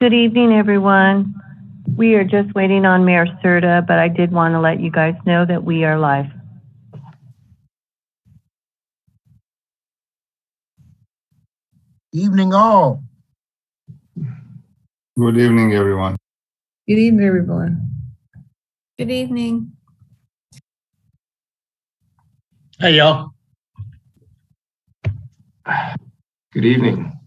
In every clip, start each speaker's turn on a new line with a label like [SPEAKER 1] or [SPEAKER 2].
[SPEAKER 1] Good evening, everyone. We are just waiting on Mayor Cerda, but I did want to let you guys know that we are live.
[SPEAKER 2] Evening all.
[SPEAKER 3] Good evening, everyone.
[SPEAKER 4] Good evening, everyone.
[SPEAKER 5] Good evening.
[SPEAKER 6] Hey, y'all.
[SPEAKER 7] Good evening.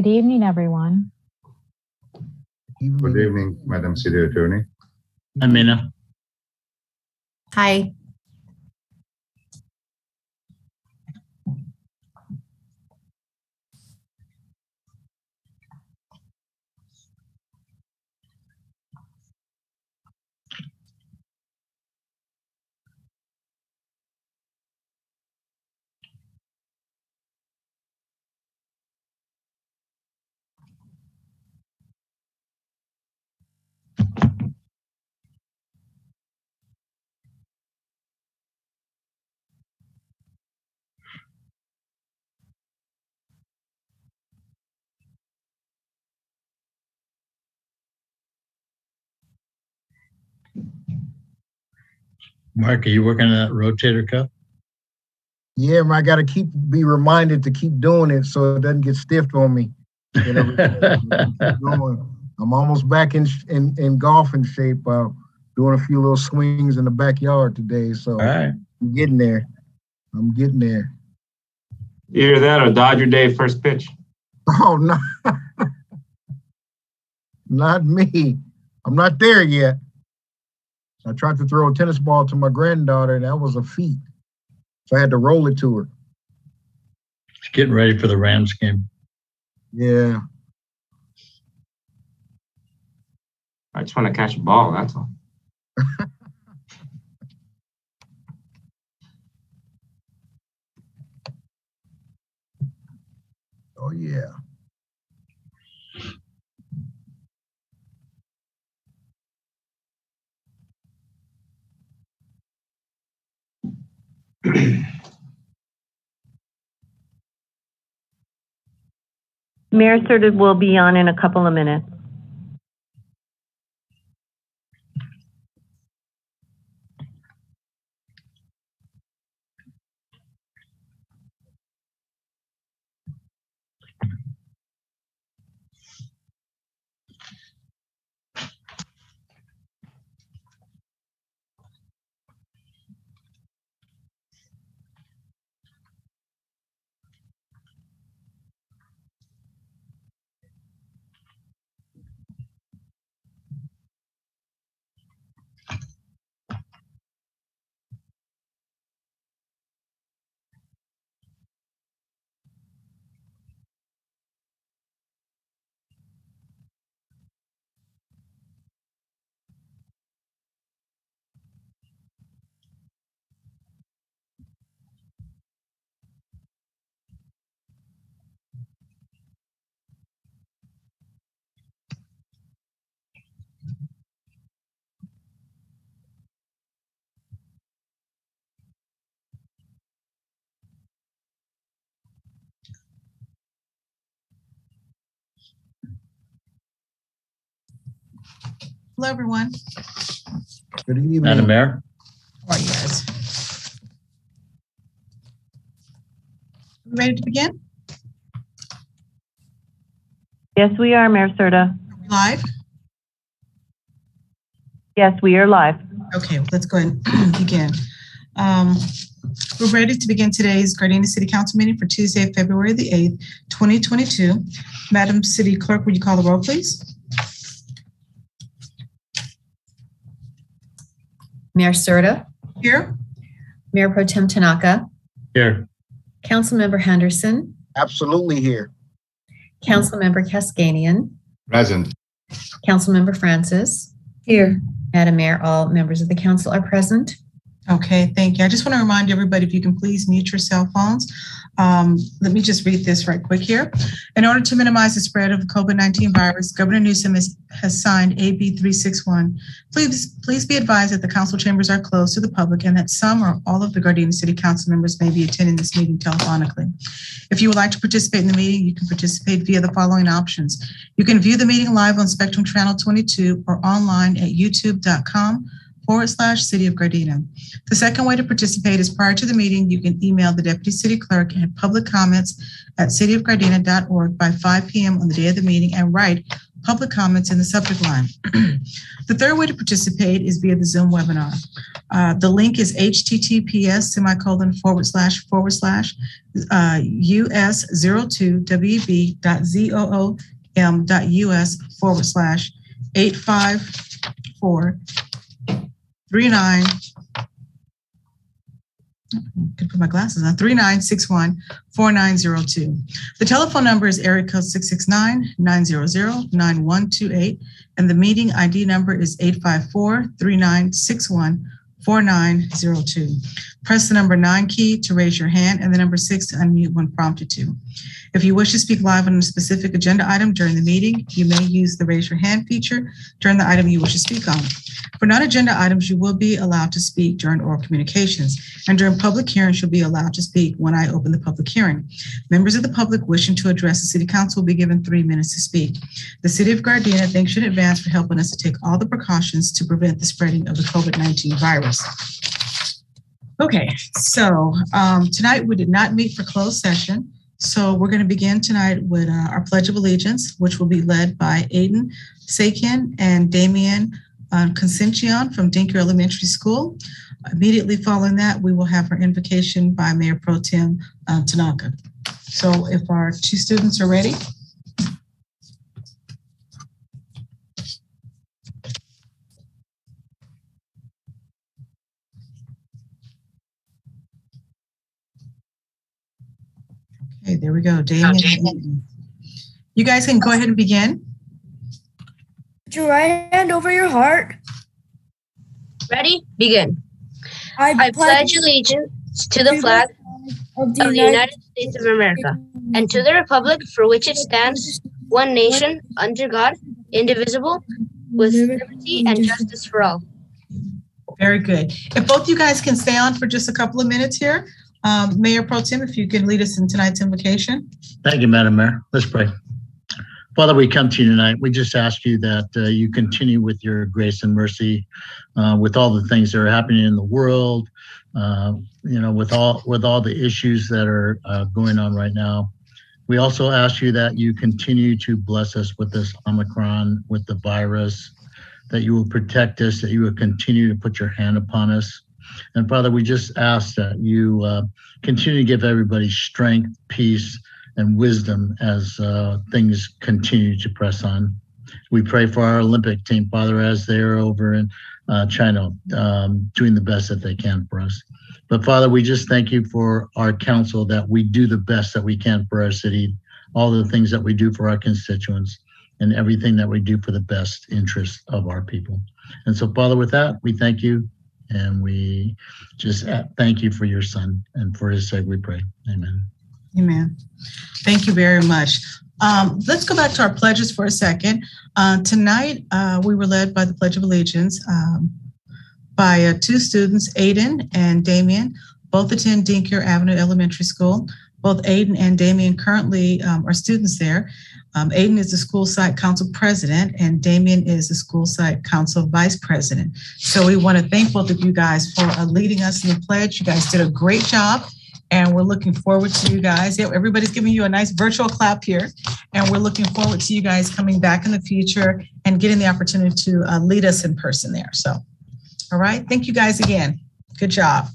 [SPEAKER 8] Good evening, everyone.
[SPEAKER 3] Good evening, Madam City Attorney.
[SPEAKER 6] Amina.
[SPEAKER 5] Hi.
[SPEAKER 6] Mark, are you working on that rotator cuff?
[SPEAKER 2] Yeah, I gotta keep, be reminded to keep doing it so it doesn't get stiff on me. You know. I'm almost back in, in, in golfing shape, uh, doing a few little swings in the backyard today, so
[SPEAKER 6] All right.
[SPEAKER 2] I'm getting there. I'm getting there.
[SPEAKER 7] Either that or Dodger Day first pitch.
[SPEAKER 2] Oh, no. Not me. I'm not there yet. I tried to throw a tennis ball to my granddaughter, and that was a feat. So I had to roll it to her.
[SPEAKER 6] Just getting ready for the Rams game.
[SPEAKER 2] Yeah.
[SPEAKER 7] I just want to catch a ball, that's all.
[SPEAKER 2] Oh, yeah.
[SPEAKER 1] Mayor Cerda will be on in a couple of minutes.
[SPEAKER 4] Hello, everyone.
[SPEAKER 2] Good evening.
[SPEAKER 6] Madam Mayor?
[SPEAKER 4] How are you guys? Ready to begin?
[SPEAKER 1] Yes, we are, Mayor Cerda.
[SPEAKER 4] Are we Live?
[SPEAKER 1] Yes, we are live.
[SPEAKER 4] Okay, let's go ahead and begin. Um, We're ready to begin today's Gardena City Council meeting for Tuesday, February the 8th, 2022. Madam City Clerk, would you call the roll, please?
[SPEAKER 5] Mayor Cerda,
[SPEAKER 4] Here?
[SPEAKER 5] Mayor Pro Tem Tanaka,
[SPEAKER 6] Here.
[SPEAKER 5] Councilmember Henderson,
[SPEAKER 2] Absolutely here.
[SPEAKER 5] Councilmember Kaskanian,
[SPEAKER 3] Present.
[SPEAKER 5] Councilmember Francis. Here. Madam Mayor, all members of the council are present.
[SPEAKER 4] Okay, thank you. I just want to remind everybody, if you can please mute your cell phones. Um, let me just read this right quick here. In order to minimize the spread of the COVID-19 virus, Governor Newsom has, has signed AB 361. Please, please be advised that the council chambers are closed to the public and that some or all of the Gardena City Council members may be attending this meeting telephonically. If you would like to participate in the meeting, you can participate via the following options. You can view the meeting live on Spectrum Channel 22 or online at youtube.com forward slash City of Gardena. The second way to participate is prior to the meeting, you can email the Deputy City Clerk at public comments at cityofgardena.org by 5 PM on the day of the meeting and write public comments in the subject line. The third way to participate is via the Zoom webinar. Uh, The link is https semicolon forward slash forward slash uh, us 2 wb dot zoom dot us forward slash 854 three nine. Could put my glasses on, three nine six one four nine zero two. The telephone number is area code six six nine nine zero zero nine one two eight, and the meeting ID number is eight five four three nine six one four nine zero two. Press the number nine key to raise your hand and the number six to unmute when prompted to. If you wish to speak live on a specific agenda item during the meeting, you may use the raise your hand feature during the item you wish to speak on. For non-agenda items, you will be allowed to speak during oral communications, and during public hearings, you'll be allowed to speak when I open the public hearing. Members of the public wishing to address the city council will be given three minutes to speak. The city of Gardena thanks you in advance for helping us to take all the precautions to prevent the spreading of the COVID-19 virus. Okay, so um, tonight we did not meet for closed session. So we're going to begin tonight with uh, our Pledge of Allegiance, which will be led by Aiden Sakin and Damian uh, from Denker Elementary School. Immediately following that, we will have our invocation by Mayor Pro Tem uh, Tanaka. So if our two students are ready. Okay, there we go. Damian. and Aiden. You guys can go ahead and begin.
[SPEAKER 9] Put your right hand over your heart.
[SPEAKER 10] Ready? Begin.
[SPEAKER 9] I,
[SPEAKER 10] I pledge allegiance to the flag
[SPEAKER 9] of
[SPEAKER 10] of the United States of America and to the republic for which it stands, one nation, under God, indivisible, with liberty and justice for all.
[SPEAKER 4] Very good. If both you guys can stay on for just a couple of minutes here, um, Mayor Pro Tem, if you can lead us in tonight's invocation.
[SPEAKER 6] Thank you, Madam Mayor. Let's pray. Father, we come to you tonight. We just ask you that uh, you continue with your grace and mercy uh, with all the things that are happening in the world, uh, you know, with all with all the issues that are uh, going on right now. We also ask you that you continue to bless us with this Omicron, with the virus, that you will protect us, that you will continue to put your hand upon us. And Father, we just ask that you uh, continue to give everybody strength, peace, and wisdom as uh, things continue to press on. We pray for our Olympic team, Father, as they are over in uh, China, um, doing the best that they can for us. But Father, we just thank you for our council that we do the best that we can for our city, all the things that we do for our constituents, and everything that we do for the best interest of our people. And so, Father, with that, we thank you and we just uh, thank you for your son and for his sake we pray. Amen.
[SPEAKER 4] Amen. Thank you very much. Um, let's go back to our pledges for a second. Uh, tonight, uh, we were led by the Pledge of Allegiance um, by uh, two students, Aiden and Damien. Both attend Denker Avenue Elementary School. Both Aiden and Damien currently um, are students there. Um, Aiden is the school site council president, and Damien is the school site council vice president. So we want to thank both of you guys for uh, leading us in the pledge. You guys did a great job and we're looking forward to you guys. Yeah, everybody's giving you a nice virtual clap here, and we're looking forward to you guys coming back in the future and getting the opportunity to uh, lead us in person there. So, all right, thank you guys again. Good job.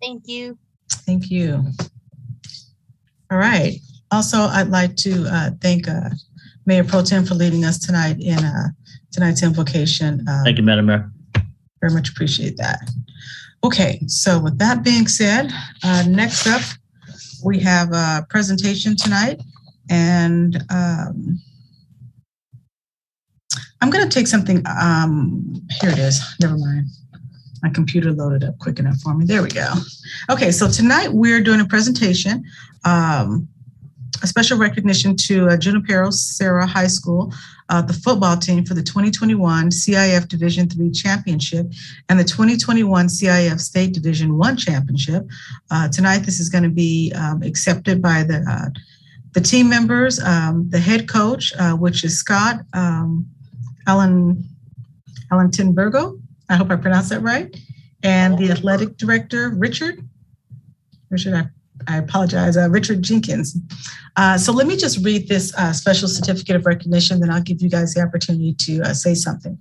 [SPEAKER 10] Thank you.
[SPEAKER 4] Thank you. All right. Also, I'd like to uh, thank uh, Mayor Pro Tem for leading us tonight in uh, tonight's invocation. Um,
[SPEAKER 6] Thank you, Madam Mayor.
[SPEAKER 4] very much appreciate that. Okay, so with that being said, uh, next up, we have a presentation tonight. And um, I'm going to take something, um, here it is, never mind. My computer loaded up quick enough for me. There we go. Okay, so tonight we're doing a presentation, um, a special recognition to uh, Junipero Serra High School, uh, the football team for the 2021 CIF Division Three Championship and the 2021 CIF State Division One Championship. Uh, tonight, this is going to be um, accepted by the uh, the team members, um, the head coach, uh, which is Scott um, Allen Alan Tinbergo. I hope I pronounced that right. And the athletic director, Richard. Richard, I, I apologize, uh, Richard Jenkins. Uh, so let me just read this uh, special certificate of recognition, then I'll give you guys the opportunity to uh, say something.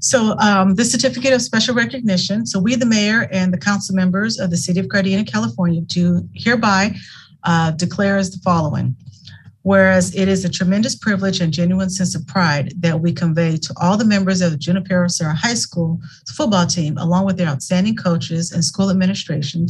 [SPEAKER 4] So um, the certificate of special recognition. So we, the mayor and the council members of the city of Gardena, California, do hereby uh, declare as the following. Whereas it is a tremendous privilege and genuine sense of pride that we convey to all the members of the Junipero Serra High School football team, along with their outstanding coaches and school administration,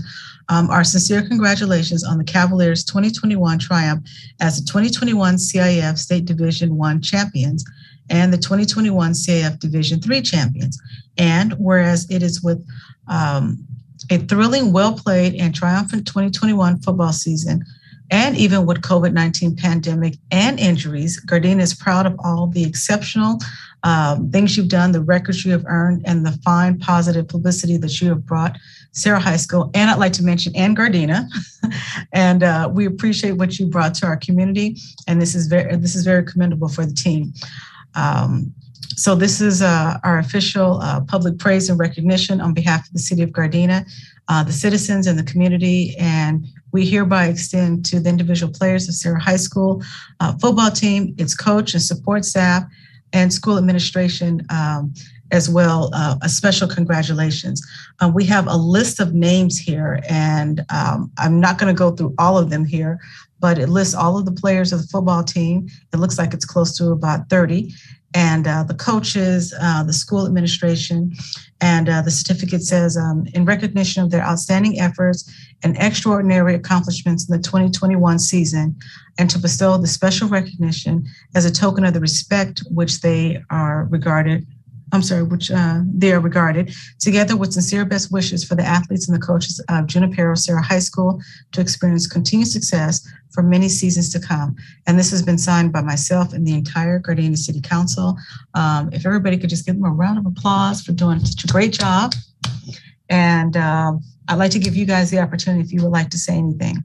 [SPEAKER 4] um, our sincere congratulations on the Cavaliers' 2021 triumph as the 2021 CIF State Division One champions and the 2021 CIF Division Three champions. And whereas it is with um, a thrilling, well played, and triumphant 2021 football season and even with COVID-19 pandemic and injuries, Gardena is proud of all the exceptional um, things you've done, the records you have earned, and the fine positive publicity that you have brought Serra High School. And I'd like to mention and Gardena. and uh, we appreciate what you brought to our community. And this is very this is very commendable for the team. Um, so this is uh, our official uh, public praise and recognition on behalf of the city of Gardena, uh, the citizens and the community, and we hereby extend to the individual players of Serra High School uh, football team, its coach and support staff, and school administration um, as well, uh, a special congratulations. Uh, we have a list of names here, and um, I'm not going to go through all of them here, but it lists all of the players of the football team. It looks like it's close to about 30 and uh, the coaches, uh, the school administration, and uh, the certificate says um, in recognition of their outstanding efforts and extraordinary accomplishments in the 2021 season, and to bestow the special recognition as a token of the respect which they are regarded I'm sorry, which uh, they are regarded, together with sincere best wishes for the athletes and the coaches of Junipero Serra High School to experience continued success for many seasons to come. And this has been signed by myself and the entire Gardena City Council. Um, if everybody could just give them a round of applause for doing such a great job. And uh, I'd like to give you guys the opportunity if you would like to say anything.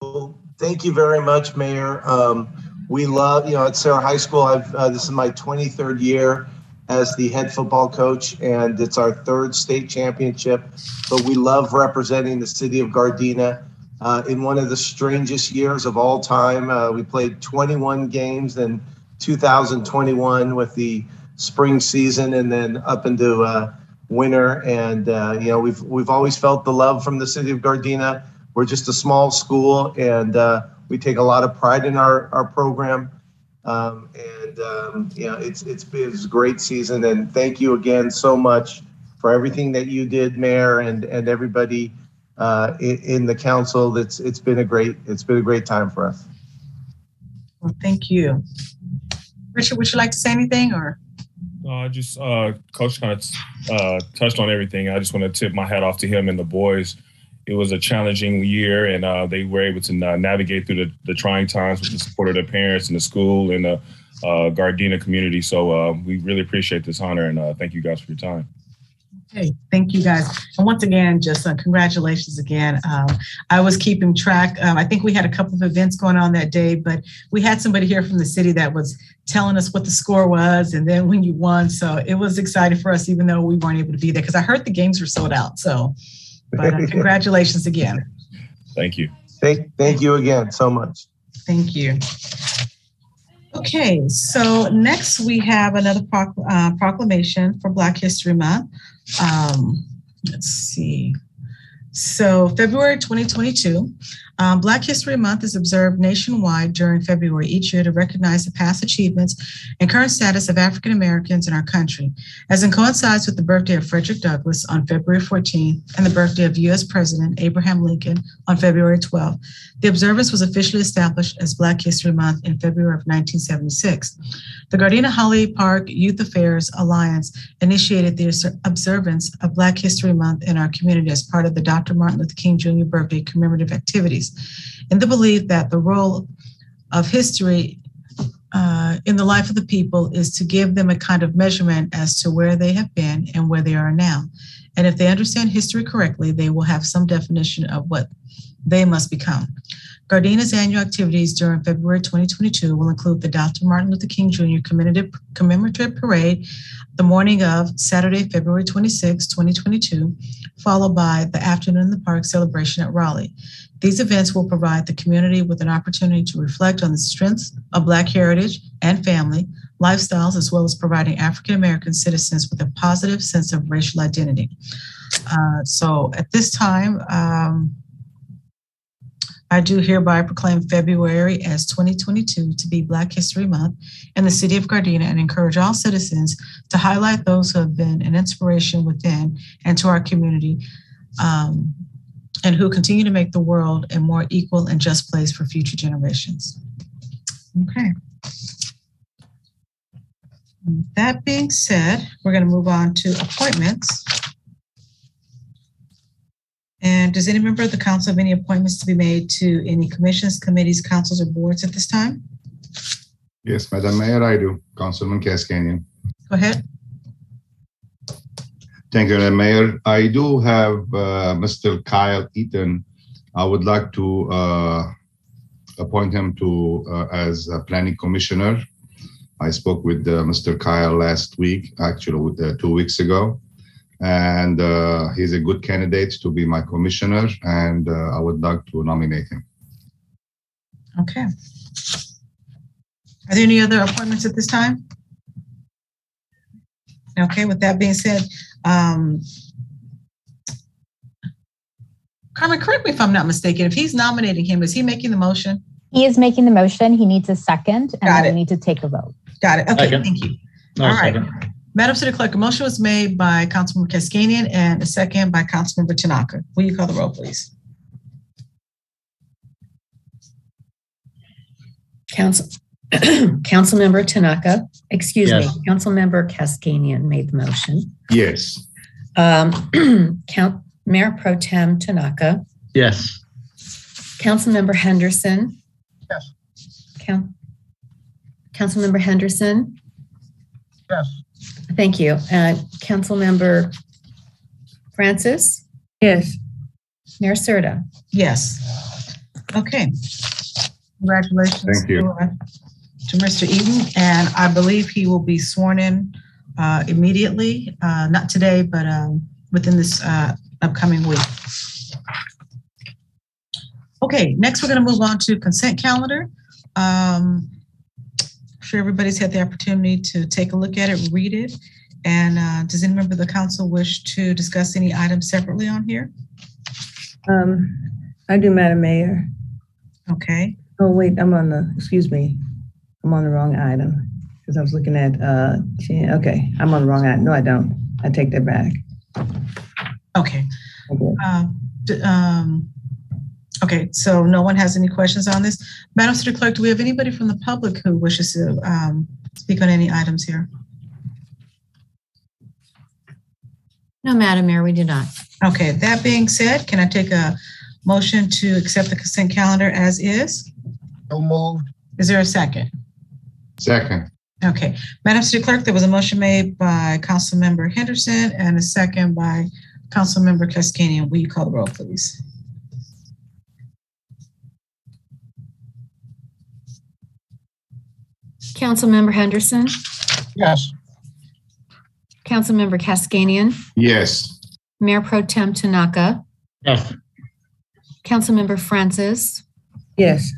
[SPEAKER 11] Well, thank you very much, Mayor. Um, we love, you know, at Serra High School, I've, uh, this is my 23rd year as the head football coach, and it's our third state championship. But we love representing the city of Gardena. Uh, in one of the strangest years of all time, uh, we played 21 games in 2021 with the spring season, and then up into winter. And uh, you know, we've we've always felt the love from the city of Gardena. We're just a small school, and uh, we take a lot of pride in our our program. Um, and um, you know, it's it's been a great season. And thank you again so much for everything that you did, Mayor, and and everybody uh, in, in, the council. It's it's been a great it's been a great time for us.
[SPEAKER 4] Well, thank you, Richard. Would you like to say anything or?
[SPEAKER 12] Uh, just uh, coach kind of uh, touched on everything. I just want to tip my hat off to him and the boys it was a challenging year, and uh, they were able to uh, navigate through the, the, trying times with the support of their parents and the school and the uh, Gardena community. So we really appreciate this honor, and thank you guys for your time.
[SPEAKER 4] Okay, thank you guys. And once again, just uh, congratulations again. Um, I was keeping track. Um, I think we had a couple of events going on that day, but we had somebody here from the city that was telling us what the score was and then when you won. So it was exciting for us, even though we weren't able to be there because I heard the games were sold out. So but uh, congratulations again.
[SPEAKER 12] Thank you.
[SPEAKER 11] Thank, thank you again so much.
[SPEAKER 4] Thank you. Okay, so next we have another proc- uh, proclamation for Black History Month. Um, let's see. so February 2022, um, Black History Month is observed nationwide during February each year to recognize the past achievements and current status of African Americans in our country. As it coincides with the birthday of Frederick Douglass on February 14th and the birthday of U.S. President Abraham Lincoln on February 12th, the observance was officially established as Black History Month in February of 1976. The Gardena Holly Park Youth Affairs Alliance initiated the observance of Black History Month in our community as part of the Dr. Martin Luther King Jr. birthday commemorative activities in the belief that the role of history uh, in the life of the people is to give them a kind of measurement as to where they have been and where they are now. And if they understand history correctly, they will have some definition of what they must become. Gardena's annual activities during February 2022 will include the Dr. Martin Luther King Jr. Commemorative, Parade the morning of Saturday, February 26, 2022, followed by the Afternoon in the Park celebration at Rowley. These events will provide the community with an opportunity to reflect on the strengths of Black heritage and family lifestyles, as well as providing African American citizens with a positive sense of racial identity. Uh, so at this time, um, I do hereby proclaim February as 2022 to be Black History Month in the city of Gardena and encourage all citizens to highlight those who have been an inspiration within and to our community um, and who continue to make the world a more equal and just place for future generations. Okay. That being said, we're going to move on to appointments. And does any member of the council have any appointments to be made to any commissions, committees, councils, or boards at this time?
[SPEAKER 3] Yes, Madam Mayor, I do. Councilman Kaskanian.
[SPEAKER 4] Go ahead.
[SPEAKER 3] Thank you, Mayor. I do have uh, Mr. Kyle Eaton. I would like to uh, appoint him to uh, as a planning commissioner. I spoke with uh, Mr. Kyle last week, actually uh, two weeks ago, and uh, he's a good candidate to be my commissioner, and I would like to nominate him.
[SPEAKER 4] Okay. Are there any other appointments at this time? Okay, with that being said, um, Carmen, correct me if I'm not mistaken. If he's nominating him, is he making the motion?
[SPEAKER 8] He is making the motion. He needs a second, and
[SPEAKER 4] Got
[SPEAKER 8] we need to take a vote.
[SPEAKER 4] Got it. Okay,
[SPEAKER 6] Second.
[SPEAKER 4] thank you.
[SPEAKER 6] No,
[SPEAKER 4] All right.
[SPEAKER 6] second.
[SPEAKER 4] Madam City Clerk, a motion was made by Councilmember Kaskanian and a second by Councilmember Tanaka. Will you call the roll, please?
[SPEAKER 5] Council, Councilmember Tanaka, excuse me,
[SPEAKER 6] Yes.
[SPEAKER 5] Councilmember Kaskanian made the motion.
[SPEAKER 3] Yes.
[SPEAKER 5] Um, Count, Mayor Pro Tem Tanaka,
[SPEAKER 6] Yes.
[SPEAKER 5] Councilmember Henderson.
[SPEAKER 2] Yes.
[SPEAKER 5] Count, Councilmember Henderson,
[SPEAKER 2] Yes.
[SPEAKER 5] thank you. Uh, Councilmember Francis,
[SPEAKER 9] Yes.
[SPEAKER 5] Mayor Cerda.
[SPEAKER 4] Yes. Okay. Congratulations.
[SPEAKER 3] Thank you.
[SPEAKER 4] To uh, to Mr. Eden, and I believe he will be sworn in uh, immediately, uh, not today, but um, within this uh, upcoming week. Okay, next we're going to move on to consent calendar. Um, I'm sure everybody's had the opportunity to take a look at it, read it. And uh, does any member of the council wish to discuss any items separately on here?
[SPEAKER 9] Um, I do, Madam Mayor.
[SPEAKER 4] Okay,
[SPEAKER 9] Oh, wait, I'm on the, excuse me. I'm on the wrong item because I was looking at, uh, 10 okay, I'm on the wrong item. No, I don't. I take that back.
[SPEAKER 4] okay.
[SPEAKER 9] Okay.
[SPEAKER 4] Um, d- um, Okay, so no one has any questions on this. Madam City Clerk, do we have anybody from the public who wishes to um, speak on any items here?
[SPEAKER 5] No, Madam Mayor, we do not.
[SPEAKER 4] Okay, that being said, can I take a motion to accept the consent calendar as is?
[SPEAKER 2] So moved.
[SPEAKER 4] Is there a second?
[SPEAKER 3] Second.
[SPEAKER 4] Okay, Madam City Clerk, there was a motion made by Councilmember Henderson and a second by Councilmember Kaskanian. Will you call the roll, please?
[SPEAKER 5] Councilmember Henderson,
[SPEAKER 2] Yes.
[SPEAKER 5] Councilmember Kaskanian,
[SPEAKER 3] Yes.
[SPEAKER 5] Mayor Pro Tem Tanaka,
[SPEAKER 6] Yes.
[SPEAKER 5] Councilmember Francis,
[SPEAKER 9] Yes.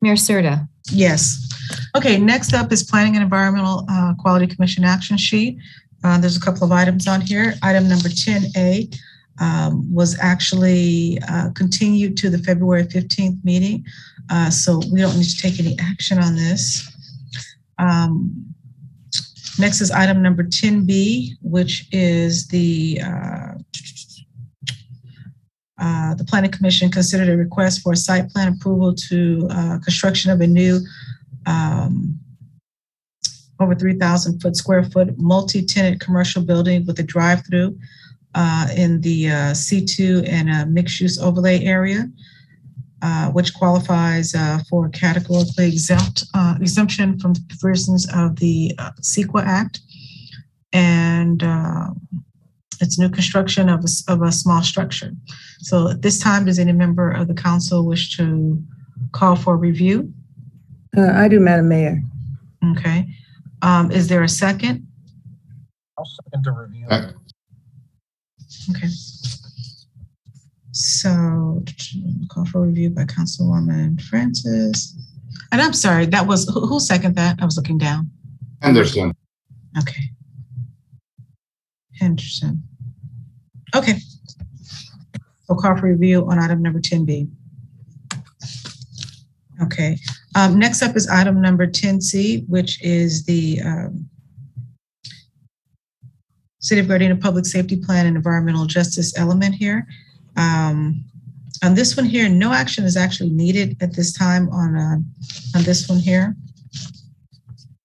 [SPEAKER 4] Mayor Cerda. Yes. Okay, next up is Planning and Environmental uh, Quality Commission Action Sheet. Uh, There's a couple of items on here. Item number 10A, um, was actually uh, continued to the February 15th meeting. Uh, So we don't need to take any action on this. Um, Next is item number 10B, which is the uh, uh, the planning commission considered a request for a site plan approval to uh, construction of a new um, over 3,000 foot square foot multi-tenant commercial building with a drive-through uh, in the uh, C2 and a mixed-use overlay area, uh, which qualifies uh, for categorically exempt uh, exemption from the provisions of the CEQA Act. And uh, it's new construction of a, of a small structure. So at this time, does any member of the council wish to call for review?
[SPEAKER 9] Uh, I do, Madam Mayor.
[SPEAKER 4] Okay. Um, is there a second?
[SPEAKER 2] I'll second the review.
[SPEAKER 3] Uh,
[SPEAKER 4] Okay. So call for review by Councilwoman Francis. And I'm sorry, that was, who, who seconded that? I was looking down.
[SPEAKER 3] Anderson.
[SPEAKER 4] Okay. Henderson. Okay. So call for review on item number ten B. Okay, um, next up is item number ten C, which is the, um, City of Gardena Public Safety Plan and Environmental Justice element here. Um, on this one here, no action is actually needed at this time on, uh, on this one here.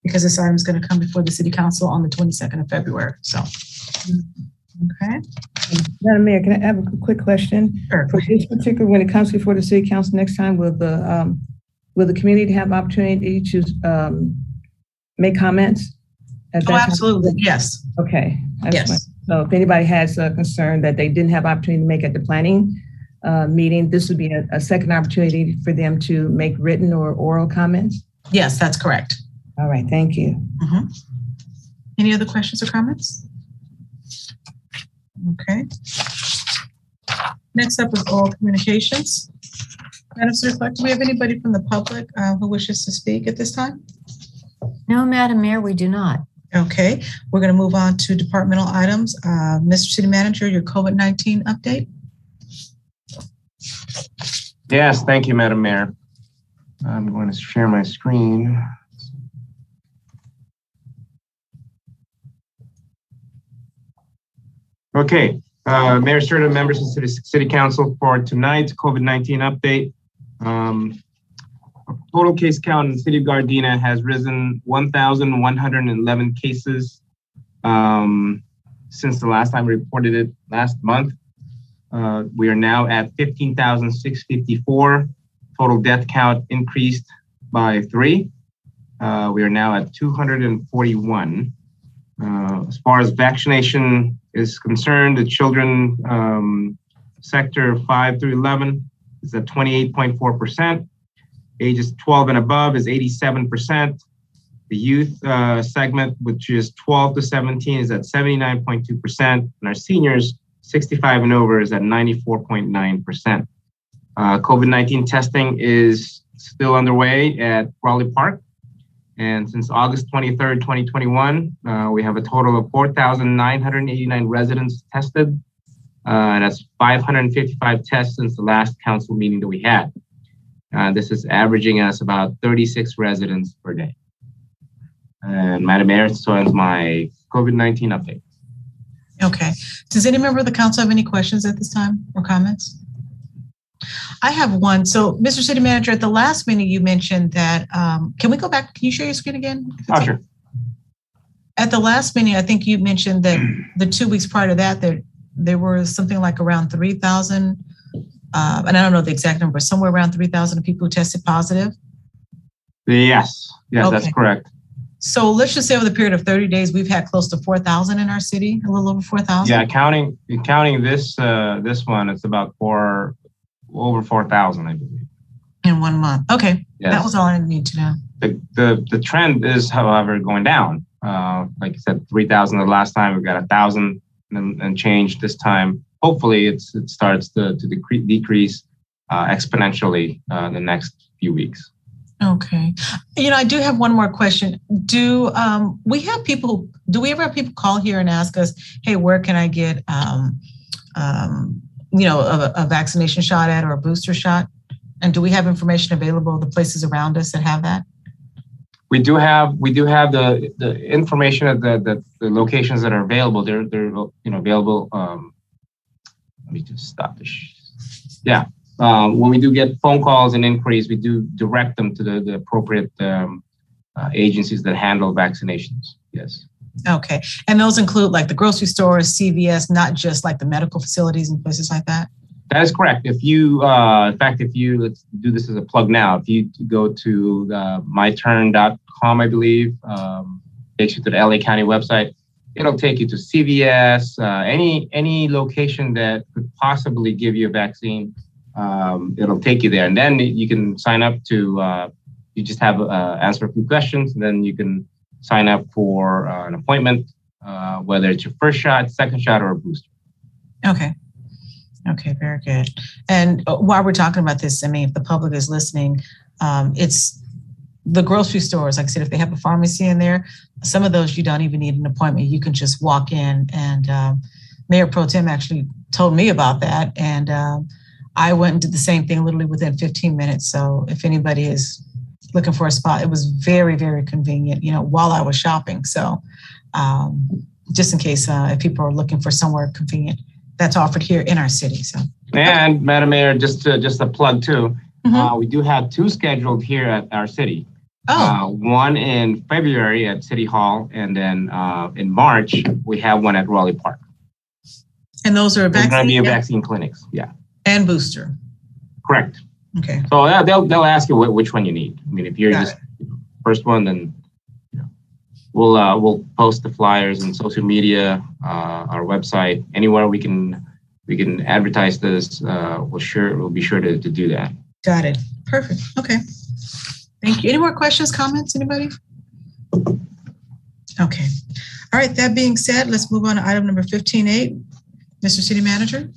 [SPEAKER 4] Because this item is going to come before the city council on the twenty-second of February, so. Okay.
[SPEAKER 9] Madam Mayor, can I have a quick question?
[SPEAKER 4] Sure.
[SPEAKER 9] For this particular, when it comes before the city council next time, will the, um, will the community have opportunity to, um, make comments? at
[SPEAKER 4] Oh,
[SPEAKER 9] that time?
[SPEAKER 4] absolutely, yes,
[SPEAKER 9] Okay.
[SPEAKER 4] Yes.
[SPEAKER 9] So if anybody has a concern that they didn't have opportunity to make at the planning, uh, meeting, this would be a, a second opportunity for them to make written or oral comments?
[SPEAKER 4] Yes, that's correct.
[SPEAKER 9] All right, thank you.
[SPEAKER 4] Mhm. Any other questions or comments? Okay. Next up is oral communications. Madam City Clerk, do we have anybody from the public uh, who wishes to speak at this time?
[SPEAKER 5] No, Madam Mayor, we do not.
[SPEAKER 4] Okay, we're going to move on to departmental items. Uh, Mr. City Manager, your COVID-19 update?
[SPEAKER 7] Yes, thank you, Madam Mayor. I'm going to share my screen. Okay, uh, Mayor Cerda, members of City, City Council for tonight's COVID-19 update. Um, Total case count in the city of Gardena has risen 1,111 cases um, since the last time we reported it last month. Uh, we are now at 15,654. Total death count increased by three. Uh, we are now at 241. Uh, as far as vaccination is concerned, the children um, sector 5 through 11 is at 28.4%. Ages 12 and above is 87%. The youth uh, segment, which is 12 to 17, is at 79.2%. And our seniors, 65 and over, is at 94.9%. Uh, COVID 19 testing is still underway at Rowley Park. And since August 23rd, 2021, uh, we have a total of 4,989 residents tested. Uh, and that's 555 tests since the last council meeting that we had. Uh, this is averaging us about 36 residents per day. And Madam Mayor, so ends my COVID 19 update.
[SPEAKER 4] Okay. Does any member of the council have any questions at this time or comments? I have one. So, Mr. City Manager, at the last meeting, you mentioned that, um, can we go back? Can you share your screen again?
[SPEAKER 7] Oh, sure.
[SPEAKER 4] At the last meeting, I think you mentioned that the two weeks prior to that, there, there were something like around 3,000, uh, and I don't know the exact number, somewhere around 3,000 people who tested positive.
[SPEAKER 7] Yes, yes, that's correct.
[SPEAKER 4] So let's just say over the period of 30 days, we've had close to 4,000 in our city, a little over 4,000.
[SPEAKER 7] Yeah, counting counting this uh, this one, it's about four over four thousand, I believe.
[SPEAKER 4] In one month. Okay. That was all I need to know.
[SPEAKER 7] The the the trend is, however, going down. Uh, like I said, three thousand the last time. We got a thousand and, and change this time. Hopefully, it starts to to decrease decrease uh, exponentially uh, the next few weeks.
[SPEAKER 4] Okay. You know, I do have one more question. Do um, we have people, do we ever have people call here and ask us, hey, where can I get um, um, you know, a, a vaccination shot at or a booster shot? And do we have information available, the places around us that have that?
[SPEAKER 7] We do have, we do have the, the information of the, the, the locations that are available. They're, they're, you know, available. Um, let me just stop this. Yeah. Um, when we do get phone calls and inquiries, we do direct them to the, the appropriate um, uh, agencies that handle vaccinations. Yes.
[SPEAKER 4] Okay. And those include like the grocery stores, CVS, not just like the medical facilities and places like that?
[SPEAKER 7] That is correct. If you, uh, in fact, if you, let's do this as a plug now. If you go to uh, myturn.com, I believe, um, takes you to the LA County website. It'll take you to CVS, uh, any any location that could possibly give you a vaccine. Um, it'll take you there, and then you can sign up to. Uh, you just have uh, answer a few questions, and then you can sign up for uh, an appointment, uh, whether it's your first shot, second shot, or a booster.
[SPEAKER 4] Okay. Okay, very good. And uh, while we're talking about this, I mean, if the public is listening, um, it's the grocery stores. Like I said, if they have a pharmacy in there, some of those you don't even need an appointment. You can just walk in. And um, Mayor Pro Tem actually told me about that. And um, I went and did the same thing literally within 15 minutes. So if anybody is looking for a spot, it was very, very convenient, you know, while I was shopping. So um, just in case uh, if people are looking for somewhere convenient that's offered here in our city. So
[SPEAKER 7] And Madam Mayor, just just a plug too,
[SPEAKER 4] Mhm.
[SPEAKER 7] uh, we do have two scheduled here at our city.
[SPEAKER 4] Oh,
[SPEAKER 7] Uh, one in February at City Hall, and then uh, in March we have one at Rowley Park.
[SPEAKER 4] and those are
[SPEAKER 7] There's going to be a
[SPEAKER 4] vaccine
[SPEAKER 7] vaccine clinics. Yeah,
[SPEAKER 4] and booster.
[SPEAKER 7] correct.
[SPEAKER 4] Okay.
[SPEAKER 7] So uh, they'll they'll ask you which one you need. I mean, if you're
[SPEAKER 4] Got
[SPEAKER 7] just first one, then we'll uh, we'll post the flyers on social media, uh, our website, anywhere we can we can advertise this. Uh, we'll sure we'll be sure to, to do that.
[SPEAKER 4] Got it. Perfect. Okay. Thank you. Any more questions, comments, anybody? Okay. All right, that being said, let's move on to item number 15A. Mr. City Manager?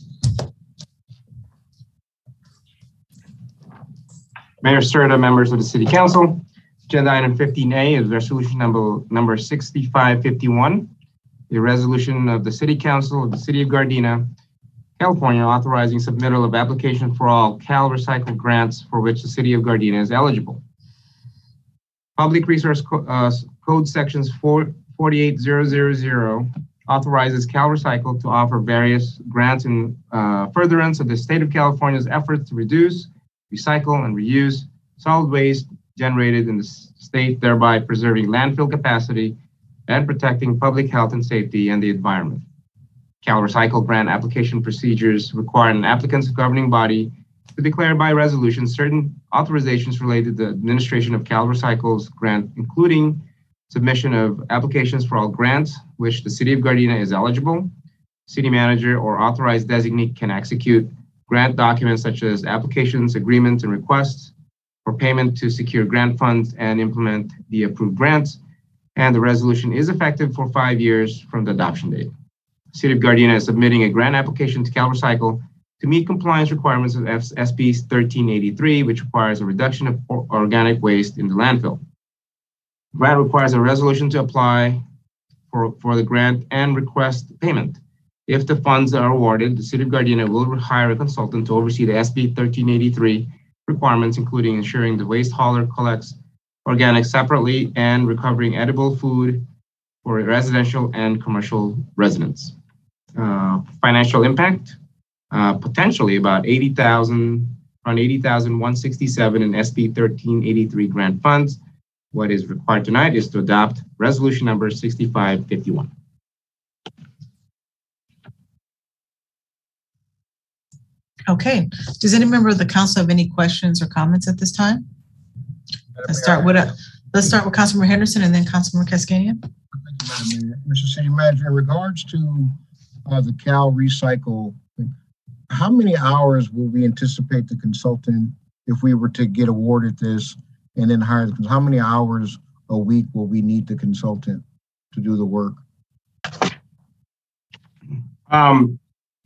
[SPEAKER 7] Mayor Cerda, members of the City Council. Agenda item 15A is resolution number number 6551, a resolution of the City Council of the City of Gardena, California, authorizing submittal of application for all Cal Recycle grants for which the City of Gardena is eligible. Public Resource Co- uh, Code Sections 4 48000 authorizes Cal Recycle to offer various grants in uh, furtherance of the state of California's efforts to reduce, recycle, and reuse solid waste generated in the state, thereby preserving landfill capacity and protecting public health and safety and the environment. CalRecycle grant application procedures require an applicant's governing body to declare by resolution certain authorizations related to the administration of CalRecycle's grant, including submission of applications for all grants which the city of Gardena is eligible. City manager or authorized designee can execute grant documents such as applications, agreements, and requests for payment to secure grant funds and implement the approved grants. And the resolution is effective for five years from the adoption date. City of Gardena is submitting a grant application to CalRecycle to meet compliance requirements of SB 1383, which requires a reduction of organic waste in the landfill. Grant requires a resolution to apply for, for the grant and request payment. If the funds are awarded, the City of Gardena will hire a consultant to oversee the SB 1383 requirements, including ensuring the waste hauler collects organic separately and recovering edible food for residential and commercial residents. Uh, Financial impact, uh, potentially about 80,000, around 80,167 in SB 1383 grant funds. What is required tonight is to adopt resolution number 6551.
[SPEAKER 4] Okay. Does any member of the council have any questions or comments at this time? Let's start with, uh, let's start with Councilmember Henderson and then Councilmember Kaskanian.
[SPEAKER 2] Madam Mayor. Mr. City Manager, in regards to uh, the Cal Recycle, how many hours will we anticipate the consultant if we were to get awarded this and then hire the, how many hours a week will we need the consultant to do the work?
[SPEAKER 7] Um,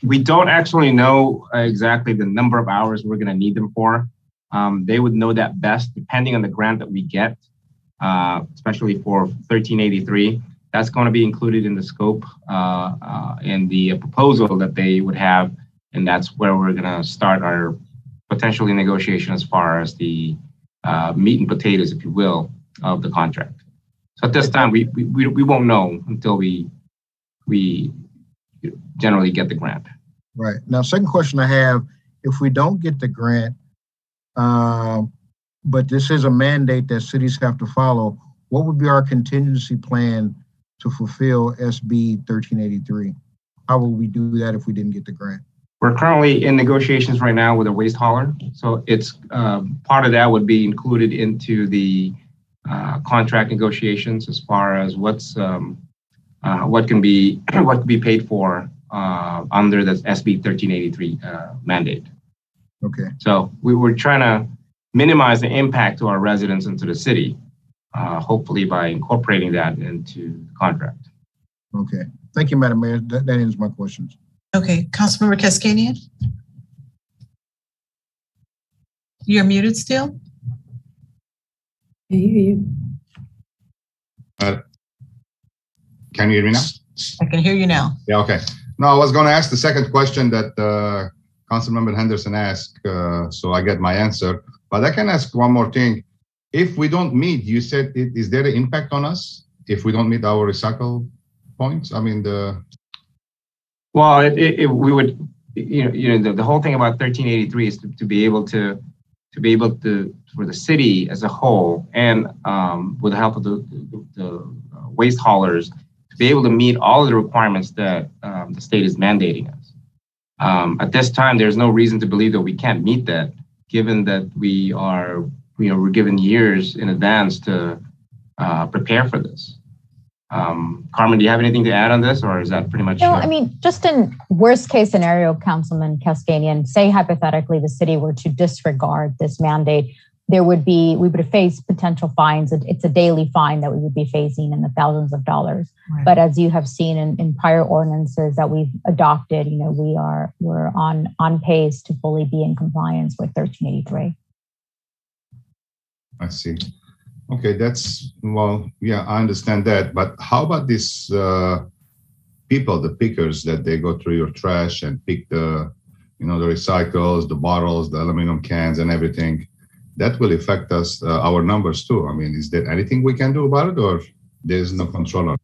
[SPEAKER 7] we don't actually know uh, exactly the number of hours we're going to need them for. Um, they would know that best depending on the grant that we get, uh, especially for 1383. that's going to be included in the scope uh, uh, in the proposal that they would have, and that's where we're going to start our potentially negotiation as far as the uh, meat and potatoes, if you will, of the contract. So at this time, we we, we we won't know until we we generally get the grant.
[SPEAKER 2] Right. Now, second question I have, if we don't get the grant, um, but this is a mandate that cities have to follow, what would be our contingency plan to fulfill SB 1383? How will we do that if we didn't get the grant?
[SPEAKER 7] We're currently in negotiations right now with a waste hauler. So it's um, part of that would be included into the uh, contract negotiations as far as what's um, uh, what can be what can be paid for uh, under the SB 1383 uh, mandate.
[SPEAKER 2] Okay.
[SPEAKER 7] So we were trying to minimize the impact to our residents and to the city, uh, hopefully by incorporating that into the contract.
[SPEAKER 2] Okay. Thank you, Madam Mayor. That, that ends my questions.
[SPEAKER 4] Okay, Councilmember Kaskanian? You're muted still?
[SPEAKER 5] I hear you.
[SPEAKER 3] Uh, can you hear me now?
[SPEAKER 4] I can hear you now.
[SPEAKER 3] Yeah, okay. No, I was going to ask the second question that uh, Councilmember Henderson asked, uh, so I get my answer. But I can ask one more thing. If we don't meet, you said, it, is there an impact on us if we don't meet our recycle points? I mean, the
[SPEAKER 7] Well, it, it, it- we would, you know, you know, the, the whole thing about 1383 is to, to be able to, to be able to, for the city as a whole and um, with the help of the, the, the uh, waste haulers, to be able to meet all of the requirements that um, the state is mandating us. Um, at this time, there's no reason to believe that we can't meet that, given that we are, you know, we're given years in advance to uh, prepare for this. Um, Carmen, do you have anything to add on this, or is that pretty much?
[SPEAKER 8] No,
[SPEAKER 7] uh,
[SPEAKER 8] I mean, just in worst case scenario, Councilman Kaskanian, say hypothetically the city were to disregard this mandate, there would be, we would face potential fines. It- It's a daily fine that we would be facing in the thousands of dollars.
[SPEAKER 4] Right.
[SPEAKER 8] But as you have seen in, in prior ordinances that we've adopted, you know, we are, we're on, on pace to fully be in compliance with 1383.
[SPEAKER 3] I see. Okay, that's, well, yeah, I understand that. But how about these uh, people, the pickers that they go through your trash and pick the, you know, the recycles, the bottles, the aluminum cans and everything? That will affect us, uh, our numbers too. I mean, is there anything we can do about it or there's no control on it?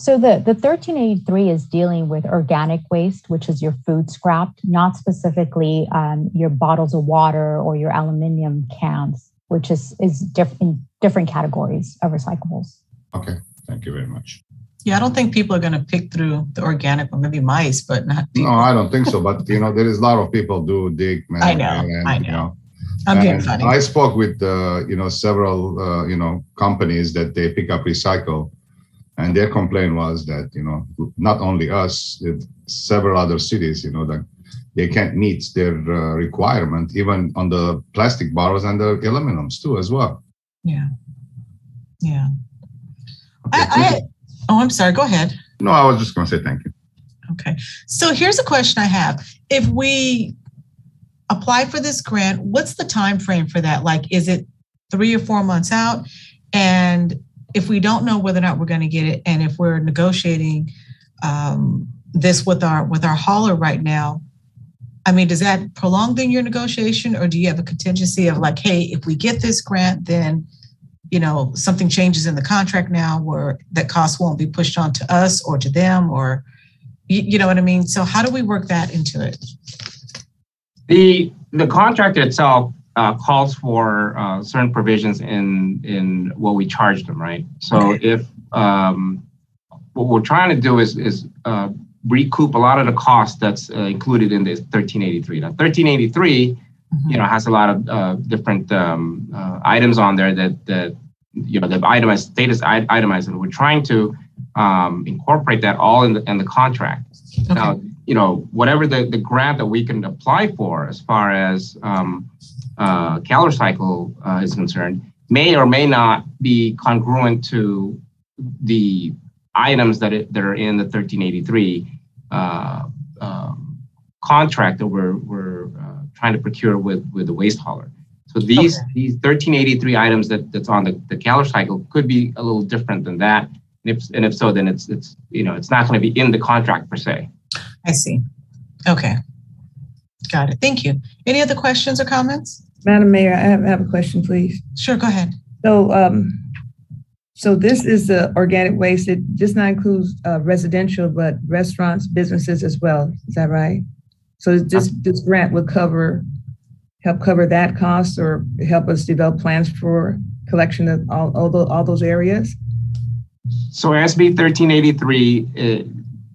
[SPEAKER 8] So the, the 1383 is dealing with organic waste, which is your food scrap, not specifically um, your bottles of water or your aluminum cans, which is, is diff- in different categories of recyclables.
[SPEAKER 3] Okay, thank you very much.
[SPEAKER 4] Yeah, I don't think people are going to pick through the organic one, maybe mice, but not
[SPEAKER 3] No. I don't think so. But, you know, there is a lot of people do dig, man.
[SPEAKER 4] I know,
[SPEAKER 3] and,
[SPEAKER 4] I
[SPEAKER 3] you
[SPEAKER 4] know. I'm
[SPEAKER 3] And
[SPEAKER 4] funny.
[SPEAKER 3] I spoke with, uh, you know, several, uh, you know, companies that they pick up recycle. And their complaint was that, you know, not only us, several other cities, you know, that they can't meet their uh, requirement, even on the plastic bottles and the aluminums too, as well.
[SPEAKER 4] Yeah. Yeah. I, I, oh, I'm sorry. Go ahead.
[SPEAKER 3] No, I was just going to say thank you.
[SPEAKER 4] Okay. So here's a question I have. If we apply for this grant, what's the time frame for that? Like, is it three or four months out? And if we don't know whether or not we're going to get it, and if we're negotiating um, this with our with our hauler right now, I mean, does that prolong then your negotiation, or do you have a contingency of like, hey, if we get this grant, then you know something changes in the contract now, where that cost won't be pushed on to us or to them, or you, you know what I mean? So how do we work that into it?
[SPEAKER 7] The, the contract itself uh, calls for uh, certain provisions in, in what we charge them, right? So if, um, what we're trying to do is, is uh, recoup a lot of the cost that's uh, included in this 1383. Now, 1383, you know, has a lot of uh, different um, uh, items on there that, that, you know, the itemized, status itemized, and we're trying to um, incorporate that all in the, in the contract. Now, you know, whatever the, the grant that we can apply for as far as um, uh, CalRecycle uh, is concerned may or may not be congruent to the items that, it, that are in the 1383 uh, um, contract that we're, we're uh, trying to procure with, with the waste hauler. So these, these 1383 items that, that's on the, the CalRecycle could be a little different than that And if, and if so, then it's, it's, you know, it's not going to be in the contract per se.
[SPEAKER 4] I see. Okay. Got it. Thank you. Any other questions or comments?
[SPEAKER 9] Madam Mayor, I have, I have a question, please.
[SPEAKER 4] Sure, go ahead.
[SPEAKER 9] So, um, so this is the organic waste. It just not includes uh, residential, but restaurants, businesses as well. Is that right? So this, this grant would cover, help cover that cost or help us develop plans for collection of all, all, those, all those areas?
[SPEAKER 7] So SB 1383 it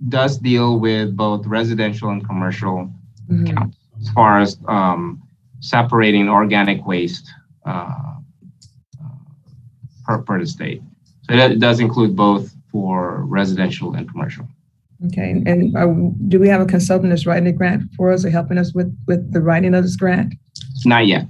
[SPEAKER 7] does deal with both residential and commercial
[SPEAKER 9] Mhm.
[SPEAKER 7] counts as far as um, separating organic waste uh, per, per the state. So that does include both for residential and commercial.
[SPEAKER 9] Okay, and are, do we have a consultant that's writing the grant for us or helping us with, with the writing of this grant?
[SPEAKER 7] Not yet.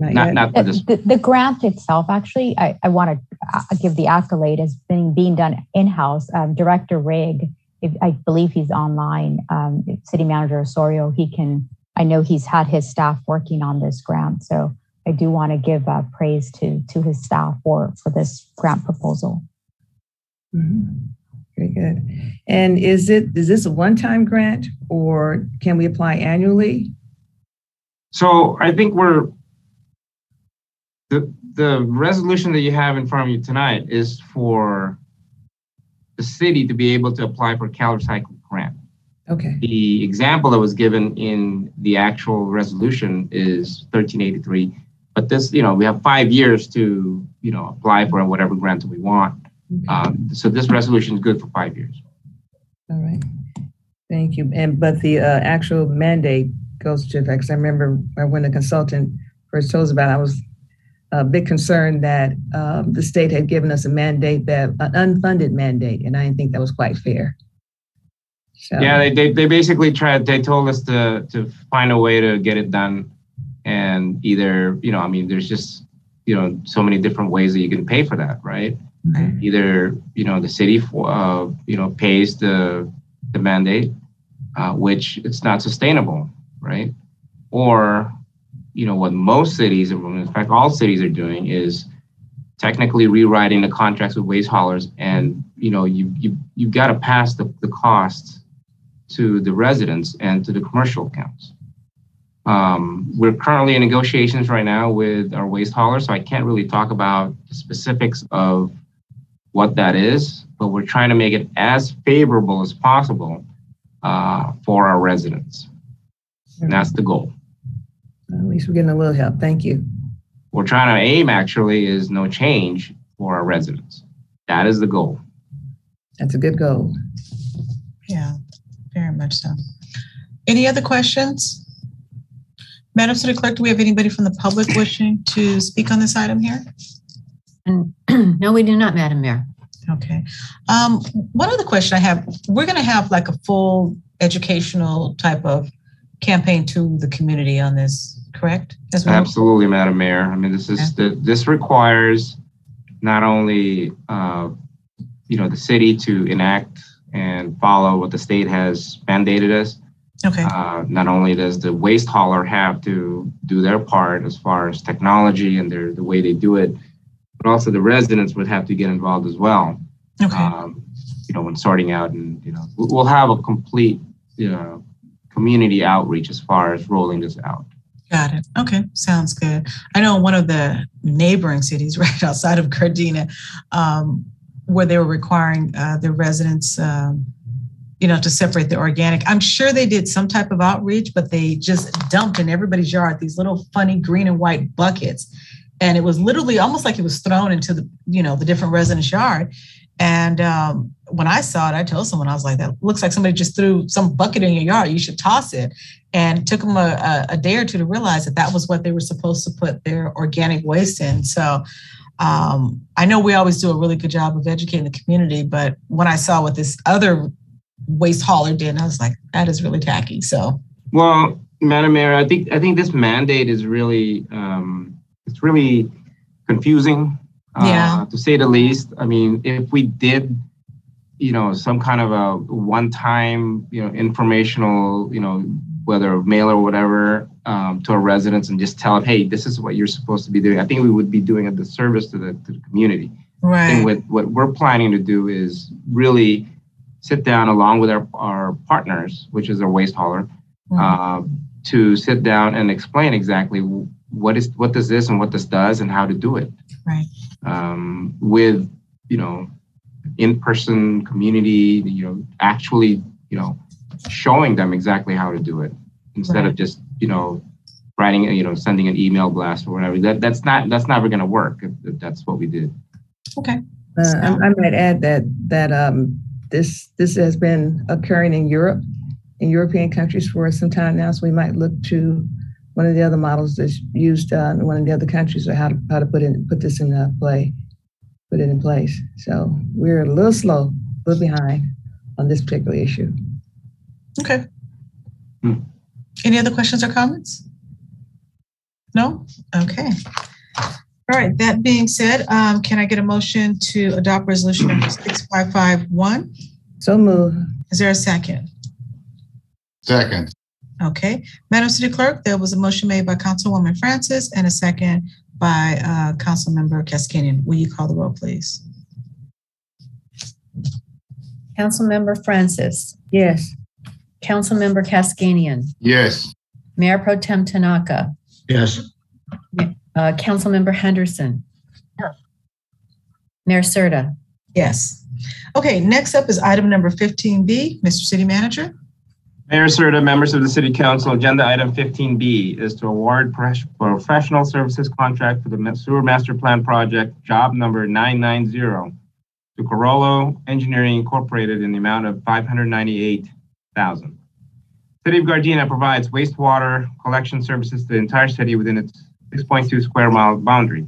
[SPEAKER 9] Not
[SPEAKER 7] Not,
[SPEAKER 9] yet?
[SPEAKER 7] not for this.
[SPEAKER 8] The, the grant itself, actually, I, I want to give the accolade as being being done in-house. Um, Director Rigg, if, I believe he's online, um, City Manager Osorio, he can, I know he's had his staff working on this grant. So I do want to give uh, praise to, to his staff for, for this grant proposal.
[SPEAKER 9] Mhm. Very good. And is it, is this a one-time grant or can we apply annually?
[SPEAKER 7] So I think we're the the resolution that you have in front of you tonight is for the city to be able to apply for Cal Recycle grant.
[SPEAKER 9] Okay,
[SPEAKER 7] The example that was given in the actual resolution is 1383. But this, you know, we have five years to, you know, apply for whatever grant that we want. Um, so this resolution is good for five years.
[SPEAKER 9] all right. Thank you. And, but the uh, actual mandate goes to, because I remember when the consultant first told us about it, I was a big concern that um, the state had given us a mandate that, an unfunded mandate, and I didn't think that was quite fair. So-
[SPEAKER 7] Yeah, they, they, they basically tried, they told us to, to find a way to get it done. And either, you know, I mean, there's just, you know, so many different ways that you can pay for that, right?
[SPEAKER 9] Mhm.
[SPEAKER 7] Either, you know, the city, uh, you know, pays the, the mandate, uh, which it's not sustainable, right? Or, you know, what most cities, in fact, all cities are doing is technically rewriting the contracts with waste haulers and, you know, you, you, you've got to pass the, the costs to the residents and to the commercial accounts. Um, we're currently in negotiations right now with our waste hauler, so I can't really talk about the specifics of what that is, but we're trying to make it as favorable as possible uh, for our residents. And that's the goal.
[SPEAKER 9] At least we're getting a little help. Thank you.
[SPEAKER 7] We're trying to aim actually is no change for our residents. That is the goal.
[SPEAKER 9] That's a good goal.
[SPEAKER 4] Yeah, very much so. Any other questions? Madam City Clerk, do we have anybody from the public wishing to speak on this item here?
[SPEAKER 5] And no, we do not, Madam Mayor.
[SPEAKER 4] Okay. Um, one other question I have, we're gonna have like a full educational type of campaign to the community on this, correct? As well?
[SPEAKER 7] Absolutely, Madam Mayor. I mean, this is, the this requires not only, uh, you know, the city to enact and follow what the state has mandated us.
[SPEAKER 4] Okay,
[SPEAKER 7] Uh, Not only does the waste hauler have to do their part as far as technology and their, the way they do it, but also the residents would have to get involved as well.
[SPEAKER 4] okay,
[SPEAKER 7] um, you know, when sorting out and, you know, we'll we'll have a complete, you know, community outreach as far as rolling this out.
[SPEAKER 4] Got it. Okay, sounds good. I know one of the neighboring cities right outside of Gardena, um, where they were requiring, uh, their residents, um, you know, to separate the organic. I'm sure they did some type of outreach, but they just dumped in everybody's yard these little funny green and white buckets. And it was literally almost like it was thrown into the, you know, the different residents' yard. And um, when I saw it, I told someone, I was like, that looks like somebody just threw some bucket in your yard. You should toss it. And it took them a, a, day or two to realize that that was what they were supposed to put their organic waste in. So um, I know we always do a really good job of educating the community, but when I saw what this other waste hauler did, I was like, that is really tacky. So,
[SPEAKER 7] Well, Madam Mayor, I think, I think this mandate is really, um, it's really confusing,
[SPEAKER 4] Yeah.
[SPEAKER 7] uh, to say the least. I mean, if we did, you know, some kind of a one-time, you know, informational, you know, whether mail or whatever, um, to our residents and just tell them, hey, this is what you're supposed to be doing. I think we would be doing a disservice to the, to the community.
[SPEAKER 4] Right.
[SPEAKER 7] And what, what we're planning to do is really sit down along with our, our partners, which is our waste hauler, uh, to sit down and explain exactly what is what does this and what this does and how to do it.
[SPEAKER 4] Right.
[SPEAKER 7] Um, with you know, in-person community, you know, actually, you know, showing them exactly how to do it instead of just you know writing you know sending an email blast or whatever. That that's not that's never going to work if, if that's what we did.
[SPEAKER 4] Okay.
[SPEAKER 9] Uh, I, I might add that that um, this this has been occurring in Europe, in European countries for some time now. So we might look to one of the other models that's used uh, in one of the other countries, or how to how to put in put this in uh, play, put it in place. So we're a little slow, a little behind on this particular issue.
[SPEAKER 4] Okay.
[SPEAKER 7] Hmm.
[SPEAKER 4] Any other questions or comments? No? Okay. All right, that being said, um, can I get a motion to adopt resolution number six five five one?
[SPEAKER 9] So move.
[SPEAKER 4] Is there a second?
[SPEAKER 3] Second.
[SPEAKER 4] Okay, Madam City Clerk, there was a motion made by Councilwoman Francis and a second by, uh, Councilmember Kaskanian. Will you call the roll, please?
[SPEAKER 5] Councilmember Francis.
[SPEAKER 9] Yes.
[SPEAKER 5] Councilmember Kaskanian.
[SPEAKER 3] Yes.
[SPEAKER 5] Mayor Pro Tem Tanaka.
[SPEAKER 6] Yes.
[SPEAKER 5] Uh, Councilmember Henderson. Mayor Cerda.
[SPEAKER 4] Yes. Okay, next up is item number fifteen B. Mr. City Manager?
[SPEAKER 7] Mayor Cerda, members of the City Council, agenda item fifteen B is to award professional services contract for the sewer master plan project, job number nine nine zero to Carollo Engineering Incorporated in the amount of five hundred ninety-eight thousand. City of Gardena provides wastewater collection services to the entire city within its six point two square mile boundary.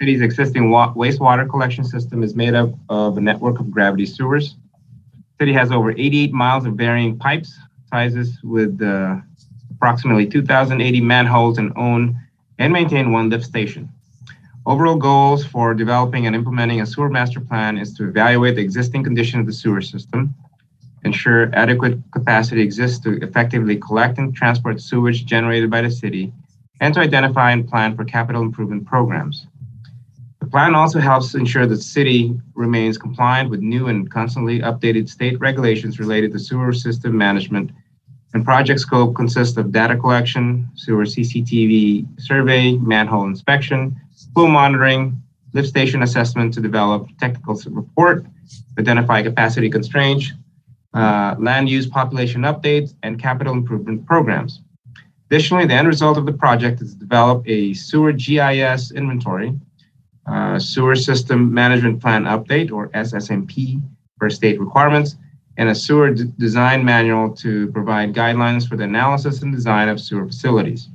[SPEAKER 7] City's existing wa- wastewater collection system is made up of a network of gravity sewers. City has over 88 miles of varying pipes sizes with uh, approximately 2,080 manholes and own and maintain one lift station. Overall goals for developing and implementing a sewer master plan is to evaluate the existing condition of the sewer system, ensure adequate capacity exists to effectively collect and transport sewage generated by the city, and to identify and plan for capital improvement programs. The plan also helps ensure the city remains compliant with new and constantly updated state regulations related to sewer system management. And project scope consists of data collection, sewer CCTV survey, manhole inspection, flow monitoring, lift station assessment to develop technical report, identify capacity constraints, uh, land use population updates, and capital improvement programs. Additionally, the end result of the project is to develop a sewer GIS inventory, uh, sewer system management plan update or SSMP for state requirements, and a sewer d- design manual to provide guidelines for the analysis and design of sewer facilities.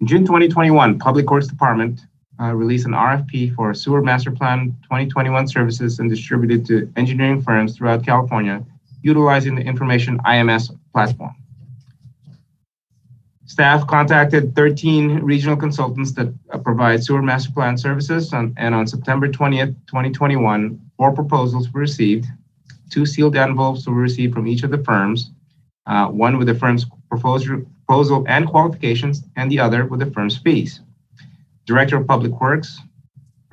[SPEAKER 7] In June 2021, Public Works Department uh, released an RFP for sewer master plan 2021 services and distributed to engineering firms throughout California utilizing the information IMS platform. Staff contacted 13 regional consultants that uh, provide sewer master plan services, on- and on September 20th, 2021, four proposals were received. Two sealed envelopes were received from each of the firms, uh, one with the firm's proposal and qualifications, and the other with the firm's fees. Director of Public Works,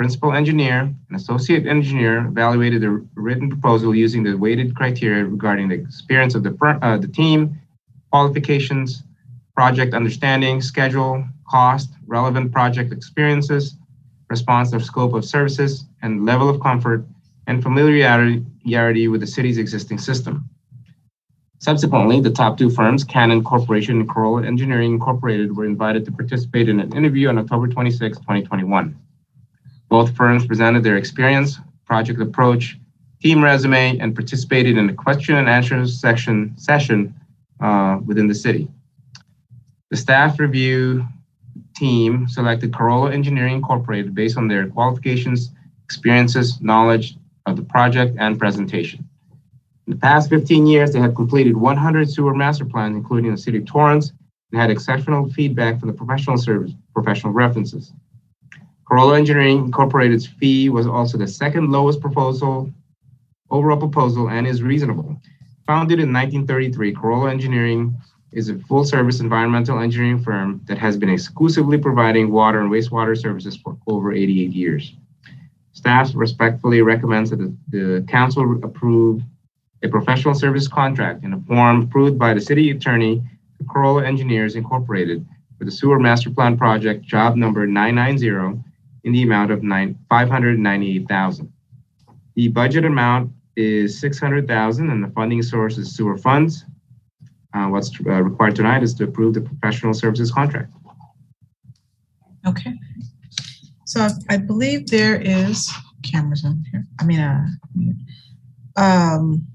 [SPEAKER 7] Principal Engineer, and Associate Engineer evaluated the written proposal using the weighted criteria regarding the experience of the, uh, the team, qualifications, project understanding, schedule, cost, relevant project experiences, response or scope of services, and level of comfort and familiarity with the city's existing system. Subsequently, the top two firms, Canon Corporation and Carollo Engineering Incorporated, were invited to participate in an interview on October 26, 2021. Both firms presented their experience, project approach, team resume, and participated in a question and answer section session uh, within the city. The staff review team selected Carollo Engineering Incorporated based on their qualifications, experiences, knowledge of the project, and presentation. In the past 15 years, they have completed 100 sewer master plans, including the city of Torrance, and had exceptional feedback from the professional service, professional references. Carollo Engineering Incorporated's fee was also the second lowest proposal, overall proposal, and is reasonable. Founded in 1933, Carollo Engineering is a full-service environmental engineering firm that has been exclusively providing water and wastewater services for over 88 years. Staff respectfully recommends that the, the council approve a professional service contract in a form approved by the city attorney to Carollo Engineers Incorporated for the sewer master plan project job number 990 in the amount of nine, 598,000. The budget amount is 600,000 and the funding source is sewer funds. Uh, what's uh, required tonight is to approve the professional services contract.
[SPEAKER 4] Okay. So I- I believe there is cameras on here. I mean, uh, um,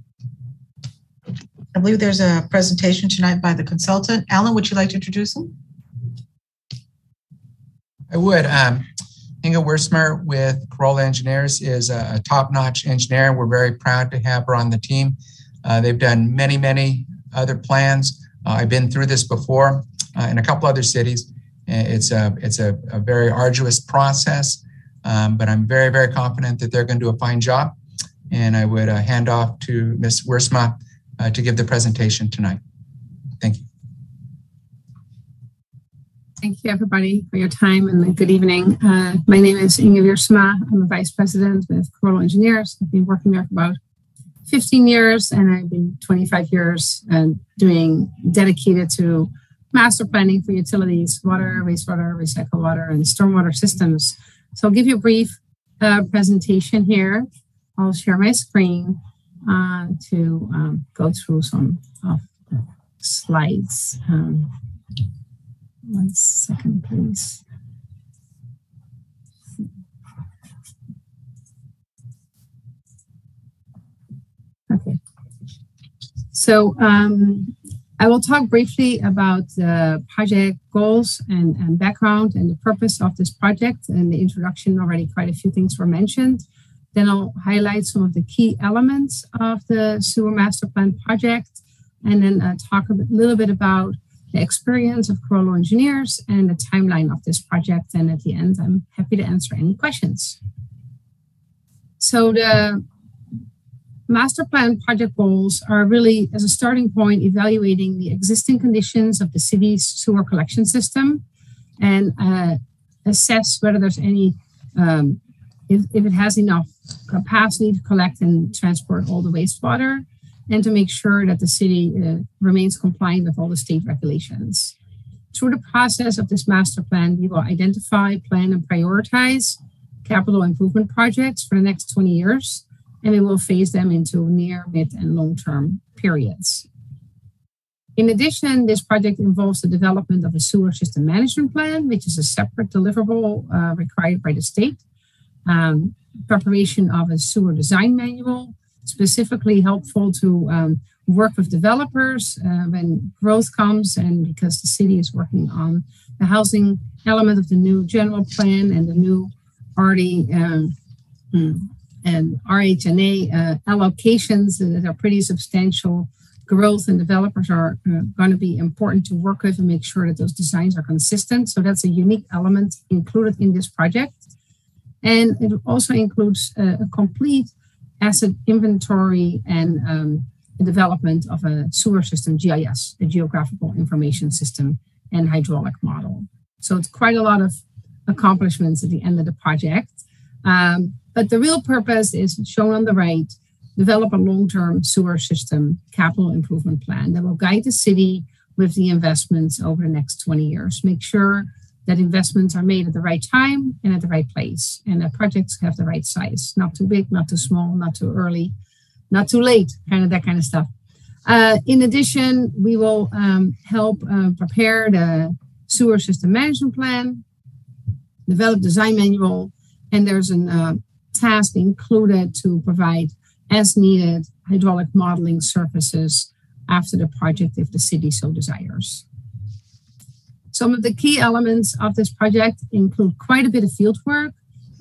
[SPEAKER 4] I believe there's a presentation tonight by the consultant. Alan, would you like to introduce him?
[SPEAKER 13] I would. Um, Inge Wiersma with Carollo Engineers is a, top-notch engineer. We're very proud to have her on the team. Uh, they've done many, many other plans. Uh, I've been through this before uh, in a couple other cities. It's a it's a, a very arduous process, um, but I'm very, very confident that they're going to do a fine job. And I would uh, hand off to Ms. Wiersma uh, to give the presentation tonight. Thank you.
[SPEAKER 14] Thank you, everybody, for your time and good evening. Uh, my name is Inge Wiersma. I'm a vice president with Carollo Engineers. I've been working there for about 15 years, and I've been 25 years uh, doing dedicated to master planning for utilities, water, wastewater, recycle water, and stormwater systems. So I'll give you a brief uh, presentation here. I'll share my screen uh, to um, go through some of the slides. Um, one second, please. Okay. So um, I will talk briefly about the project goals and, and background and the purpose of this project. And the introduction already quite a few things were mentioned. Then I'll highlight some of the key elements of the sewer master plan project, and then uh, talk a little bit about the experience of Carollo engineers and the timeline of this project. And at the end, I'm happy to answer any questions. So the master plan project goals are really, as a starting point, evaluating the existing conditions of the city's sewer collection system and uh, assess whether there's any, um, if, if it has enough capacity to collect and transport all the wastewater and to make sure that the city uh, remains compliant with all the state regulations. Through the process of this master plan, we will identify, plan, and prioritize capital improvement projects for the next 20 years, and we will phase them into near, mid, and long term periods. In addition, this project involves the development of a sewer system management plan, which is a separate deliverable uh, required by the state, um, preparation of a sewer design manual, specifically helpful to um, work with developers uh, when growth comes and because the city is working on the housing element of the new general plan and the new RD um, hmm, and RHNA uh, allocations that are pretty substantial growth and developers are uh, going to be important to work with and make sure that those designs are consistent. So that's a unique element included in this project. And it also includes uh, a complete asset inventory and um, the development of a sewer system GIS, a geographical information system and hydraulic model. So it's quite a lot of accomplishments at the end of the project. Um, but the real purpose is shown on the right, develop a long-term sewer system capital improvement plan that will guide the city with the investments over the next 20 years. Make sure that investments are made at the right time and at the right place, and that projects have the right size, not too big, not too small, not too early, not too late, kind of that kind of stuff. Uh, in addition, we will um, help uh, prepare the sewer system management plan, develop design manual, and there's a uh, task included to provide as needed hydraulic modeling services after the project if the city so desires. Some of the key elements of this project include quite a bit of field work,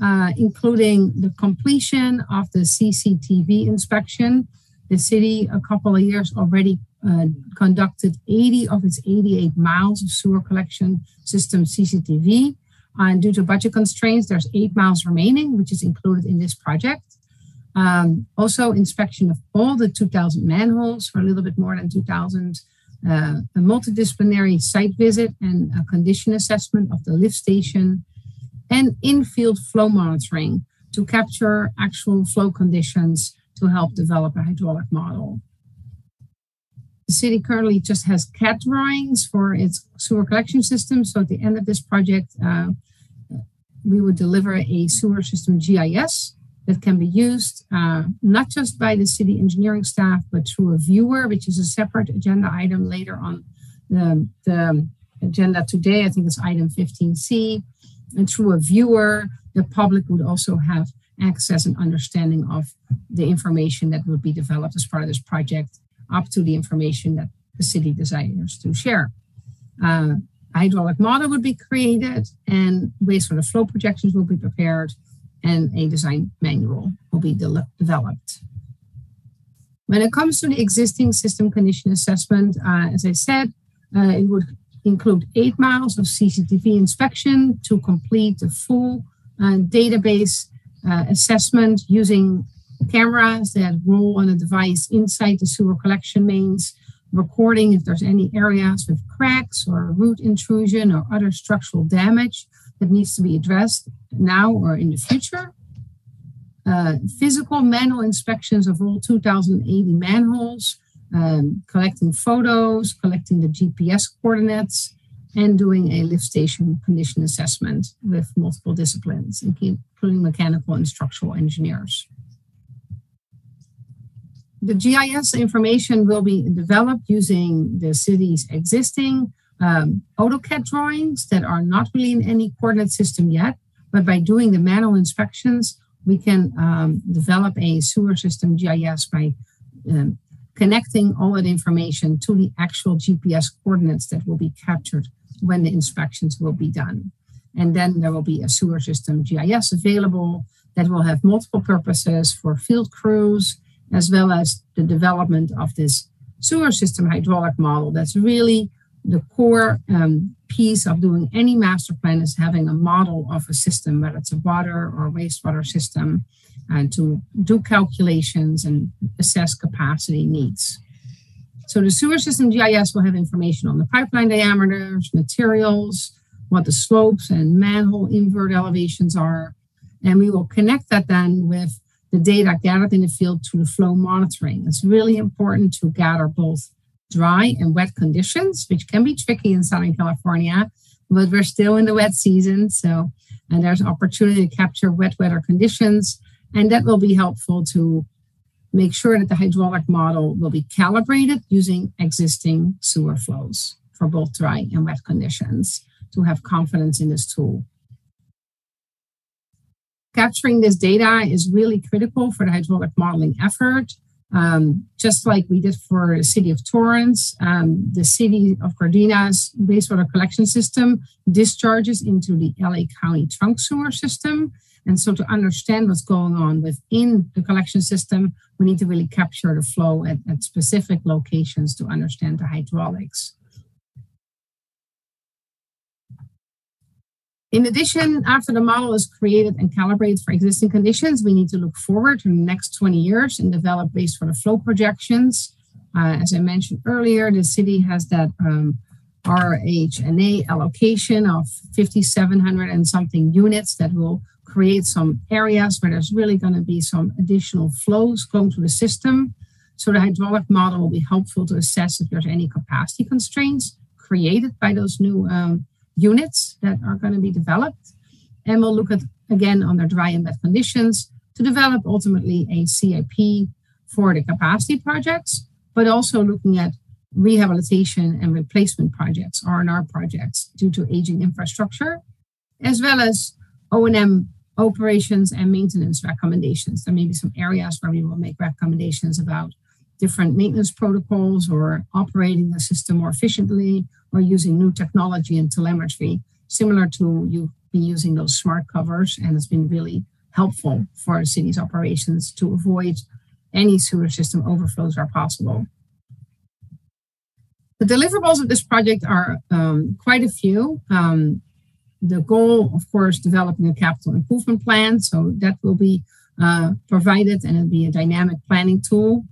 [SPEAKER 14] uh, including the completion of the CCTV inspection. The city, a couple of years already uh, conducted 80 of its 88 miles of sewer collection system CCTV. And due to budget constraints, there's eight miles remaining, which is included in this project. Um, also, inspection of all the 2,000 manholes for a little bit more than 2,000 uh, a multidisciplinary site visit and a condition assessment of the lift station, and in-field flow monitoring to capture actual flow conditions to help develop a hydraulic model. The city currently just has CAD drawings for its sewer collection system. So at the end of this project, uh, we would deliver a sewer system GIS that can be used uh, not just by the city engineering staff, but through a viewer, which is a separate agenda item later on the, the agenda today. I think it's item 15C. And through a viewer, the public would also have access and understanding of the information that would be developed as part of this project up to the information that the city desires to share. Uh, hydraulic model would be created and wastewater flow projections will be prepared and a design manual will be de developed. When it comes to the existing system condition assessment, uh, as I said, uh, it would include eight miles of CCTV inspection to complete the full uh, database uh, assessment using cameras that roll on a device inside the sewer collection mains, recording if there's any areas with cracks or root intrusion or other structural damage that needs to be addressed now or in the future. Uh, physical manual inspections of all 2,080 manholes, um, collecting photos, collecting the GPS coordinates, and doing a lift station condition assessment with multiple disciplines, including mechanical and structural engineers. The GIS information will be developed using the city's existing um, AutoCAD drawings that are not really in any coordinate system yet, but by doing the manual inspections, we can um, develop a sewer system GIS by um, connecting all that information to the actual GPS coordinates that will be captured when the inspections will be done. And then there will be a sewer system GIS available that will have multiple purposes for field crews, as well as the development of this sewer system hydraulic model. That's really the core um, piece of doing any master plan is having a model of a system, whether it's a water or wastewater system, and to do calculations and assess capacity needs. So the sewer system GIS will have information on the pipeline diameters, materials, what the slopes and manhole invert elevations are. And we will connect that then with the data gathered in the field to the flow monitoring. It's really important to gather both dry and wet conditions, which can be tricky in Southern California, but we're still in the wet season. So, and there's opportunity to capture wet weather conditions. And that will be helpful to make sure that the hydraulic model will be calibrated using existing sewer flows for both dry and wet conditions to have confidence in this tool. Capturing this data is really critical for the hydraulic modeling effort. Um, just like we did for the city of Torrance, um, the city of Gardena's wastewater collection system discharges into the LA County trunk sewer system. And so to understand what's going on within the collection system, we need to really capture the flow at, at specific locations to understand the hydraulics. In addition, after the model is created and calibrated for existing conditions, we need to look forward to the next 20 years and develop based for the flow projections. Uh, as I mentioned earlier, the city has that um, RHNA allocation of 5,700 and something units that will create some areas where there's really going to be some additional flows going through the system. So the hydraulic model will be helpful to assess if there's any capacity constraints created by those new um, units that are going to be developed. And we'll look at again under dry and wet conditions to develop ultimately a CIP for the capacity projects, but also looking at rehabilitation and replacement projects, R&R projects due to aging infrastructure, as well as O&M operations and maintenance recommendations. There may be some areas where we will make recommendations about different maintenance protocols or operating the system more efficiently or using new technology and telemetry, similar to you've been using those smart covers. And it's been really helpful for city's operations to avoid any sewer system overflows where possible. The deliverables of this project are um, quite a few. Um, the goal, of course, developing a capital improvement plan. So that will be uh, provided and it'll be a dynamic planning tool.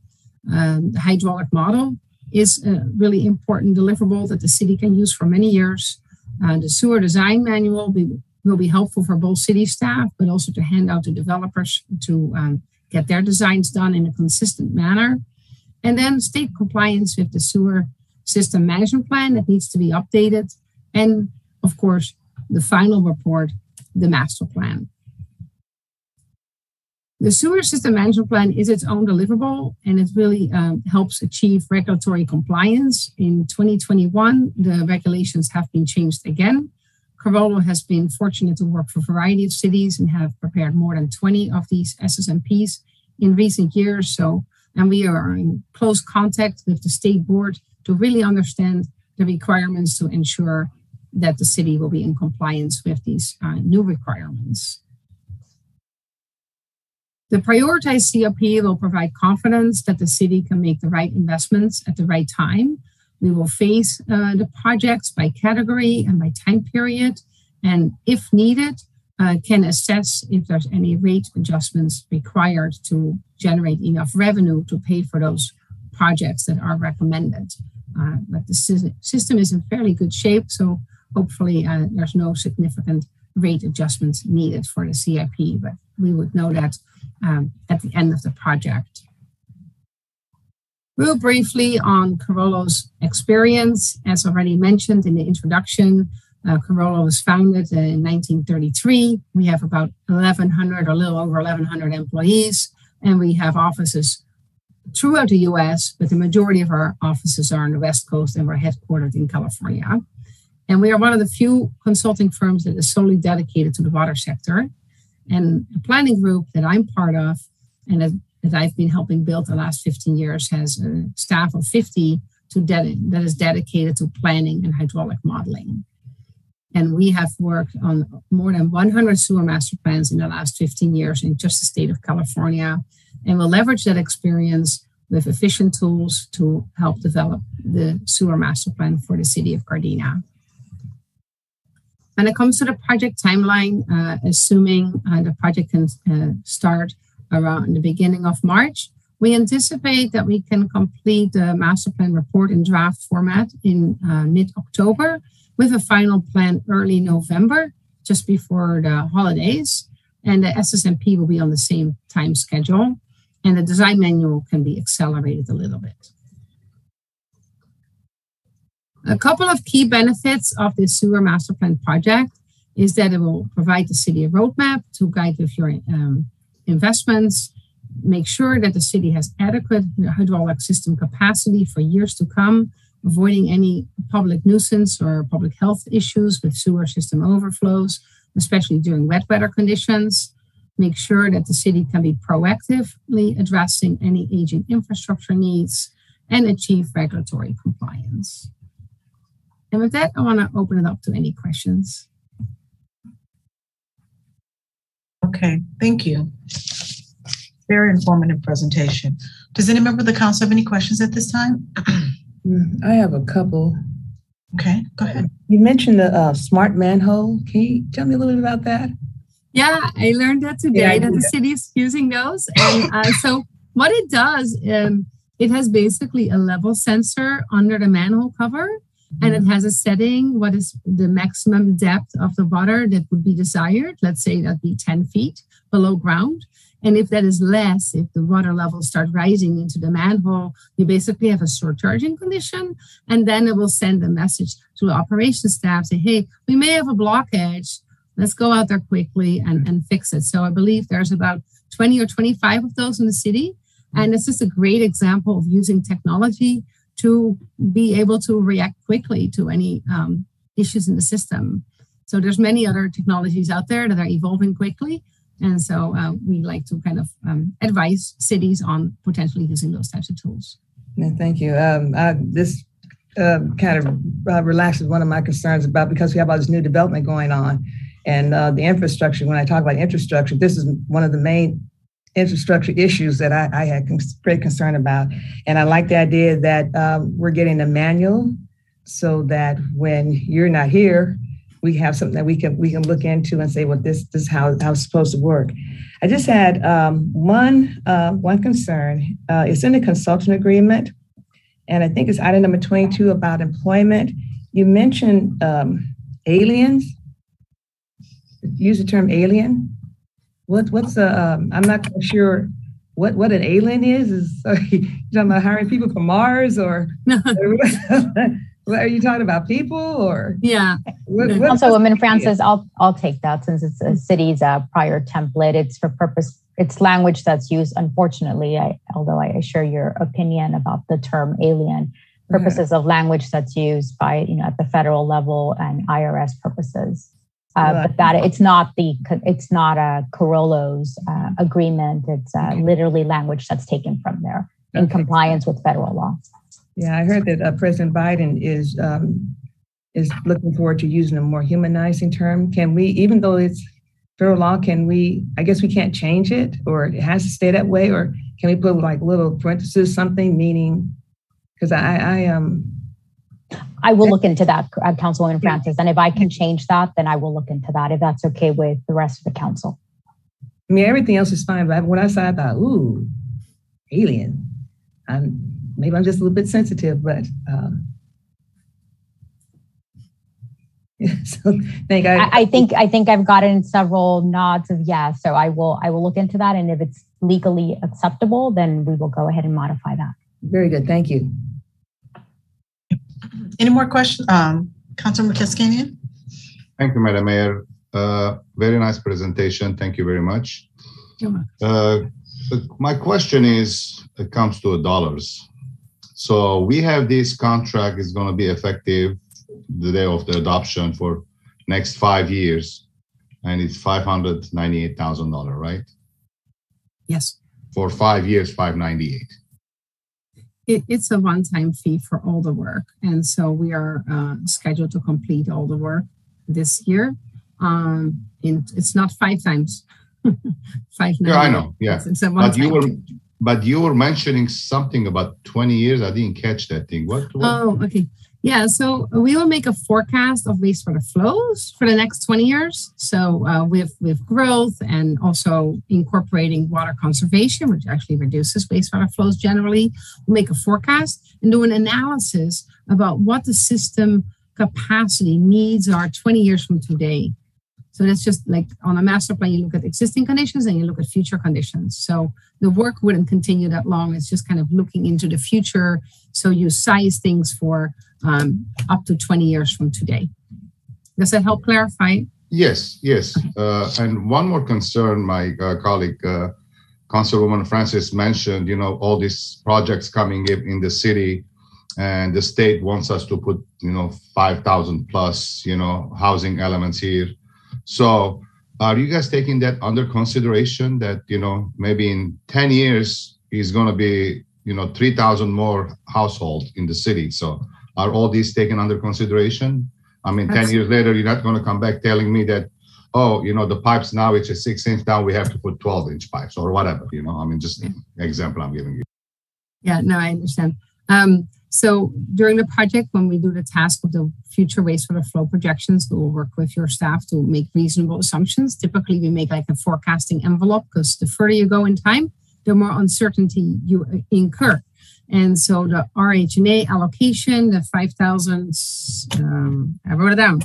[SPEAKER 14] Um, the hydraulic model is a really important deliverable that the city can use for many years. Uh, the sewer design manual will be will be helpful for both city staff, but also to hand out to developers to um, get their designs done in a consistent manner. And then state compliance with the sewer system management plan that needs to be updated. And of course, the final report, the master plan. The sewer system management plan is its own deliverable and it really um, helps achieve regulatory compliance. In 2021, the regulations have been changed again. Carollo has been fortunate to work for a variety of cities and have prepared more than 20 of these SSMPs in recent years. So, and we are in close contact with the state board to really understand the requirements to ensure that the city will be in compliance with these uh, new requirements. The prioritized CIP will provide confidence that the city can make the right investments at the right time. We will phase uh, the projects by category and by time period, and if needed, uh, can assess if there's any rate adjustments required to generate enough revenue to pay for those projects that are recommended. Uh, but the system is in fairly good shape, so hopefully uh, there's no significant rate adjustments needed for the CIP, but we would know that um, at the end of the project. Real briefly on Carollo's experience, as already mentioned in the introduction, uh, Carollo was founded in 1933. We have about 1,100 or a little over 1,100 employees, and we have offices throughout the US, but the majority of our offices are on the West Coast and we're headquartered in California. And we are one of the few consulting firms that is solely dedicated to the water sector. And the planning group that I'm part of and that, I've been helping build the last 15 years has a staff of 50 to that is dedicated to planning and hydraulic modeling. And we have worked on more than 100 sewer master plans in the last 15 years in just the state of California. And we'll leverage that experience with efficient tools to help develop the sewer master plan for the city of Gardena. When it comes to the project timeline, uh, assuming uh, the project can uh, start around the beginning of March, we anticipate that we can complete the master plan report in draft format in uh, mid-October with a final plan early November, just before the holidays. And the SSMP will be on the same time schedule. And the design manual can be accelerated a little bit. A couple of key benefits of this sewer master plan project is that it will provide the city a roadmap to guide with your um, investments, make sure that the city has adequate hydraulic system capacity for years to come, avoiding any public nuisance or public health issues with sewer system overflows, especially during wet weather conditions. Make sure that the city can be proactively addressing any aging infrastructure needs and achieve regulatory compliance. And with that, I want to open it up to any questions.
[SPEAKER 4] Okay, thank you. Very informative presentation. Does any member of the council have any questions at this time?
[SPEAKER 9] Mm, I have a couple.
[SPEAKER 4] Okay, go ahead.
[SPEAKER 9] You mentioned the uh, smart manhole. Can you tell me a little bit about that?
[SPEAKER 14] Yeah, I learned that today yeah, that the city is using those. And uh, so what it does, um, it has basically a level sensor under the manhole cover and it mm-hmm. has a setting what is the maximum depth of the water that would be desired let's say that be 10 feet below ground. And if that is less if the water levels start rising into the manhole you basically have a surcharging condition. And then it will send a message to the operations staff say hey we may have a blockage. Let's go out there quickly and, and fix it. So i believe there's about 20 or 25 of those in the city. And it's just a great example of using technology to be able to react quickly to any um, issues in the system. So there's many other technologies out there that are evolving quickly. And so uh, we like to kind of um, advise cities on potentially using those types of tools.
[SPEAKER 9] Yeah, thank you. Um, I, this uh, kind of uh, relaxes one of my concerns about because we have all this new development going on and uh, the infrastructure. When I talk about infrastructure, this is one of the main infrastructure issues that I, I had great concern about. And I like the idea that um, we're getting a manual so that when you're not here, we have something that we can we can look into and say, well, this, this is how, how it's supposed to work. I just had um, one uh, one concern. Uh, it's in the consultant agreement, and I think it's item number 22 about employment. You mentioned um, aliens use the term alien. What, what's the, um, I'm not sure what, what an alien is. Is are you talking about hiring people from Mars or what are you talking about? People or?
[SPEAKER 14] Yeah.
[SPEAKER 9] What, what-
[SPEAKER 8] Councilwoman Francis, I'll, I'll take that since it's a city's uh, prior template. It's for purpose, it's language that's used, unfortunately, I, although I share your opinion about the term alien, purposes of language that's used by, you know, at the federal level and IRS purposes. Uh, but that it's not the, it's not a Carollo's uh, agreement. It's uh, literally language that's taken from there in compliance with federal law.
[SPEAKER 9] Yeah, I heard that uh, President Biden is um, is looking forward to using a more humanizing term. Can we, even though it's federal law, can we? I guess we can't change it, or it has to stay that way, or can we put like little parentheses, something meaning? Because I, I um,
[SPEAKER 8] I will look into that, uh, Councilwoman Francis, and if I can change that, then I will look into that, if that's okay with the rest of the council.
[SPEAKER 9] I mean everything else is fine, but when I saw, it, I thought, ooh, alien. I'm maybe I'm just a little bit sensitive, but um, so thank I.
[SPEAKER 8] I, I think, I think I've gotten several nods of yes, so I will, I will look into that, and if it's legally acceptable, then we will go ahead and modify that.
[SPEAKER 9] Very good, thank you.
[SPEAKER 4] Any more questions? Um, Councilmember Kaskanian?
[SPEAKER 3] Thank you, Madam Mayor. Uh, Very nice presentation. Thank you very much. Uh, My question is, it comes to dollars. So we have this contract is going to be effective the day of the adoption for next five years, and it's $598,000, right?
[SPEAKER 14] Yes.
[SPEAKER 3] For five years, 598.
[SPEAKER 14] It, it's a one-time fee for all the work. And so we are uh, scheduled to complete all the work this year. Um, in, it's not five times. five.
[SPEAKER 3] Yeah, I know, yeah.
[SPEAKER 14] It's, it's
[SPEAKER 3] But you were, but you were mentioning something about 20 years. I didn't catch that thing. What? what-
[SPEAKER 14] Oh, okay. Yeah, so we will make a forecast of wastewater flows for the next 20 years. So uh, with with growth and also incorporating water conservation, which actually reduces wastewater flows generally, we'll make a forecast and do an analysis about what the system capacity needs are 20 years from today. So that's just like on a master plan, you look at existing conditions and you look at future conditions. So the work wouldn't continue that long. It's just kind of looking into the future. So you size things for um, up to 20 years from today. Does that help clarify?
[SPEAKER 3] Yes, yes. Uh, and one more concern, my uh, colleague, uh, Councilwoman Francis mentioned, you know, all these projects coming in in the city and the state wants us to put, you know, 5,000 plus, you know, housing elements here. So are you guys taking that under consideration that, you know, maybe in 10 years is going to be, you know, 3,000 more households in the city? So are all these taken under consideration? I mean, 10 years later, you're not going to come back telling me that, oh, you know, the pipes now it's a six inch now we have to put 12 inch pipes or whatever, you know, I mean, just an example I'm giving you.
[SPEAKER 14] Yeah, no, I understand. Um, so during the project, when we do the task of the future wastewater flow projections, we will work with your staff to make reasonable assumptions. Typically, we make like a forecasting envelope because the further you go in time, the more uncertainty you uh, incur. And so the RHNA allocation, the 5,000, um, I wrote it down,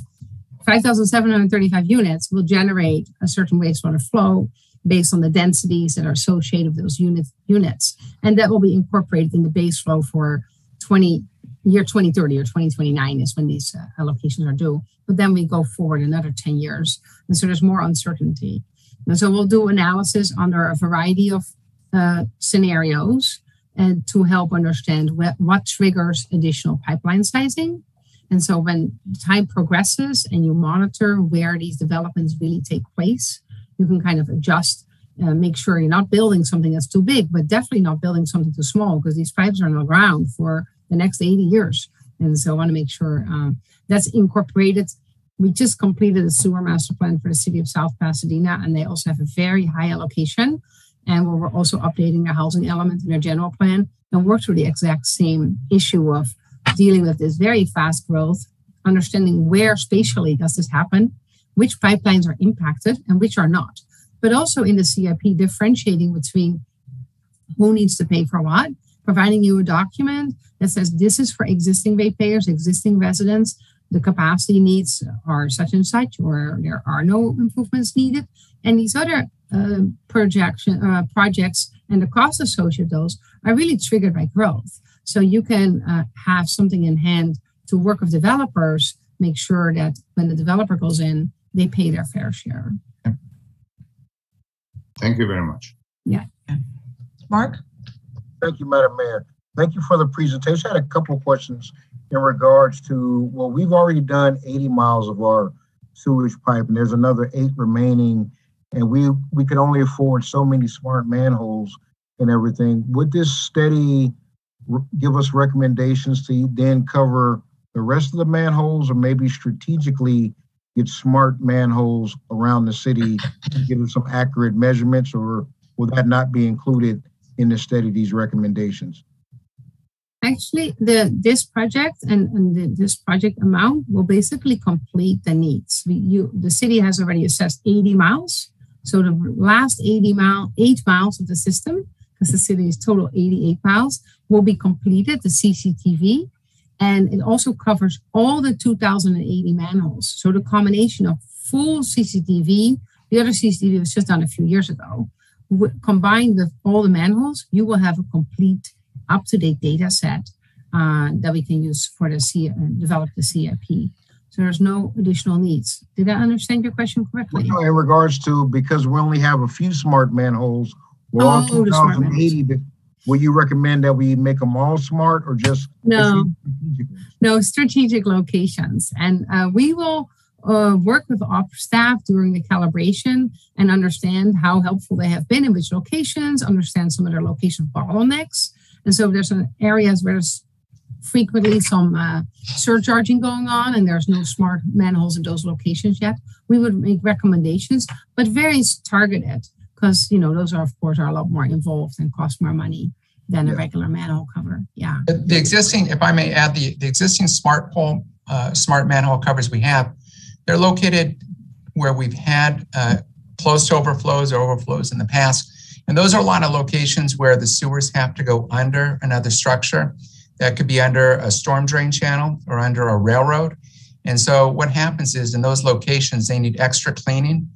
[SPEAKER 14] 5,735 units will generate a certain wastewater flow based on the densities that are associated with those units, units. And that will be incorporated in the base flow for 20, year 2030 or 2029 is when these uh, allocations are due. But then we go forward another 10 years. And so there's more uncertainty. And so we'll do analysis under a variety of uh, scenarios and to help understand what, what triggers additional pipeline sizing. And so when time progresses and you monitor where these developments really take place, you can kind of adjust, uh, make sure you're not building something that's too big, but definitely not building something too small because these pipes are on the ground for the next 80 years. And so I want to make sure um, that's incorporated. We just completed a sewer master plan for the city of South Pasadena, and they also have a very high allocation. And we're also updating their housing element in their general plan and work through the exact same issue of dealing with this very fast growth, understanding where spatially does this happen, which pipelines are impacted and which are not. But also in the CIP, differentiating between who needs to pay for what, providing you a document that says this is for existing ratepayers, existing residents, the capacity needs are such and such, or there are no improvements needed. And these other uh, projection uh, projects and the cost associated with those are really triggered by growth. So you can uh, have something in hand to work with developers, make sure that when the developer goes in, they pay their fair share.
[SPEAKER 3] Thank you very much.
[SPEAKER 14] Yeah.
[SPEAKER 4] Mark?
[SPEAKER 2] Thank you, Madam Mayor. Thank you for the presentation. I had a couple of questions in regards to, well, we've already done 80 miles of our sewage pipe and there's another eight remaining and we, we could only afford so many smart manholes and everything. Would this study give us recommendations to then cover the rest of the manholes or maybe strategically get smart manholes around the city, to give us some accurate measurements or will that not be included in the study, these recommendations?
[SPEAKER 14] Actually, the this project and, and the, this project amount will basically complete the needs. We, you, the city has already assessed 80 miles. So the last 80 mile, eight miles of the system, because the city is total 88 miles, will be completed, the CCTV. And it also covers all the 2,080 manholes. So the combination of full CCTV, the other CCTV was just done a few years ago, w- combined with all the manholes, you will have a complete up-to-date data set uh, that we can use for the C- develop the CIP. So there's no additional needs. Did I understand your question correctly?
[SPEAKER 2] No, in regards to, because we only have a few smart manholes, we're all
[SPEAKER 14] Oh, the smart
[SPEAKER 2] 2080, will you recommend that we make them all smart or just?
[SPEAKER 14] No. No, strategic locations. And uh, we will uh, work with op staff during the calibration and understand how helpful they have been in which locations, understand some of their location bottlenecks. And so there's some areas where there's frequently some uh, surcharging going on and there's no smart manholes in those locations yet. We would make recommendations, but very targeted because, you know, those are, of course, are a lot more involved and cost more money than a regular manhole cover. Yeah.
[SPEAKER 13] The the existing, if I may add, the, the existing smart pole, uh, smart manhole covers we have, they're located where we've had uh, close to overflows or overflows in the past. And those are a lot of locations where the sewers have to go under another structure. That could be under a storm drain channel or under a railroad. And so what happens is in those locations, they need extra cleaning.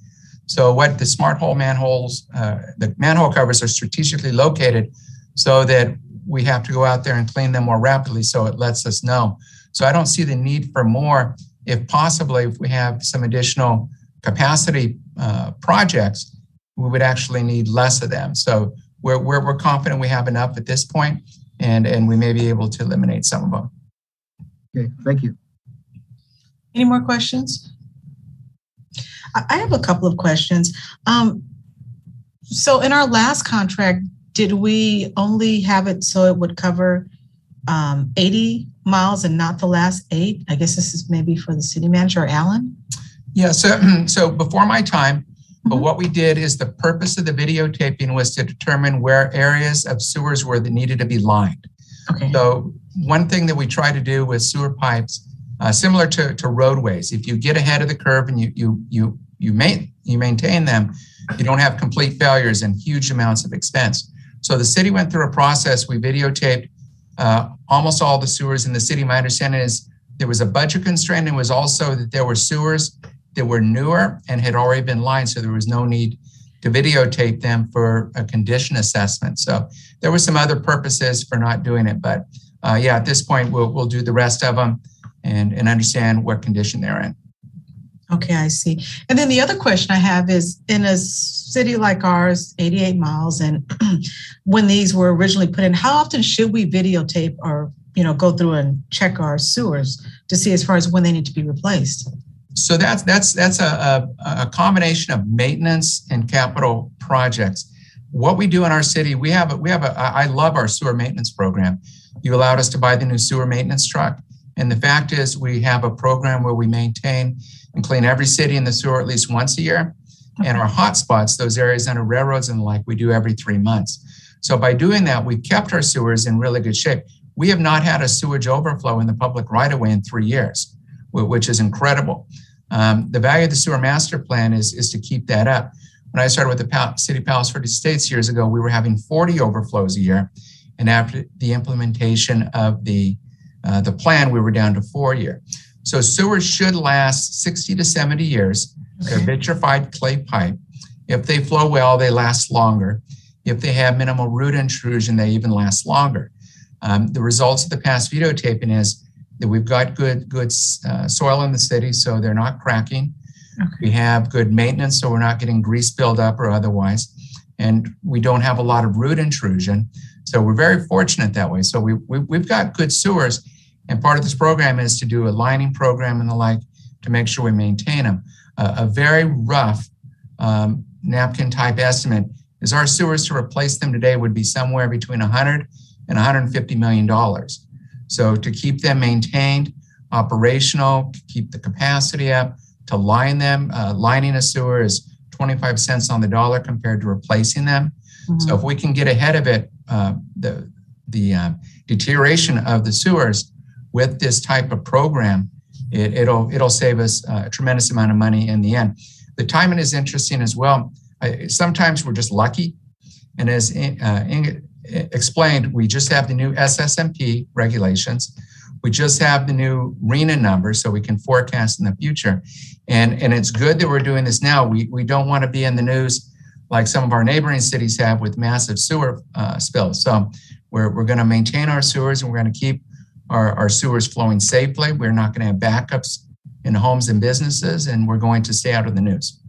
[SPEAKER 13] So what the smart hole manholes, uh, the manhole covers are strategically located so that we have to go out there and clean them more rapidly. So it lets us know. So I don't see the need for more. If possibly, if we have some additional capacity uh, projects, we would actually need less of them. So we're, we're, we're confident we have enough at this point, and, and we may be able to eliminate some of them.
[SPEAKER 2] Okay, thank you.
[SPEAKER 4] Any more questions? I I have a couple of questions. Um, so in our last contract, did we only have it so it would cover um, 80 miles and not the last eight? I guess this is maybe for the city manager, Alan?
[SPEAKER 13] Yeah, so, so before my time, but what we did is the purpose of the videotaping was to determine where areas of sewers were that needed to be lined.
[SPEAKER 4] Okay.
[SPEAKER 13] So one thing that we try to do with sewer pipes, uh, similar to, to roadways, if you get ahead of the curve and you you you you main, you maintain them, you don't have complete failures and huge amounts of expense. So the city went through a process. We videotaped uh, almost all the sewers in the city. My understanding is there was a budget constraint and was also that there were sewers that were newer and had already been lined, so there was no need to videotape them for a condition assessment. So there were some other purposes for not doing it, but uh, yeah, at this point we'll we'll do the rest of them and and understand what condition they're in.
[SPEAKER 4] Okay, I see. And then the other question I have is in a city like ours, 88 miles, and when these were originally put in, how often should we videotape or you know go through and check our sewers to see as far as when they need to be replaced?
[SPEAKER 13] So that's that's that's a, a, a combination of maintenance and capital projects. What we do in our city, we have a, we have a I love our sewer maintenance program. You allowed us to buy the new sewer maintenance truck, and the fact is we have a program where we maintain and clean every city in the sewer at least once a year, and our hot spots, those areas under railroads and the like, we do every three months. So by doing that, we've kept our sewers in really good shape. We have not had a sewage overflow in the public right of way in three years, which is incredible. Um, the value of the sewer master plan is, is to keep that up. When I started with the City of Palos Verdes Estates years ago, we were having 40 overflows a year. And after the implementation of the, uh, the plan, we were down to four a year. So sewers should last 60 to 70 years. They're vitrified clay pipe. If they flow well, they last longer. If they have minimal root intrusion, they even last longer. Um, the results of the past videotaping is that we've got good good uh, soil in the city, so they're not cracking. We have good maintenance, so we're not getting grease buildup or otherwise, and we don't have a lot of root intrusion. So we're very fortunate that way. So we, we we've got good sewers, and part of this program is to do a lining program and the like to make sure we maintain them. Uh, a very rough um, napkin type estimate is our sewers to replace them today would be somewhere between 100 and 150 million dollars. So to keep them maintained, operational, keep the capacity up, to line them, uh, lining a sewer is 25 cents on the dollar compared to replacing them. Mm-hmm. So if we can get ahead of it, uh, the the uh, deterioration of the sewers with this type of program, it, it'll it'll save us a tremendous amount of money in the end. The timing is interesting as well. I, sometimes we're just lucky, and as uh, Inge explained, we just have the new SSMP regulations. We just have the new RHNA number so we can forecast in the future. And, and it's good that we're doing this now. We, we don't want to be in the news like some of our neighboring cities have with massive sewer uh, spills. So we're, we're going to maintain our sewers and we're going to keep our, our sewers flowing safely. We're not going to have backups in homes and businesses, and we're going to stay out of the news.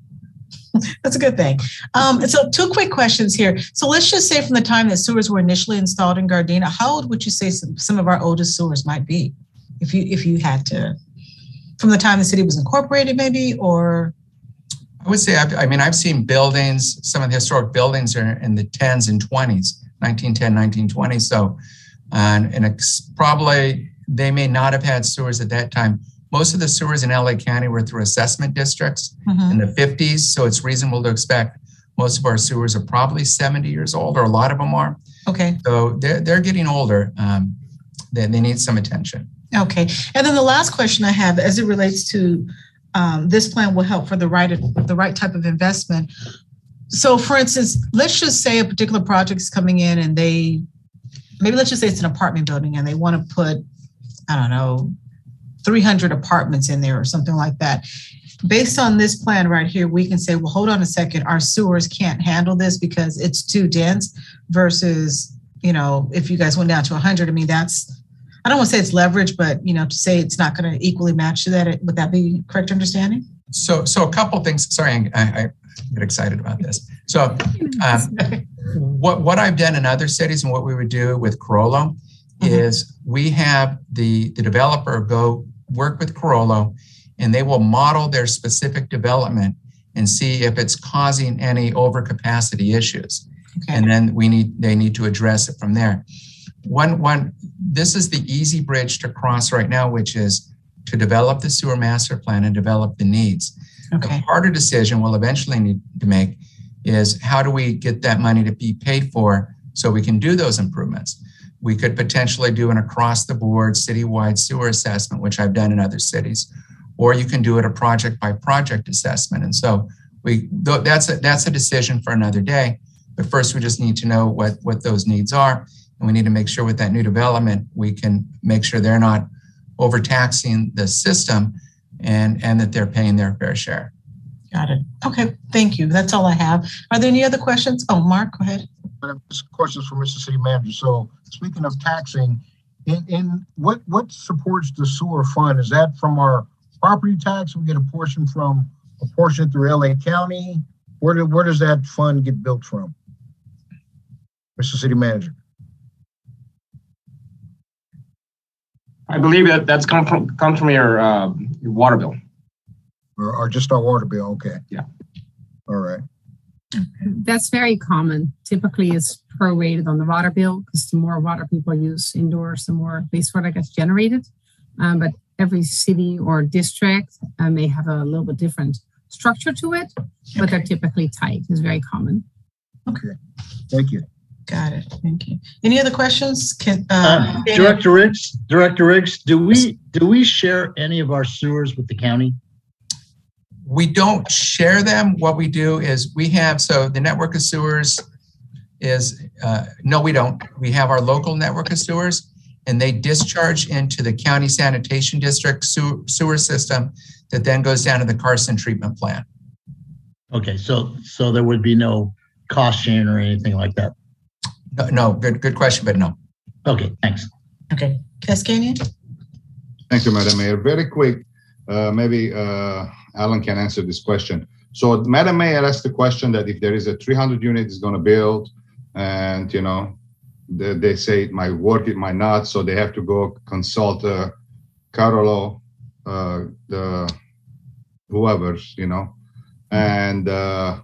[SPEAKER 4] That's a good thing. Um, so, two quick questions here. So, let's just say from the time that sewers were initially installed in Gardena, how old would you say some, some of our oldest sewers might be, if you if you had to, from the time the city was incorporated, maybe, or?
[SPEAKER 13] I would say, I've, I mean, I've seen buildings. Some of the historic buildings are in the tens and twenties, 1910, 1920. So, and, and probably they may not have had sewers at that time most of the sewers in LA County were through assessment districts mm-hmm. in the 50s, so it's reasonable to expect most of our sewers are probably 70 years old, or a lot of them are.
[SPEAKER 4] Okay.
[SPEAKER 13] So they're, they're getting older. Um, they, they need some attention.
[SPEAKER 4] Okay. And then the last question I have, as it relates to um, this plan will help for the right the right type of investment. So, for instance, let's just say a particular project is coming in, and they maybe let's just say it's an apartment building, and they want to put I don't know 300 apartments in there or something like that. Based on this plan right here, we can say, well, hold on a second, our sewers can't handle this because it's too dense versus, you know, if you guys went down to 100, I mean, that's, I don't want to say it's leverage, but, you know, to say it's not going to equally match to that, would that be correct understanding?
[SPEAKER 13] So, so a couple things, sorry, I, I get excited about this. So um, what, what I've done in other cities and what we would do with Carollo mm-hmm. is we have the, the developer go work with Carollo and they will model their specific development and see if it's causing any overcapacity issues. Okay. And then we need they need to address it from there. One one this is the easy bridge to cross right now, which is to develop the sewer master plan and develop the needs. Okay. The harder decision we'll eventually need to make is how do we get that money to be paid for so we can do those improvements we could potentially do an across the board citywide sewer assessment, which I've done in other cities, or you can do it a project by project assessment. And so we that's a, that's a decision for another day. But first, we just need to know what what those needs are, and we need to make sure with that new development we can make sure they're not overtaxing the system, and and that they're paying their fair share.
[SPEAKER 4] Got it. Okay, thank you. That's all I have. Are there any other questions? Oh, Mark, go ahead.
[SPEAKER 2] Questions for Mr. City Manager. So speaking of taxing, in, in what what supports the sewer fund? Is that from our property tax? We get a portion from a portion through LA County. Where do, where does that fund get built from, Mr. City Manager?
[SPEAKER 7] I believe that that's come from comes from your uh, your water bill.
[SPEAKER 2] Or, or just our water bill? Okay.
[SPEAKER 7] Yeah.
[SPEAKER 2] All right.
[SPEAKER 14] That's very common. Typically, it's prorated on the water bill because the more water people use indoors, the more wastewater gets generated. Um, but every city or district uh, may have a little bit different structure to it, but they're typically tight. It's very common.
[SPEAKER 2] Okay, thank you.
[SPEAKER 4] Got it. Thank you. Any other questions? Can
[SPEAKER 6] uh, uh, Director Riggs? Director Riggs, do we do we share any of our sewers with the county?
[SPEAKER 13] We don't share them. What we do is we have so the network of sewers is uh, no, we don't. We have our local network of sewers, and they discharge into the county sanitation district sewer, sewer system that then goes down to the Carson treatment plant.
[SPEAKER 6] Okay, so, so there would be no cost sharing or anything like that?
[SPEAKER 13] No, no, good, good question, but no.
[SPEAKER 6] Okay, thanks.
[SPEAKER 4] Okay, Kaskanian?
[SPEAKER 3] Thank you, Madam Mayor. Very quick, uh, maybe uh, Alan can answer this question. So Madam Mayor asked the question that if there is a 300 unit is going to build and, you know, they, they say it might work, it might not. So they have to go consult uh, Carollo, uh, the whoever's, you know, and uh,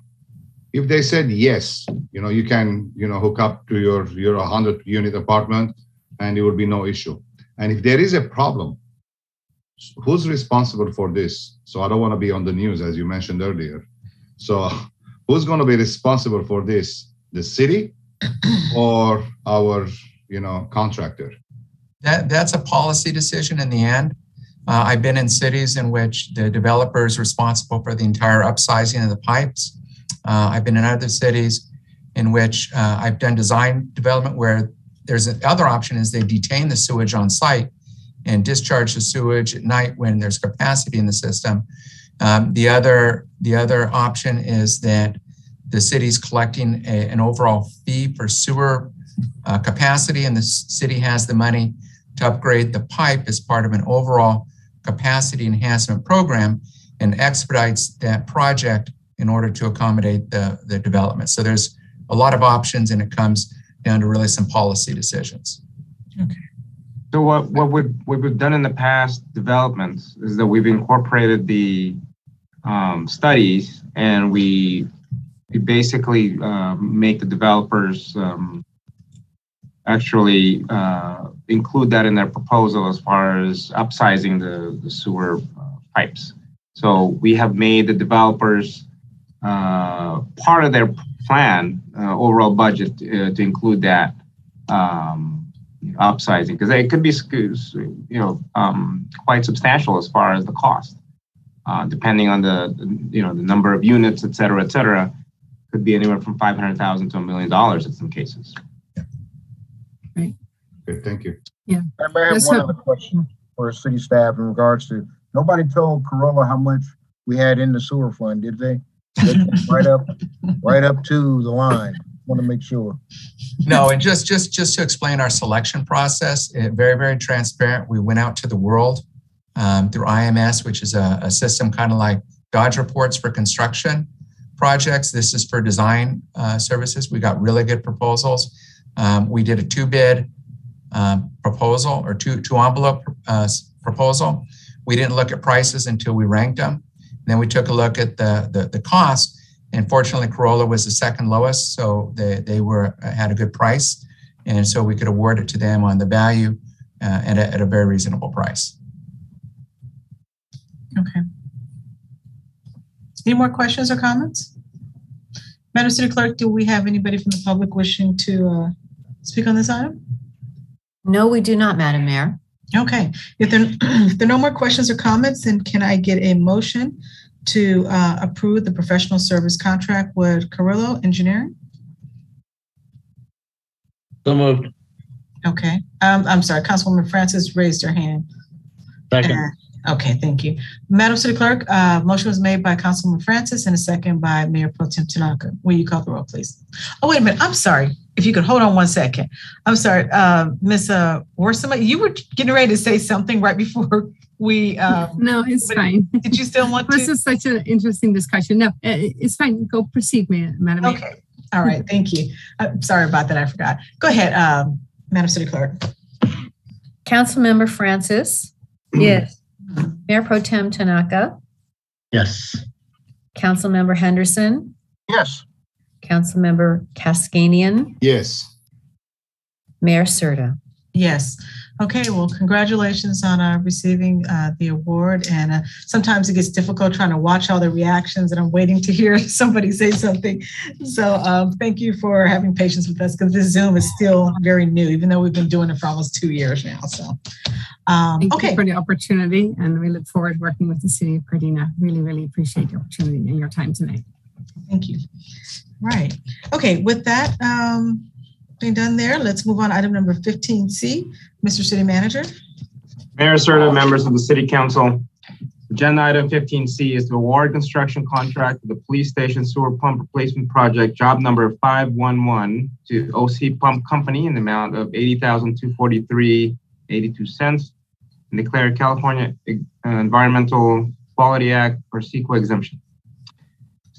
[SPEAKER 3] if they said yes, you know, you can, you know, hook up to your your 100 unit apartment, and it will be no issue. And if there is a problem, who's responsible for this? So I don't want to be on the news as you mentioned earlier. So who's going to be responsible for this? The city or our, you know, contractor?
[SPEAKER 13] That that's a policy decision in the end. Uh, I've been in cities in which the developer is responsible for the entire upsizing of the pipes. Uh, I've been in other cities in which uh, I've done design development where there's another option is they detain the sewage on site and discharge the sewage at night when there's capacity in the system. Um, the other the other option is that the city's collecting a, an overall fee for sewer uh, capacity, and the city has the money to upgrade the pipe as part of an overall capacity enhancement program and expedites that project in order to accommodate the, the development. So there's a lot of options and it comes down to really some policy decisions.
[SPEAKER 4] Okay.
[SPEAKER 7] So what, what we've, what we've done in the past developments is that we've incorporated the um, studies and we, we basically uh, make the developers um, actually uh, include that in their proposal as far as upsizing the, the sewer uh, pipes. So we have made the developers uh, part of their plan, uh, overall budget, uh, to include that um, upsizing because it could be, you know, um, quite substantial as far as the cost, uh, depending on the, you know, the number of units, et cetera, et cetera. Could be anywhere from five hundred thousand to a million dollars in some cases.
[SPEAKER 14] Right.
[SPEAKER 3] Okay, thank you.
[SPEAKER 14] Yeah.
[SPEAKER 2] I may have
[SPEAKER 14] Yes,
[SPEAKER 2] one other question for city staff in regards to, nobody told Carollo how much we had in the sewer fund, did they? They came Right up, right up to the line. Want to make sure.
[SPEAKER 13] No, and just just just to explain our selection process, eh, very very transparent. We went out to the world um, through IMS, which is a, a system kind of like Dodge reports for construction projects. This is for design uh, services. We got really good proposals. Um, we did a two bid um, proposal or two two envelope uh, proposal. We didn't look at prices until we ranked them. Then we took a look at the the, the cost. And fortunately, Carollo was the second lowest, so they, they were had a good price, and so we could award it to them on the value uh, at, a, at a very reasonable price.
[SPEAKER 4] Okay. Any more questions or comments? Madam City Clerk, do we have anybody from the public wishing to uh, speak on this item?
[SPEAKER 5] No, we do not, Madam Mayor.
[SPEAKER 4] Okay, if there, if there are no more questions or comments, then can I get a motion to uh, approve the professional service contract with Carollo Engineering?
[SPEAKER 6] So moved.
[SPEAKER 4] Okay, um, I'm sorry, Councilwoman Francis raised her hand.
[SPEAKER 6] Second.
[SPEAKER 4] Uh, Okay, thank you. Madam City Clerk, uh, motion was made by Councilwoman Francis and a second by Mayor Pro Tem Tanaka. Will you call the roll, please? Oh, wait a minute, I'm sorry. If you could hold on one second. I'm sorry, uh, Ms. uh, Wiersma, you were getting ready to say something right before we, um,
[SPEAKER 14] No, it's fine.
[SPEAKER 4] did you still want to
[SPEAKER 14] This
[SPEAKER 4] to?
[SPEAKER 14] is such an interesting discussion. No, uh, it's fine. Go proceed, Ma- Madam Mayor.
[SPEAKER 4] Okay, all right, thank you. I'm sorry about that, I forgot. Go ahead, um, Madam City Clerk.
[SPEAKER 5] council member Francis. Yes. Mayor Pro Tem Tanaka,
[SPEAKER 6] Yes.
[SPEAKER 5] council member Henderson,
[SPEAKER 2] Yes.
[SPEAKER 5] council member Kaskanian,
[SPEAKER 3] Yes.
[SPEAKER 5] Mayor Cerda.
[SPEAKER 4] Yes. Okay, well, congratulations on uh, receiving uh, the award. And uh, sometimes it gets difficult trying to watch all the reactions, and I'm waiting to hear somebody say something. So um, thank you for having patience with us because this Zoom is still very new, even though we've been doing it for almost two years now. So, um,
[SPEAKER 14] Thank
[SPEAKER 4] okay.
[SPEAKER 14] you for the opportunity, and we look forward to working with the city of Gardena. Really, really appreciate the opportunity and your time tonight.
[SPEAKER 4] Thank you. Right. Okay, with that um, being done there, let's move on. to Item number 15C, Mr. City Manager?
[SPEAKER 7] Mayor Cerda, members of the City Council. Agenda item 15C is to award construction contract for the police station sewer pump replacement project, job number 511 to OC Pump Company in the amount of $80,243.82 and declare California Environmental Quality Act or CEQA exemption.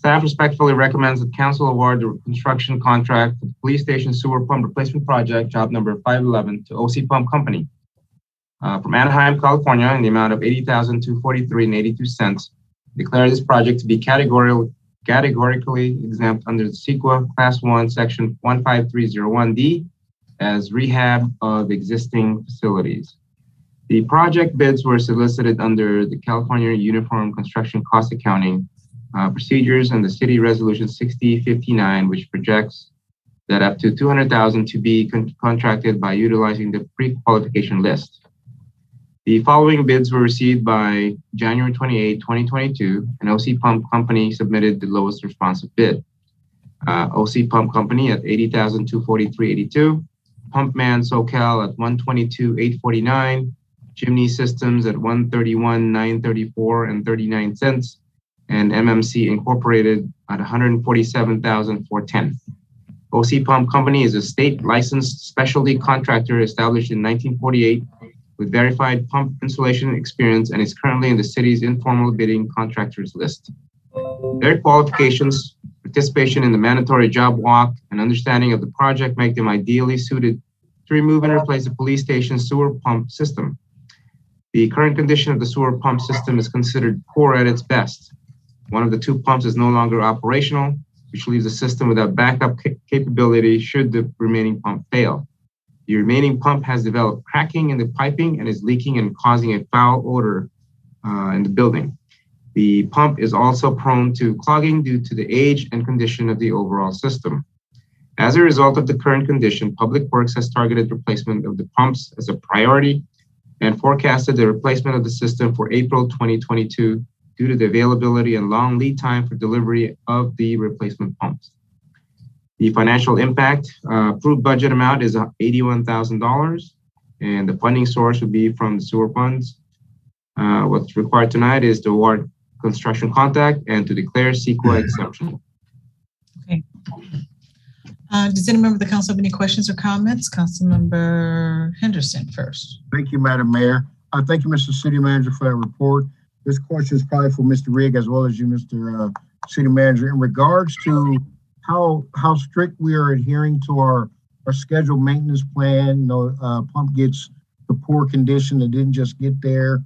[SPEAKER 7] Staff respectfully recommends that council award the construction contract for the police station sewer pump replacement project, job number 511 to OC Pump Company uh, from Anaheim, California, in the amount of $80,243.82. Declare this project to be categorical, categorically exempt under the CEQA Class 1, Section 15301D as rehab of existing facilities. The project bids were solicited under the California Uniform Construction Cost Accounting uh, procedures and the City Resolution 6059, which projects that up to 200,000 to be con- contracted by utilizing the pre-qualification list. The following bids were received by January 28, 2022, and OC Pump Company submitted the lowest responsive bid. Uh, OC Pump Company at 80,243.82, Pumpman SoCal at 122,849, Chimney Systems at 131,934 and 39 cents, and MMC Incorporated at 147,410. OC Pump Company is a state licensed specialty contractor established in 1948 with verified pump installation experience and is currently in the city's informal bidding contractors list. Their qualifications, participation in the mandatory job walk, and understanding of the project make them ideally suited to remove and replace the police station sewer pump system. The current condition of the sewer pump system is considered poor at its best. One of the two pumps is no longer operational, which leaves the system without backup ca- capability should the remaining pump fail. The remaining pump has developed cracking in the piping and is leaking and causing a foul odor uh, in the building. The pump is also prone to clogging due to the age and condition of the overall system. As a result of the current condition, Public Works has targeted replacement of the pumps as a priority and forecasted the replacement of the system for April 2022 due to the availability and long lead time for delivery of the replacement pumps. The financial impact, uh, approved budget amount is $81,000, and the funding source would be from the sewer funds. Uh, what's required tonight is to award construction contract and to declare CEQA exemption.
[SPEAKER 4] Uh, does any member of the council have any questions or comments? Councilmember Henderson first.
[SPEAKER 2] Thank you, Madam Mayor. Uh, thank you, Mr. City Manager, for that report. This question is probably for Mr. Rigg as well as you, Mr. Uh, City Manager. In regards to how, how strict we are adhering to our, our scheduled maintenance plan, you know, uh, pump gets the poor condition, it didn't just get there.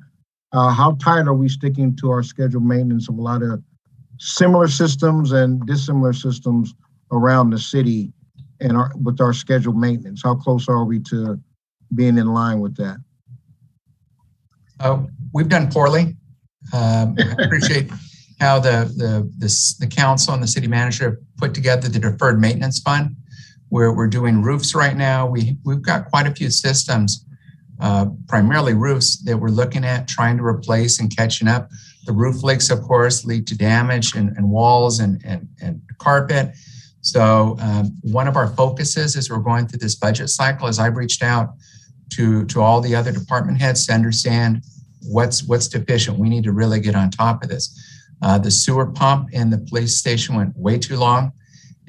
[SPEAKER 2] Uh, how tight are we sticking to our scheduled maintenance of a lot of similar systems and dissimilar systems around the city and our, with our scheduled maintenance? How close are we to being in line with that?
[SPEAKER 13] Uh, we've done poorly. Um, I appreciate how the, the, the council and the city manager put together the deferred maintenance fund where we're doing roofs right now. We, we've got quite a few systems, uh, primarily roofs that we're looking at trying to replace and catching up. The roof leaks, of course, lead to damage and, and walls and, and, and carpet. So um, one of our focuses as we're going through this budget cycle is I've reached out to, to all the other department heads to understand what's what's deficient. We need to really get on top of this. Uh, the sewer pump in the police station went way too long,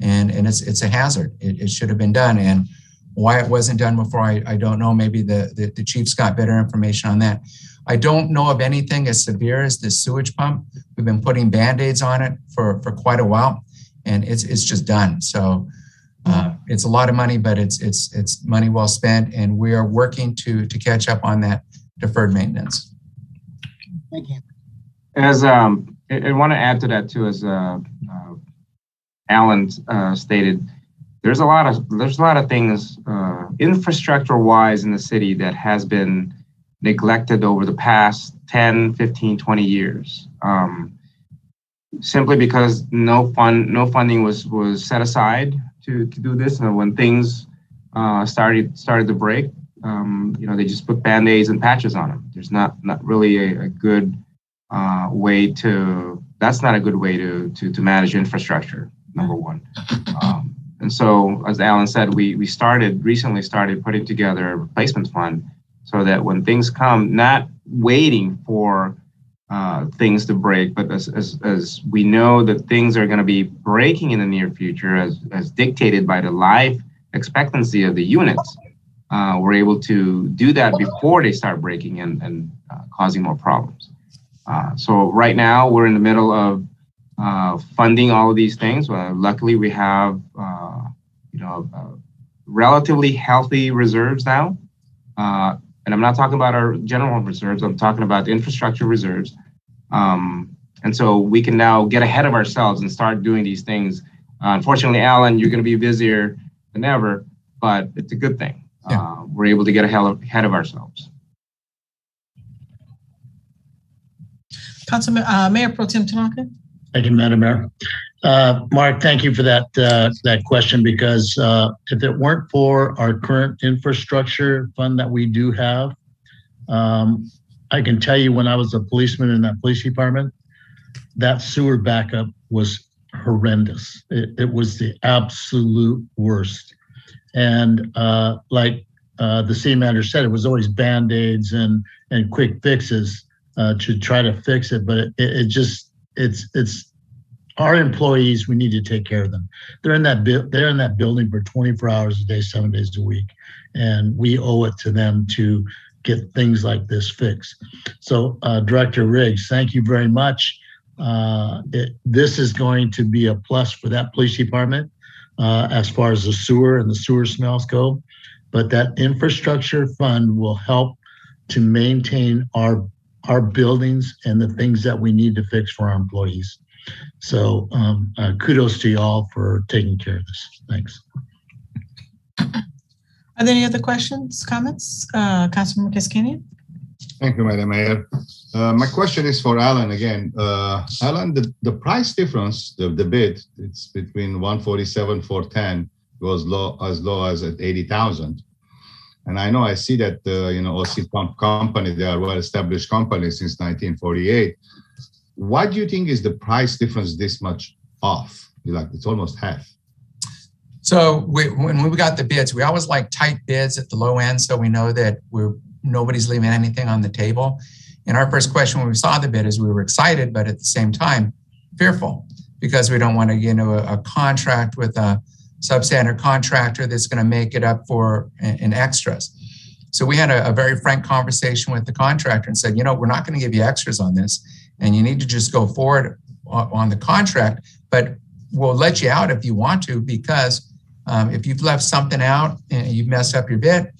[SPEAKER 13] and and it's it's a hazard. It, it should have been done, and why it wasn't done before, I, I don't know. Maybe the, the the chief's got better information on that. I don't know of anything as severe as this sewage pump. We've been putting band-aids on it for for quite a while, and it's it's just done. So. Uh, it's a lot of money, but it's it's it's money well spent, and we are working to to catch up on that deferred maintenance.
[SPEAKER 2] Thank you.
[SPEAKER 7] As um, I, I want to add to that too, as uh, uh, Alan uh, stated, there's a lot of there's a lot of things uh, infrastructure wise in the city that has been neglected over the past 10 15 20 years um, simply because no fund no funding was was set aside to, to do this and when things uh, started started to break um, you know they just put band-aids and patches on them there's not not really a, a good uh, way to that's not a good way to to, to manage infrastructure number one. Um, and so, as Alan said, we we started recently started putting together a replacement fund so that when things come, not waiting for uh, things to break, but as, as, as we know that things are going to be breaking in the near future, as, as dictated by the life expectancy of the units, uh, we're able to do that before they start breaking and, and uh, causing more problems. Uh, so right now we're in the middle of uh, funding all of these things. luckily, we have uh, you know relatively healthy reserves now. And I'm not talking about our general reserves, I'm talking about infrastructure reserves. Um, and so we can now get ahead of ourselves and start doing these things. Uh, unfortunately, Alan, you're going to be busier than ever, but it's a good thing. Yeah. Uh, we're able to get ahead of ourselves.
[SPEAKER 4] Councilman, uh, Mayor Pro Tem Tanaka.
[SPEAKER 6] Thank you, Madam Mayor. Uh, Mark, thank you for that uh, that question because uh, if it weren't for our current infrastructure fund that we do have, um, I can tell you when I was a policeman in that police department, that sewer backup was horrendous. It, it was the absolute worst. And uh, like uh, the city manager said, it was always band aids and and quick fixes uh, to try to fix it, but it, it just it's it's our employees, we need to take care of them. They're in that bu- they're in that building for 24 hours a day, seven days a week, and we owe it to them to get things like this fixed. So, uh, Director Riggs, thank you very much. Uh, it, this is going to be a plus for that police department uh, as far as the sewer and the sewer smells go. But that infrastructure fund will help to maintain our our buildings and the things that we need to fix for our employees. So um, uh, kudos to y'all for taking care of this. Thanks.
[SPEAKER 4] Are there any other questions, comments? Uh, Councilman Kaskanian?
[SPEAKER 3] Thank you, Madam Mayor. Uh, my question is for Alan again. Uh, Alan, the, the price difference, the, the bid, it's between 147, 410, goes low as low as at 80,000. And I know I see that, uh, you know, OC pump company, they are well-established company since 1948. Why do you think is the price difference this much off? Like it's almost half.
[SPEAKER 13] So we, when we got the bids, we always like tight bids at the low end, so we know that we're nobody's leaving anything on the table. And our first question when we saw the bid is we were excited, but at the same time fearful because we don't want to get into a, a contract with a substandard contractor that's going to make it up for in, extras. So we had a, a, very frank conversation with the contractor and said, you know, we're not going to give you extras on this and you need to just go forward on the contract, but we'll let you out if you want to, because um, if you've left something out and you've messed up your bid,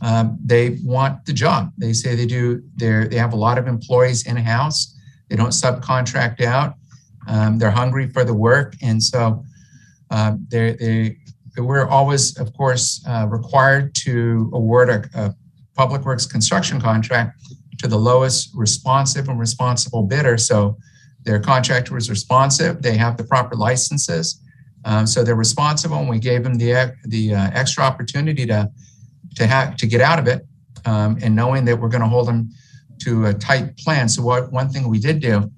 [SPEAKER 13] um, they want the job. They say they do. They they have a lot of employees in house. They don't subcontract out. Um, they're hungry for the work, and so um, they they we're always, of course, uh, required to award a, a public works construction contract to the lowest responsive and responsible bidder. So their contractor was responsive. They have the proper licenses. Um, so they're responsible, and we gave them the the uh, extra opportunity to to have to get out of it, um, and knowing that we're going to hold them to a tight plan. So what one thing we did do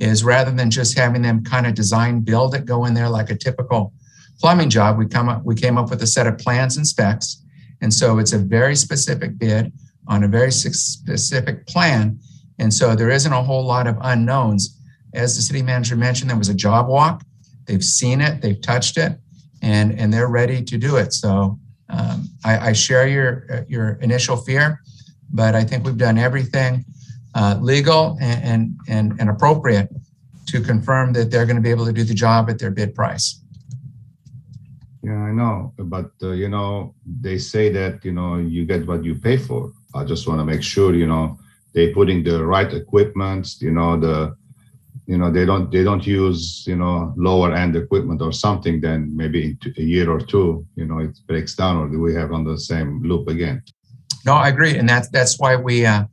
[SPEAKER 13] is rather than just having them kind of design build it, go in there like a typical plumbing job, we come up we came up with a set of plans and specs, and so it's a very specific bid on a very specific plan. And so there isn't a whole lot of unknowns. As the city manager mentioned, there was a job walk. They've seen it, they've touched it, and, and they're ready to do it. So um, I, I, share your, your initial fear, but I think we've done everything uh, legal and, and, and, and appropriate to confirm that they're going to be able to do the job at their bid price.
[SPEAKER 3] Yeah, I know, but uh, you know, they say that you know you get what you pay for. I just want to make sure, you know, they're putting the right equipment, you know, the, you know, they don't, they don't use, you know, lower end equipment or something, then maybe in a year or two, you know, it breaks down or do we have on the same loop again?
[SPEAKER 13] No, I agree. And that's, that's why we, uh,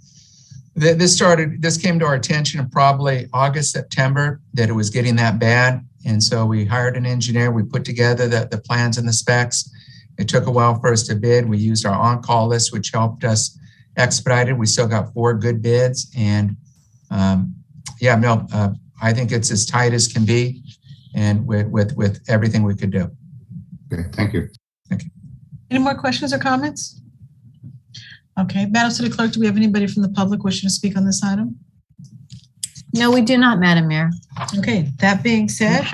[SPEAKER 13] this started, this came to our attention in probably August, September, that it was getting that bad. And so we hired an engineer, we put together the, the plans and the specs. It took a while for us to bid. We used our on-call list, which helped us expedited. We still got four good bids, and um, yeah, no, uh, I think it's as tight as can be, and with with with everything we could do.
[SPEAKER 3] Okay, thank you. Thank you.
[SPEAKER 4] Any more questions or comments? Okay, Madam City Clerk, do we have anybody from the public wishing to speak on this item?
[SPEAKER 5] No, we do not, Madam Mayor.
[SPEAKER 4] Okay, that being said,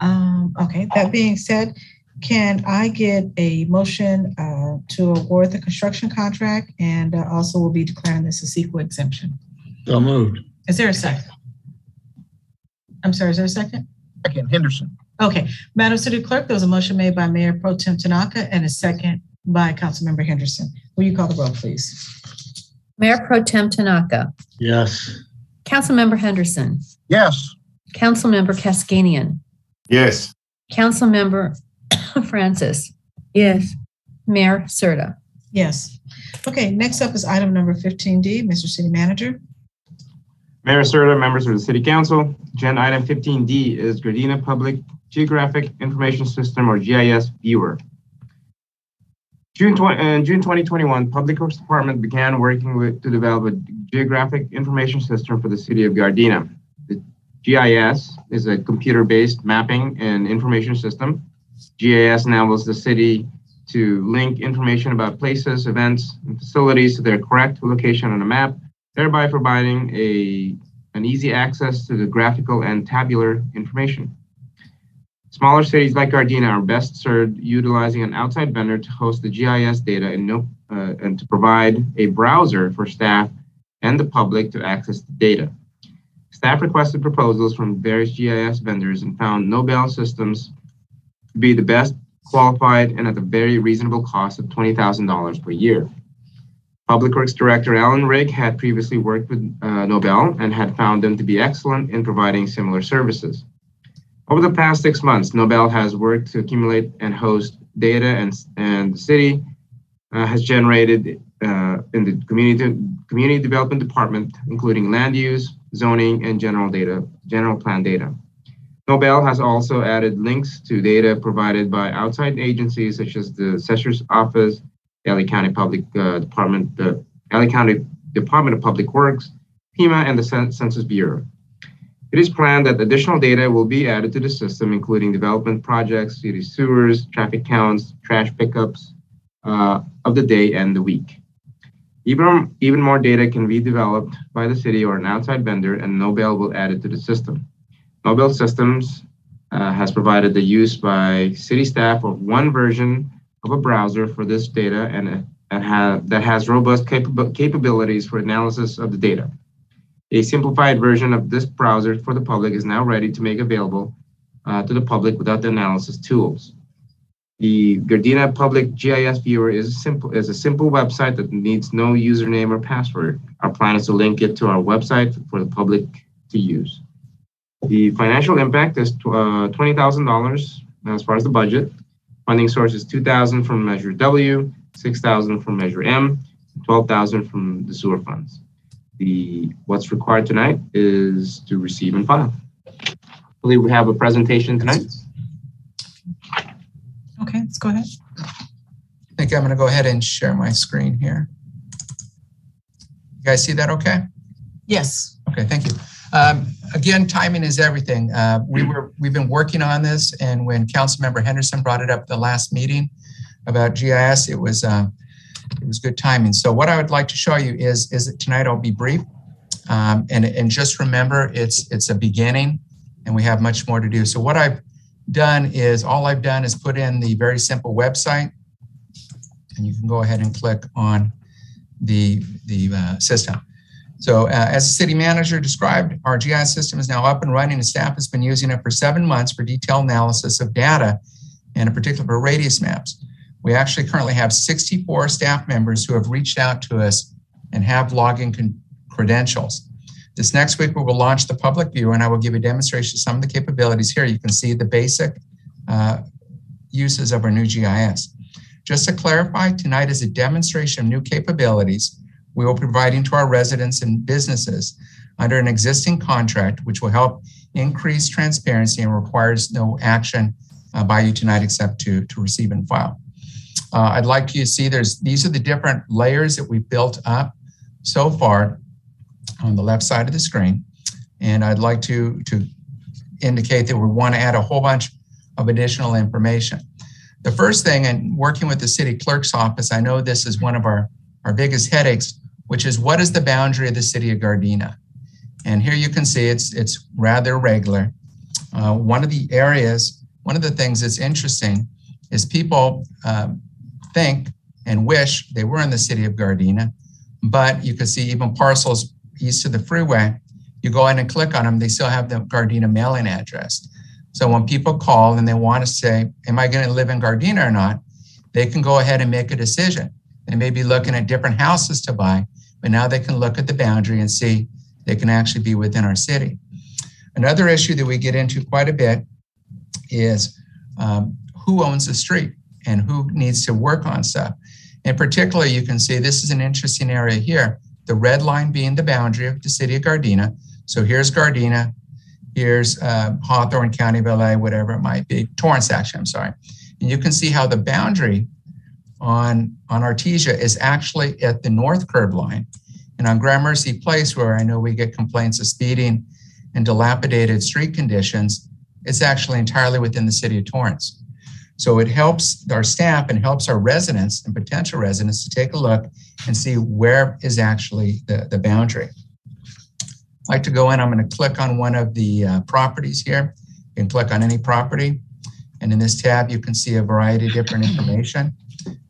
[SPEAKER 4] um, okay, that being said, can I get a motion, uh, to award the construction contract and uh, also will be declaring this a CEQA exemption?
[SPEAKER 6] So moved.
[SPEAKER 4] Is there a second? I'm sorry, is there a second?
[SPEAKER 2] Second, Henderson.
[SPEAKER 4] Okay, Madam City Clerk, there was a motion made by Mayor Pro Tem Tanaka and a second by Councilmember Henderson. Will you call the roll, please?
[SPEAKER 5] Mayor Pro Tem Tanaka,
[SPEAKER 6] Yes.
[SPEAKER 5] Councilmember Henderson,
[SPEAKER 2] Yes.
[SPEAKER 5] Councilmember Kaskanian,
[SPEAKER 3] Yes.
[SPEAKER 5] Councilmember Francis,
[SPEAKER 9] Yes.
[SPEAKER 5] Mayor Cerda.
[SPEAKER 4] Yes. Okay, next up is item number fifteen D, Mr. City Manager.
[SPEAKER 7] Mayor Cerda, members of the City Council, agenda item fifteen D is Gardena Public Geographic Information System or GIS Viewer. June twenty, in June twenty twenty-one, Public Works Department began working with, to develop a geographic information system for the city of Gardena. The GIS is a computer-based mapping and information system. GIS enables the city to link information about places, events, and facilities to their correct location on a map, thereby providing a, an easy access to the graphical and tabular information. Smaller cities like Gardena are best served utilizing an outside vendor to host the GIS data and, no, uh, and to provide a browser for staff and the public to access the data. Staff requested proposals from various GIS vendors and found Nobel Systems to be the best qualified and at a very reasonable cost of $20,000 per year. Public Works Director Alan Rigg had previously worked with uh, Nobel and had found them to be excellent in providing similar services. Over the past six months, Nobel has worked to accumulate and host data, and, and the city uh, has generated uh, in the community community development department, including land use, zoning, and general data, general plan data. Nobel has also added links to data provided by outside agencies such as the Assessor's Office, LA County Public uh, Department, the LA County Department of Public Works, FEMA, and the Census Bureau. It is planned that additional data will be added to the system, including development projects, city sewers, traffic counts, trash pickups uh, of the day and the week. Even, even more data can be developed by the city or an outside vendor, and Nobel will add it to the system. Nobel Systems uh, has provided the use by city staff of one version of a browser for this data and, and have, that has robust capab capabilities for analysis of the data. A simplified version of this browser for the public is now ready to make available uh, to the public without the analysis tools. The Gardena Public GIS Viewer is simple is a simple website that needs no username or password. Our plan is to link it to our website for the public to use. The financial impact is uh, $20,000 as far as the budget. Funding source is 2,000 from Measure W, 6,000 from Measure M, 12,000 from the sewer funds. The what's required tonight is to receive and file. I believe we have a presentation tonight.
[SPEAKER 4] Okay, let's go ahead.
[SPEAKER 13] I think I'm going to go ahead and share my screen here. You guys see that okay?
[SPEAKER 4] Yes.
[SPEAKER 13] Okay, thank you. Um, again, timing is everything. Uh, we were we've been working on this, and when Councilmember Henderson brought it up the last meeting about GIS, it was uh, it was good timing. So what I would like to show you is is that tonight I'll be brief, um, and and just remember it's it's a beginning, and we have much more to do. So what I've done is all I've done is put in the very simple website, and you can go ahead and click on the the uh, system. So uh, as the city manager described, our GIS system is now up and running and staff has been using it for seven months for detailed analysis of data and in particular for radius maps. We actually currently have 64 staff members who have reached out to us and have login credentials. This next week, we will launch the public view and I will give a demonstration of some of the capabilities here. You can see the basic uh, uses of our new GIS. Just to clarify, tonight is a demonstration of new capabilities we will be providing to our residents and businesses under an existing contract, which will help increase transparency and requires no action uh, by you tonight except to, to receive and file. Uh, I'd like you to see there's these are the different layers that we've built up so far on the left side of the screen. And I'd like to, to indicate that we want to add a whole bunch of additional information. The first thing, and working with the city clerk's office, I know this is one of our, our biggest headaches, which is what is the boundary of the city of Gardena? And here you can see it's, it's rather regular. Uh, one of the areas, one of the things that's interesting is people um, think and wish they were in the city of Gardena, but you can see even parcels east of the freeway, you go in and click on them, they still have the Gardena mailing address. So when people call and they want to say, am I going to live in Gardena or not? They can go ahead and make a decision. They may be looking at different houses to buy, but now they can look at the boundary and see they can actually be within our city. Another issue that we get into quite a bit is um, who owns the street and who needs to work on stuff. In particular, you can see this is an interesting area here. The red line being the boundary of the city of Gardena. So here's Gardena, here's uh, Hawthorne County LA, whatever it might be, Torrance actually, I'm sorry. And you can see how the boundary on, on Artesia is actually at the north curb line. And on Gramercy Place, where I know we get complaints of speeding and dilapidated street conditions, it's actually entirely within the city of Torrance. So it helps our staff and helps our residents and potential residents to take a look and see where is actually the, the boundary. I'd like to go in, I'm going to click on one of the uh, properties here. You can click on any property. And in this tab, you can see a variety of different information.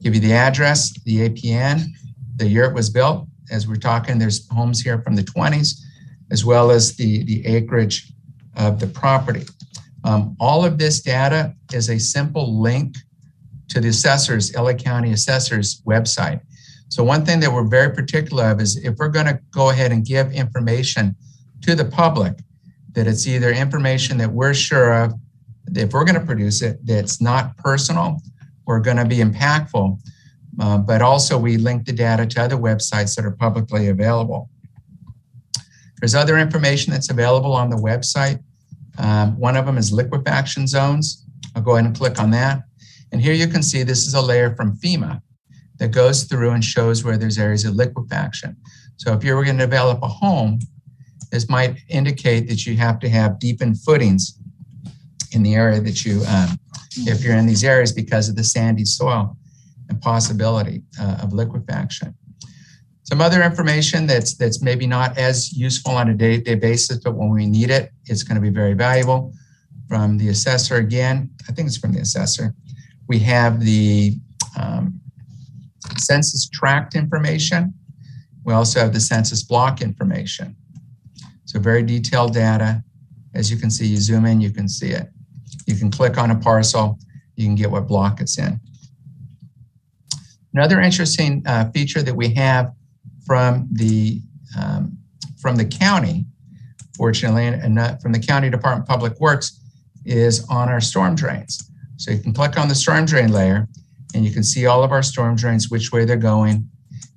[SPEAKER 13] Give you the address, the APN, the year it was built. As we're talking, there's homes here from the 20s, as well as the, the acreage of the property. Um, all of this data is a simple link to the assessor's, LA County assessor's website. So one thing that we're very particular of is if we're going to go ahead and give information to the public, that it's either information that we're sure of, if we're going to produce it, that's not personal or going to be impactful, uh, but also we link the data to other websites that are publicly available. There's other information that's available on the website. Um, one of them is liquefaction zones. I'll go ahead and click on that. And here you can see this is a layer from FEMA that goes through and shows where there's areas of liquefaction. So if you were going to develop a home, this might indicate that you have to have deepened footings in the area that you, um, if you're in these areas because of the sandy soil and possibility uh, of liquefaction. Some other information that's that's maybe not as useful on a day-to-day basis, but when we need it, it's going to be very valuable. From the assessor again, I think it's from the assessor. We have the um, census tract information. We also have the census block information. So very detailed data. As you can see, you zoom in, you can see it. You can click on a parcel, you can get what block it's in. Another interesting uh, feature that we have from the um, from the county, fortunately, and not from the county Department Public Works, is on our storm drains. So you can click on the storm drain layer, and you can see all of our storm drains, which way they're going.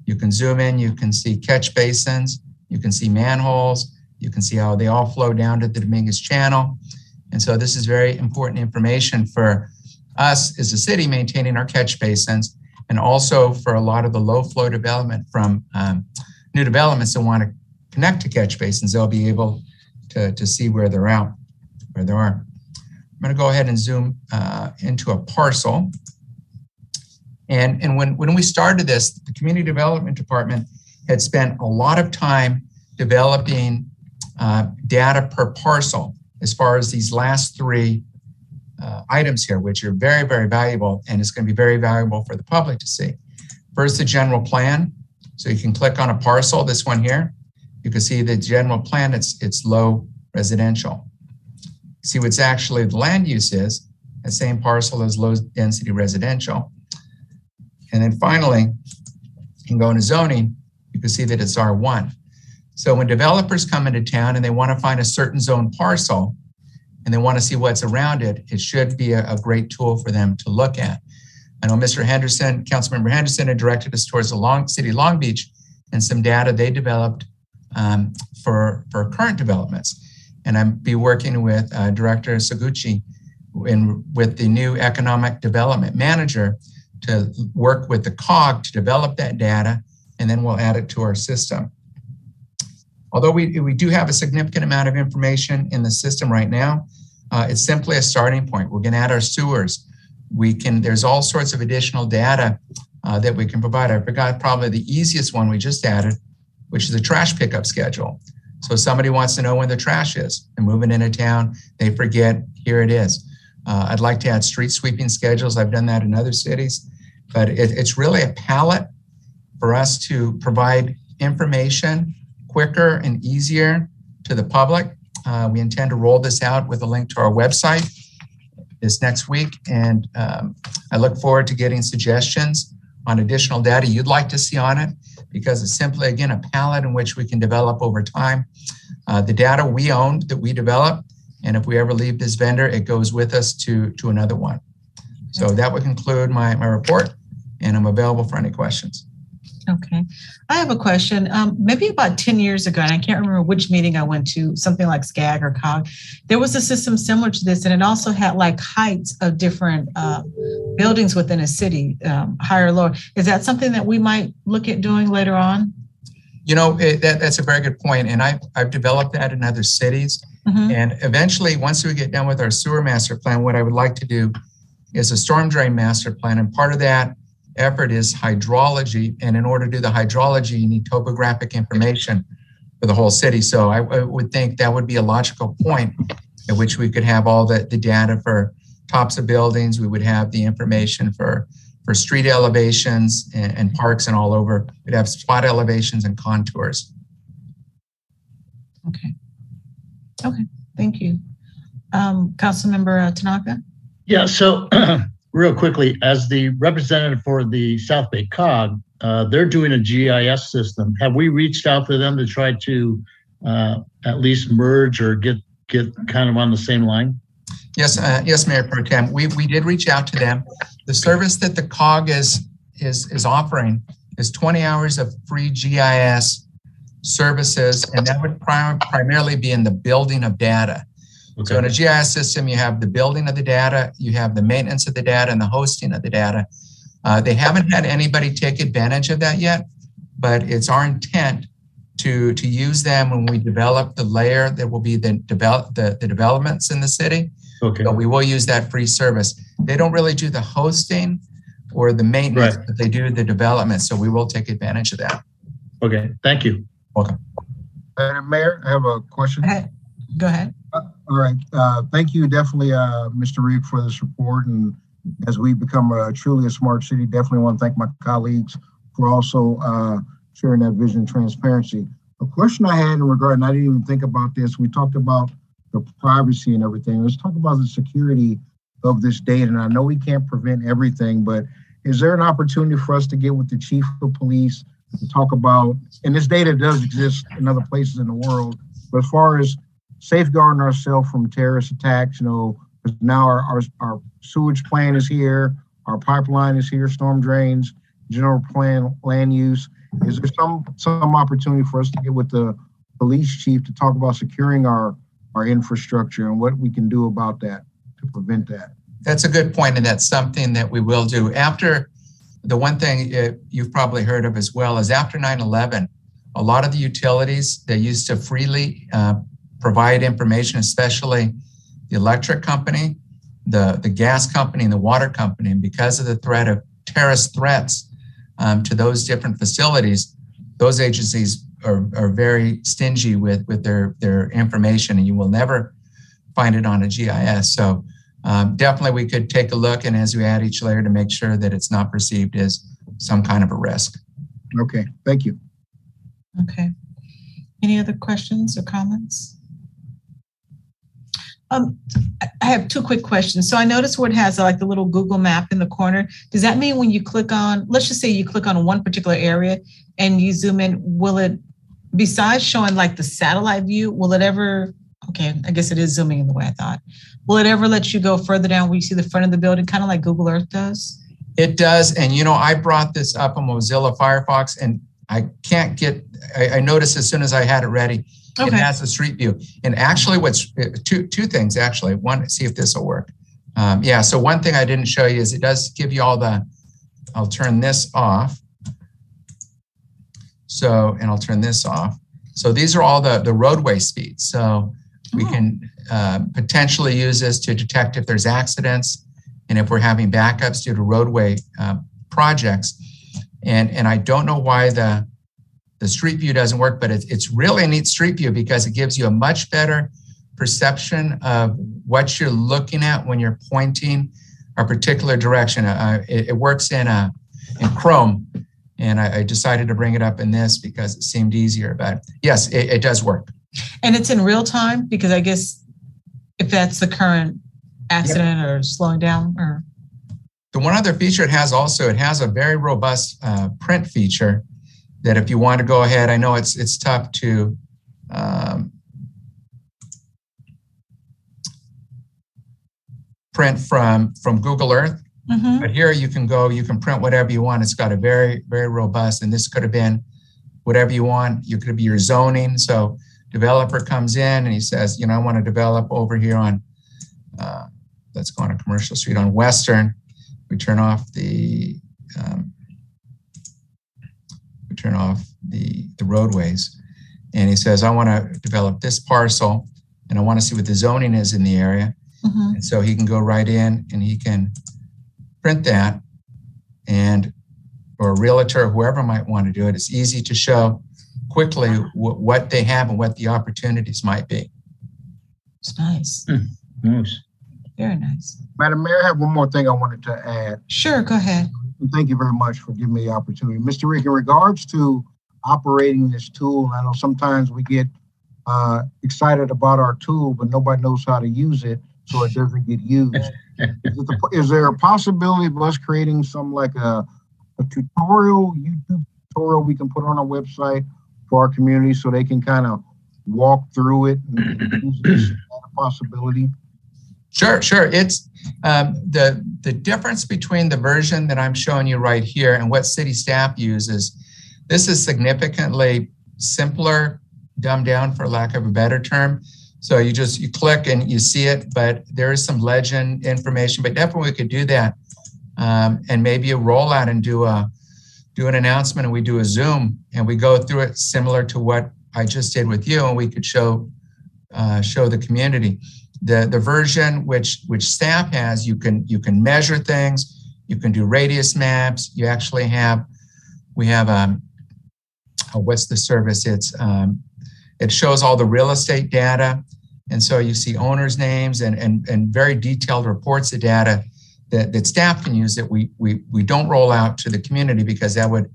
[SPEAKER 13] You can zoom in, you can see catch basins, you can see manholes, you can see how they all flow down to the Dominguez Channel. And so this is very important information for us as a city maintaining our catch basins and also for a lot of the low flow development from um, new developments that want to connect to catch basins, they'll be able to, to see where they're out, where they are. I'm going to go ahead and zoom uh, into a parcel. And, and when, when we started this, the Community Development Department had spent a lot of time developing uh, data per parcel as far as these last three uh, items here, which are very, very valuable, and it's going to be very valuable for the public to see. First, the general plan. So you can click on a parcel, this one here. You can see the general plan, it's, it's low residential. See what's actually the land use is, the same parcel as low density residential. And then finally, you can go into zoning, you can see that it's R1. So when developers come into town and they want to find a certain zone parcel, and they want to see what's around it, it should be a, a great tool for them to look at. I know Mr. Henderson, Councilmember Henderson, had directed us towards the Long City Long Beach and some data they developed um, for, for current developments. And I'll be working with uh, Director Tsujiuchi in, with the new Economic Development Manager to work with the COG to develop that data, and then we'll add it to our system. Although we, we do have a significant amount of information in the system right now, uh, it's simply a starting point. We're going to add our sewers, we can, there's all sorts of additional data uh, that we can provide. I forgot probably the easiest one we just added, which is a trash pickup schedule. So somebody wants to know when the trash is. They're moving into town, they forget, here it is. Uh, I'd like to add street sweeping schedules. I've done that in other cities, but it, it's really a palette for us to provide information quicker and easier to the public. Uh, we intend to roll this out with a link to our website this next week, and um, I look forward to getting suggestions on additional data you'd like to see on it because it's simply, again, a palette in which we can develop over time. Uh, the data we own that we develop, and if we ever leave this vendor, it goes with us to, to another one. So that would conclude my, my report, and I'm available for any questions.
[SPEAKER 4] Okay. I have a question. Um, maybe about 10 years ago, and I can't remember which meeting I went to, something like SCAG or COG, there was a system similar to this, and it also had like heights of different uh, buildings within a city, um, higher or lower. Is that something that we might look at doing later on?
[SPEAKER 13] You know, it, that, that's a very good point, and I've, I've developed that in other cities.
[SPEAKER 4] Mhm.
[SPEAKER 13] And eventually, once we get done with our sewer master plan, what I would like to do is a storm drain master plan. And part of that effort is hydrology. And in order to do the hydrology, you need topographic information for the whole city. So I, I would think that would be a logical point at which we could have all the, the data for tops of buildings. We would have the information for, for street elevations and, and parks and all over. We'd have spot elevations and contours.
[SPEAKER 4] Okay. Okay. Thank you. Um, Councilmember uh, Tanaka?
[SPEAKER 6] Yeah, so real quickly, as the representative for the South Bay COG, uh, they're doing a GIS system. Have we reached out to them to try to uh, at least merge or get get kind of on the same line?
[SPEAKER 13] Yes, uh, yes, Mayor Pro Tem. We, we did reach out to them. The service that the COG is, is, is offering is 20 hours of free GIS services, and that would prim- primarily be in the building of data. So in a GIS system, you have the building of the data, you have the maintenance of the data, and the hosting of the data. Uh, they haven't had anybody take advantage of that yet, but it's our intent to, to use them when we develop the layer that will be the develop the, the developments in the city.
[SPEAKER 6] Okay.
[SPEAKER 13] So we will use that free service. They don't really do the hosting or the maintenance,
[SPEAKER 6] Right.
[SPEAKER 13] but they do the development. So we will take advantage of that.
[SPEAKER 6] Okay, thank you.
[SPEAKER 13] Welcome.
[SPEAKER 2] Madam Mayor, I have a question.
[SPEAKER 4] Go ahead.
[SPEAKER 2] All right, uh, thank you definitely, uh, Mr. Reed for this report. And as we become a truly a smart city, definitely want to thank my colleagues for also, uh, sharing that vision and transparency. A question I had in regard, and I didn't even think about this, we talked about the privacy and everything. Let's talk about the security of this data. And I know we can't prevent everything, but is there an opportunity for us to get with the chief of police to talk about, and this data does exist in other places in the world, but as far as safeguarding ourselves from terrorist attacks, you know, because now our, our, our sewage plan is here, our pipeline is here, storm drains, general plan, land use. Is there some, some opportunity for us to get with the police chief to talk about securing our, our infrastructure and what we can do about that to prevent that?
[SPEAKER 13] That's a good point, and that's something that we will do. After, the one thing uh, you've probably heard of as well is after 9/11, a lot of the utilities, they used to freely uh, provide information, especially the electric company, the, the gas company, and the water company. And because of the threat of terrorist threats um, to those different facilities, those agencies are, are very stingy with, with their, their information, and you will never find it on a GIS. So um, definitely we could take a look and as we add each layer to make sure that it's not perceived as some kind of a risk.
[SPEAKER 2] Okay, thank you.
[SPEAKER 4] Okay. Any other questions or comments? Um, I- have two quick questions. So I noticed where it has like the little Google map in the corner. Does that mean when you click on, let's just say you click on one particular area and you zoom in, will it, besides showing like the satellite view, will it ever, okay, I guess it is zooming in the way I thought. Will it ever let you go further down where you see the front of the building, kind of like Google Earth does?
[SPEAKER 13] It does. And you know, I brought this up on Mozilla Firefox and I can't get, I, I noticed as soon as I had it ready, it
[SPEAKER 4] Okay.
[SPEAKER 13] has a street view. And actually what's uh, two, two things actually. One, see if this will work. Um, yeah. So one thing I didn't show you is it does give you all the, I'll turn this off. So, and I'll turn this off. So these are all the, the roadway speeds. So we can uh, potentially use this to detect if there's accidents, and if we're having backups due to roadway uh, projects. And, and I don't know why the, the street view doesn't work, but it's, it's really a neat street view because it gives you a much better perception of what you're looking at when you're pointing a particular direction. Uh, it, it, works in, a, in Chrome, and I, I, decided to bring it up in this because it seemed easier. But yes, it, it does work.
[SPEAKER 4] And it's in real time because I guess if that's the current accident yep. or slowing down or
[SPEAKER 13] the one other feature it has also it has a very robust uh, print feature that if you want to go ahead i know it's it's tough to um, print from from google earth mm-hmm. but here you can go you can print whatever you want it's got a very very robust and this could have been whatever you want you could be your zoning so developer comes in and he says you know i want to develop over here on uh, let's go on a commercial street on Western. We turn off the um, turn off the the roadways, and he says, "I want to develop this parcel, and I want to see what the zoning is in the area." Mm-hmm. And so he can go right in and he can print that, and or a realtor or whoever might want to do it. It's easy to show quickly w- what they have and what the opportunities might be.
[SPEAKER 4] It's nice.
[SPEAKER 6] Mm, nice.
[SPEAKER 4] Very nice.
[SPEAKER 2] Madam Mayor, I have one more thing I wanted to add.
[SPEAKER 4] Sure, go ahead.
[SPEAKER 2] Thank you very much for giving me the opportunity. Mr. Rigg, in regards to operating this tool, I know sometimes we get uh, excited about our tool, but nobody knows how to use it, so it doesn't get used. is, the, is, there a possibility of us creating some like a, a tutorial, YouTube tutorial we can put on our website for our community so they can kind of walk through it and, and use this possibility?
[SPEAKER 13] Sure, sure. It's um, the the difference between the version that I'm showing you right here and what city staff uses. This is significantly simpler, dumbed down, for lack of a better term. So you just you click and you see it, but there is some legend information. But definitely we could do that, um, and maybe a rollout and do a do an announcement, and we do a Zoom and we go through it similar to what I just did with you, and we could show uh, show the community the the version which which staff has you can you can measure things you can do radius maps you actually have we have um oh, what's the service? It's um, it shows all the real estate data. And so you see owners names and and, and very detailed reports of data that, that staff can use that we, we we don't roll out to the community because that would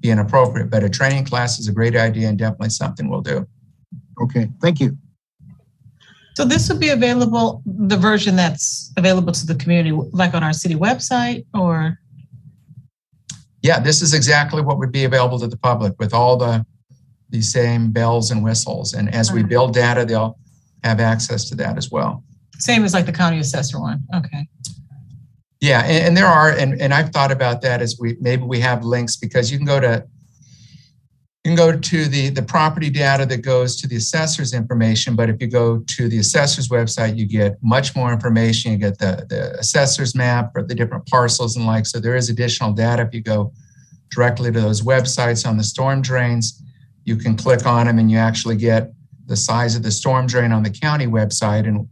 [SPEAKER 13] be inappropriate. But a training class is a great idea and definitely something we'll do.
[SPEAKER 2] Okay. Thank you
[SPEAKER 4] so this would be available, the version that's available to the community, like on our city website or?
[SPEAKER 13] Yeah, this is exactly what would be available to the public with all the the same bells and whistles. And as we uh-huh. build data, they'll have access to that as well.
[SPEAKER 4] Same as like the county assessor one. Okay.
[SPEAKER 13] Yeah, and, and there are, and, and I've thought about that as we maybe we have links because you can go to you can go to the, the property data that goes to the assessor's information, but if you go to the assessor's website, you get much more information. You get the, the assessor's map for the different parcels and like. So there is additional data if you go directly to those websites on the storm drains. You can click on them and you actually get the size of the storm drain on the county website and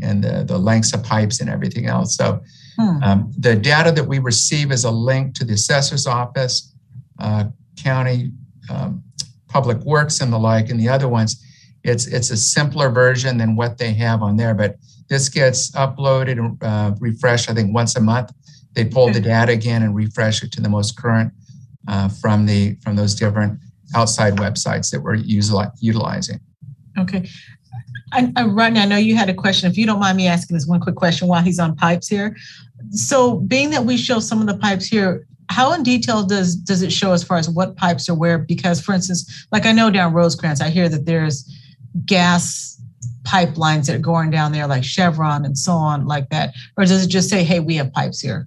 [SPEAKER 13] and the, the lengths of pipes and everything else. So hmm. um, the data that we receive is a link to the assessor's office, uh, county um, Public Works and the like, and the other ones, it's it's a simpler version than what they have on there. But this gets uploaded and uh, refreshed, I think, once a month. They pull the data again and refresh it to the most current uh, from the from those different outside websites that we're utilizing.
[SPEAKER 4] Okay. I, I, Rodney, I know you had a question. If you don't mind me asking this one quick question while he's on pipes here. So, being that we show some of the pipes here, how in detail does does it show as far as what pipes are where? Because, for instance, like I know down Rosecrans, I hear that there's gas pipelines that are going down there, like Chevron and so on, like that. Or does it just say, "Hey, we have pipes here"?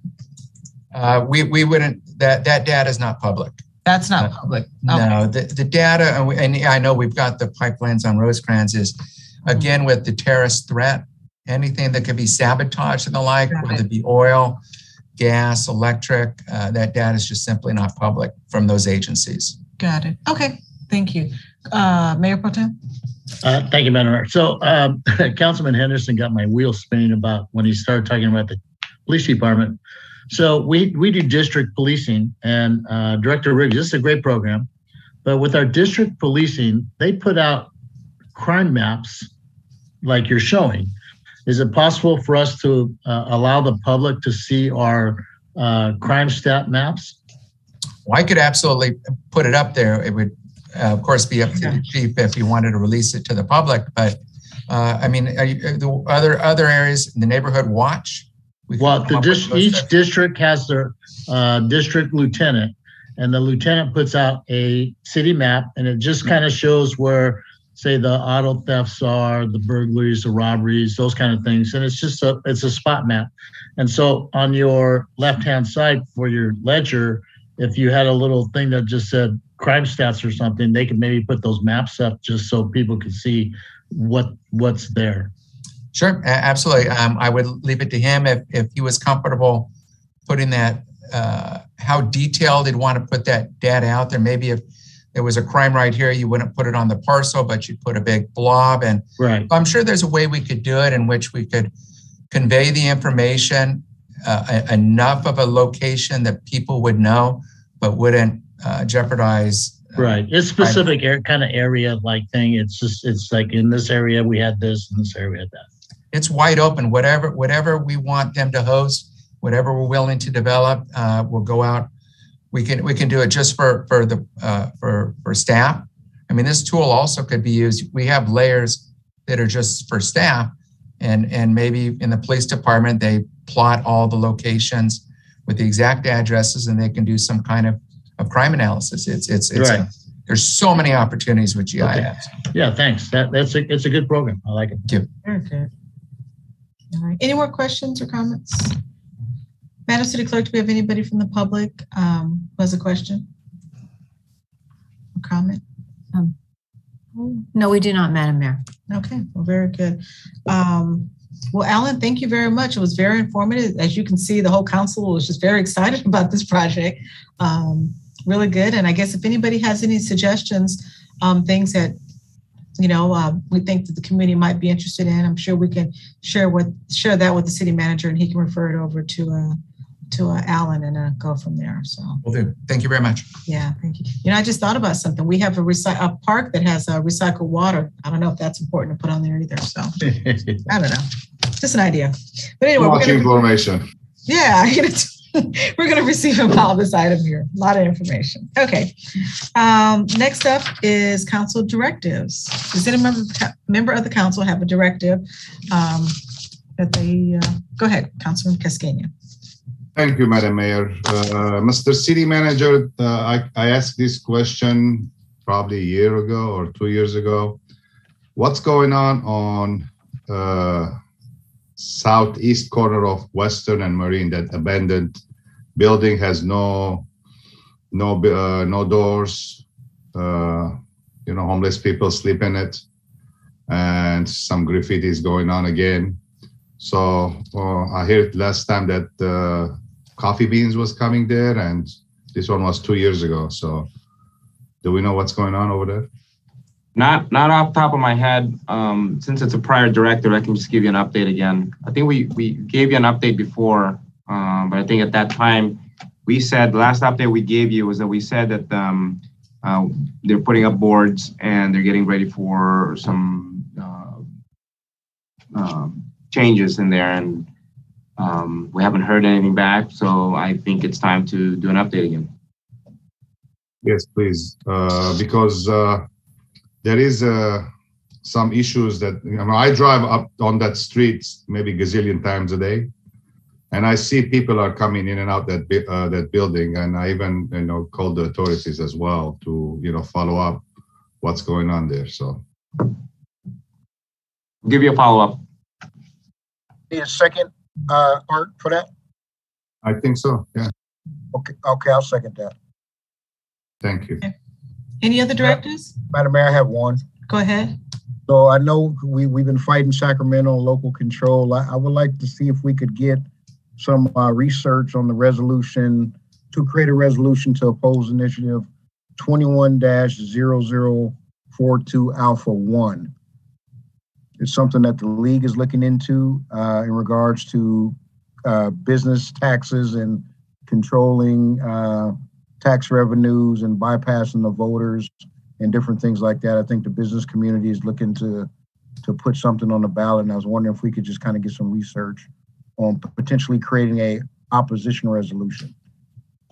[SPEAKER 13] Uh, we we wouldn't. That that data is not public.
[SPEAKER 4] That's not uh, public.
[SPEAKER 13] Okay. No, the, the data, and, we, and I know we've got the pipelines on Rosecrans is again with the terrorist threat, anything that could be sabotaged and the like, whether it be oil, gas, electric, uh, that data is just simply not public from those agencies.
[SPEAKER 4] Got it. Okay, thank you. Uh, Mayor Protem?
[SPEAKER 6] Uh, thank you, Madam Mayor. So um, Councilman Henderson got my wheels spinning about when he started talking about the police department. So we we do district policing, and uh, Director Riggs, this is a great program. But with our district policing, they put out crime maps like you're showing. Is it possible for us to uh, allow the public to see our uh, crime stat maps?
[SPEAKER 13] Well, I could absolutely put it up there. It would, uh, of course, be up to the chief if he wanted to release it to the public. But uh, I mean, are you, are the other other areas, the neighborhood watch. We
[SPEAKER 6] Well, the dis- each
[SPEAKER 13] types-
[SPEAKER 6] district has their uh, district lieutenant, and the lieutenant puts out a city map, and it just kind of shows where, say, the auto thefts are, the burglaries, the robberies, those kind of things, and it's just a it's a spot map. And so on your left hand side for your ledger, if you had a little thing that just said crime stats or something, they could maybe put those maps up just so people could see what what's there.
[SPEAKER 13] Sure, absolutely. Um, I would leave it to him if, if he was comfortable putting that, uh, how detailed he'd want to put that data out there. Maybe if there was a crime right here, you wouldn't put it on the parcel, but you'd put a big blob. And
[SPEAKER 6] Right.
[SPEAKER 13] I'm sure there's a way we could do it in which we could convey the information uh, enough of a location that people would know, but wouldn't uh, jeopardize.
[SPEAKER 6] Right. It's specific air, kind of area like thing. It's just, it's like in this area, we had this, in this area, that.
[SPEAKER 13] it's wide open. Whatever whatever we want them to host, whatever we're willing to develop, uh, we'll go out. We can we can do it just for for the uh, for for staff. I mean, this tool also could be used. We have layers that are just for staff, and and maybe in the police department they plot all the locations with the exact addresses, and they can do some kind of of crime analysis. It's it's it's
[SPEAKER 6] Right.
[SPEAKER 13] there's so many opportunities with GIS.
[SPEAKER 6] Yeah, thanks. That, that's a, it's a good program. I like it.
[SPEAKER 13] Thank you.
[SPEAKER 4] Very good. All right. Any more questions or comments? Madam City Clerk, do we have anybody from the public um, who has a question? A Comment?
[SPEAKER 5] No, we do not, Madam Mayor.
[SPEAKER 4] Okay, well, very good. Um, Well, Alan, thank you very much. It was very informative. As you can see, the whole council was just very excited about this project. Um, Really good. And I guess if anybody has any suggestions, um, things that, you know, uh, we think that the community might be interested in, I'm sure we can share with, share that with the city manager and he can refer it over to, uh, to uh, Alan and uh, go from there. So.
[SPEAKER 13] Will do. Thank you very much.
[SPEAKER 4] Yeah, thank you. You know, I just thought about something. We have a recy, a park that has uh, recycled water. I don't know if that's important to put on there either, so I don't know. Just an idea. But anyway,
[SPEAKER 3] Too
[SPEAKER 4] we're gonna,
[SPEAKER 3] information.
[SPEAKER 4] yeah, we're gonna receive a pile this item here. A lot of information. Okay. Um, next up is council directives. Does any member, member of the council have a directive? Um, that they, uh, go ahead, Councilman Kaskanian.
[SPEAKER 3] Thank you, Madam Mayor. Uh, Mr. City Manager, uh, I, I asked this question probably a year ago or two years ago. What's going on on uh, southeast corner of Western and Marine? That abandoned building has no no uh, no doors. Uh, you know, homeless people sleep in it, and some graffiti is going on again. So uh, I heard last time that uh, Coffee Beans was coming there, and this one was two years ago. So do we know what's going on over there?
[SPEAKER 7] Not not off top of my head. Um, since it's a prior director, I can just give you an update again. I think we we gave you an update before, um, but I think at that time we said the last update we gave you was that we said that um, uh, they're putting up boards and they're getting ready for some uh, um, changes in there, and um, we haven't heard anything back. So I think it's time to do an update again.
[SPEAKER 3] Yes, please, uh, because uh, there is uh, some issues that you know, I drive up on that street maybe gazillion times a day, and I see people are coming in and out that uh, that building, and I even you know called the authorities as well to you know follow up what's going on there. So
[SPEAKER 7] give you a follow up.
[SPEAKER 2] Need a second, uh, Art, for that?
[SPEAKER 3] I think so. Yeah,
[SPEAKER 2] Okay, okay, I'll second that.
[SPEAKER 3] thank you.
[SPEAKER 4] Any other directors?
[SPEAKER 2] Madam Mayor, I have one.
[SPEAKER 4] Go ahead.
[SPEAKER 2] So I know we, we've been fighting Sacramento on local control. I, I would like to see if we could get some, uh, research on the resolution to create a resolution to oppose initiative twenty-one 42 Alpha One. It's something that the league is looking into, uh, in regards to uh, business taxes and controlling uh, tax revenues and bypassing the voters and different things like that. I think the business community is looking to to put something on the ballot, and I was wondering if we could just kind of get some research on potentially creating a opposition resolution.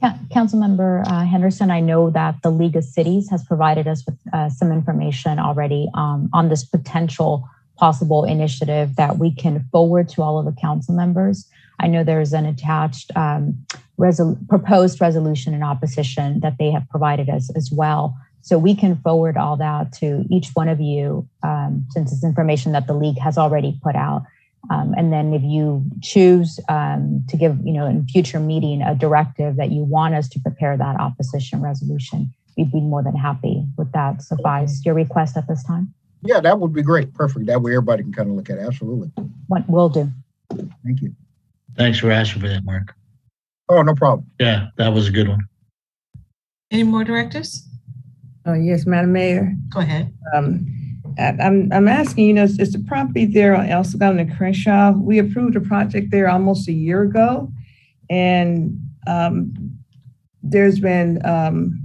[SPEAKER 8] Ca- Councilmember uh, Henderson, I know that the League of Cities has provided us with uh, some information already um, on this potential possible initiative that we can forward to all of the council members. I know there's an attached um, resol- proposed resolution in opposition that they have provided us as well. So we can forward all that to each one of you um, since it's information that the league has already put out. Um, and then if you choose um, to give, you know, in future meeting a directive that you want us to prepare that opposition resolution, we'd be more than happy with that. Suffice your request at this time.
[SPEAKER 2] Yeah, that would be great. Perfect. That way everybody can kind of look at it. Absolutely.
[SPEAKER 8] What we'll do.
[SPEAKER 2] Thank you.
[SPEAKER 6] Thanks for asking for that, Mark.
[SPEAKER 2] Oh, no problem.
[SPEAKER 6] Yeah, that was a good one.
[SPEAKER 4] Any more directives?
[SPEAKER 9] Oh, yes, Madam Mayor.
[SPEAKER 4] Go ahead.
[SPEAKER 9] Um, I- I'm, I'm asking, you know, it's, it's the property there on El Segundo and Crenshaw. We approved a project there almost a year ago. And um, there's been, um,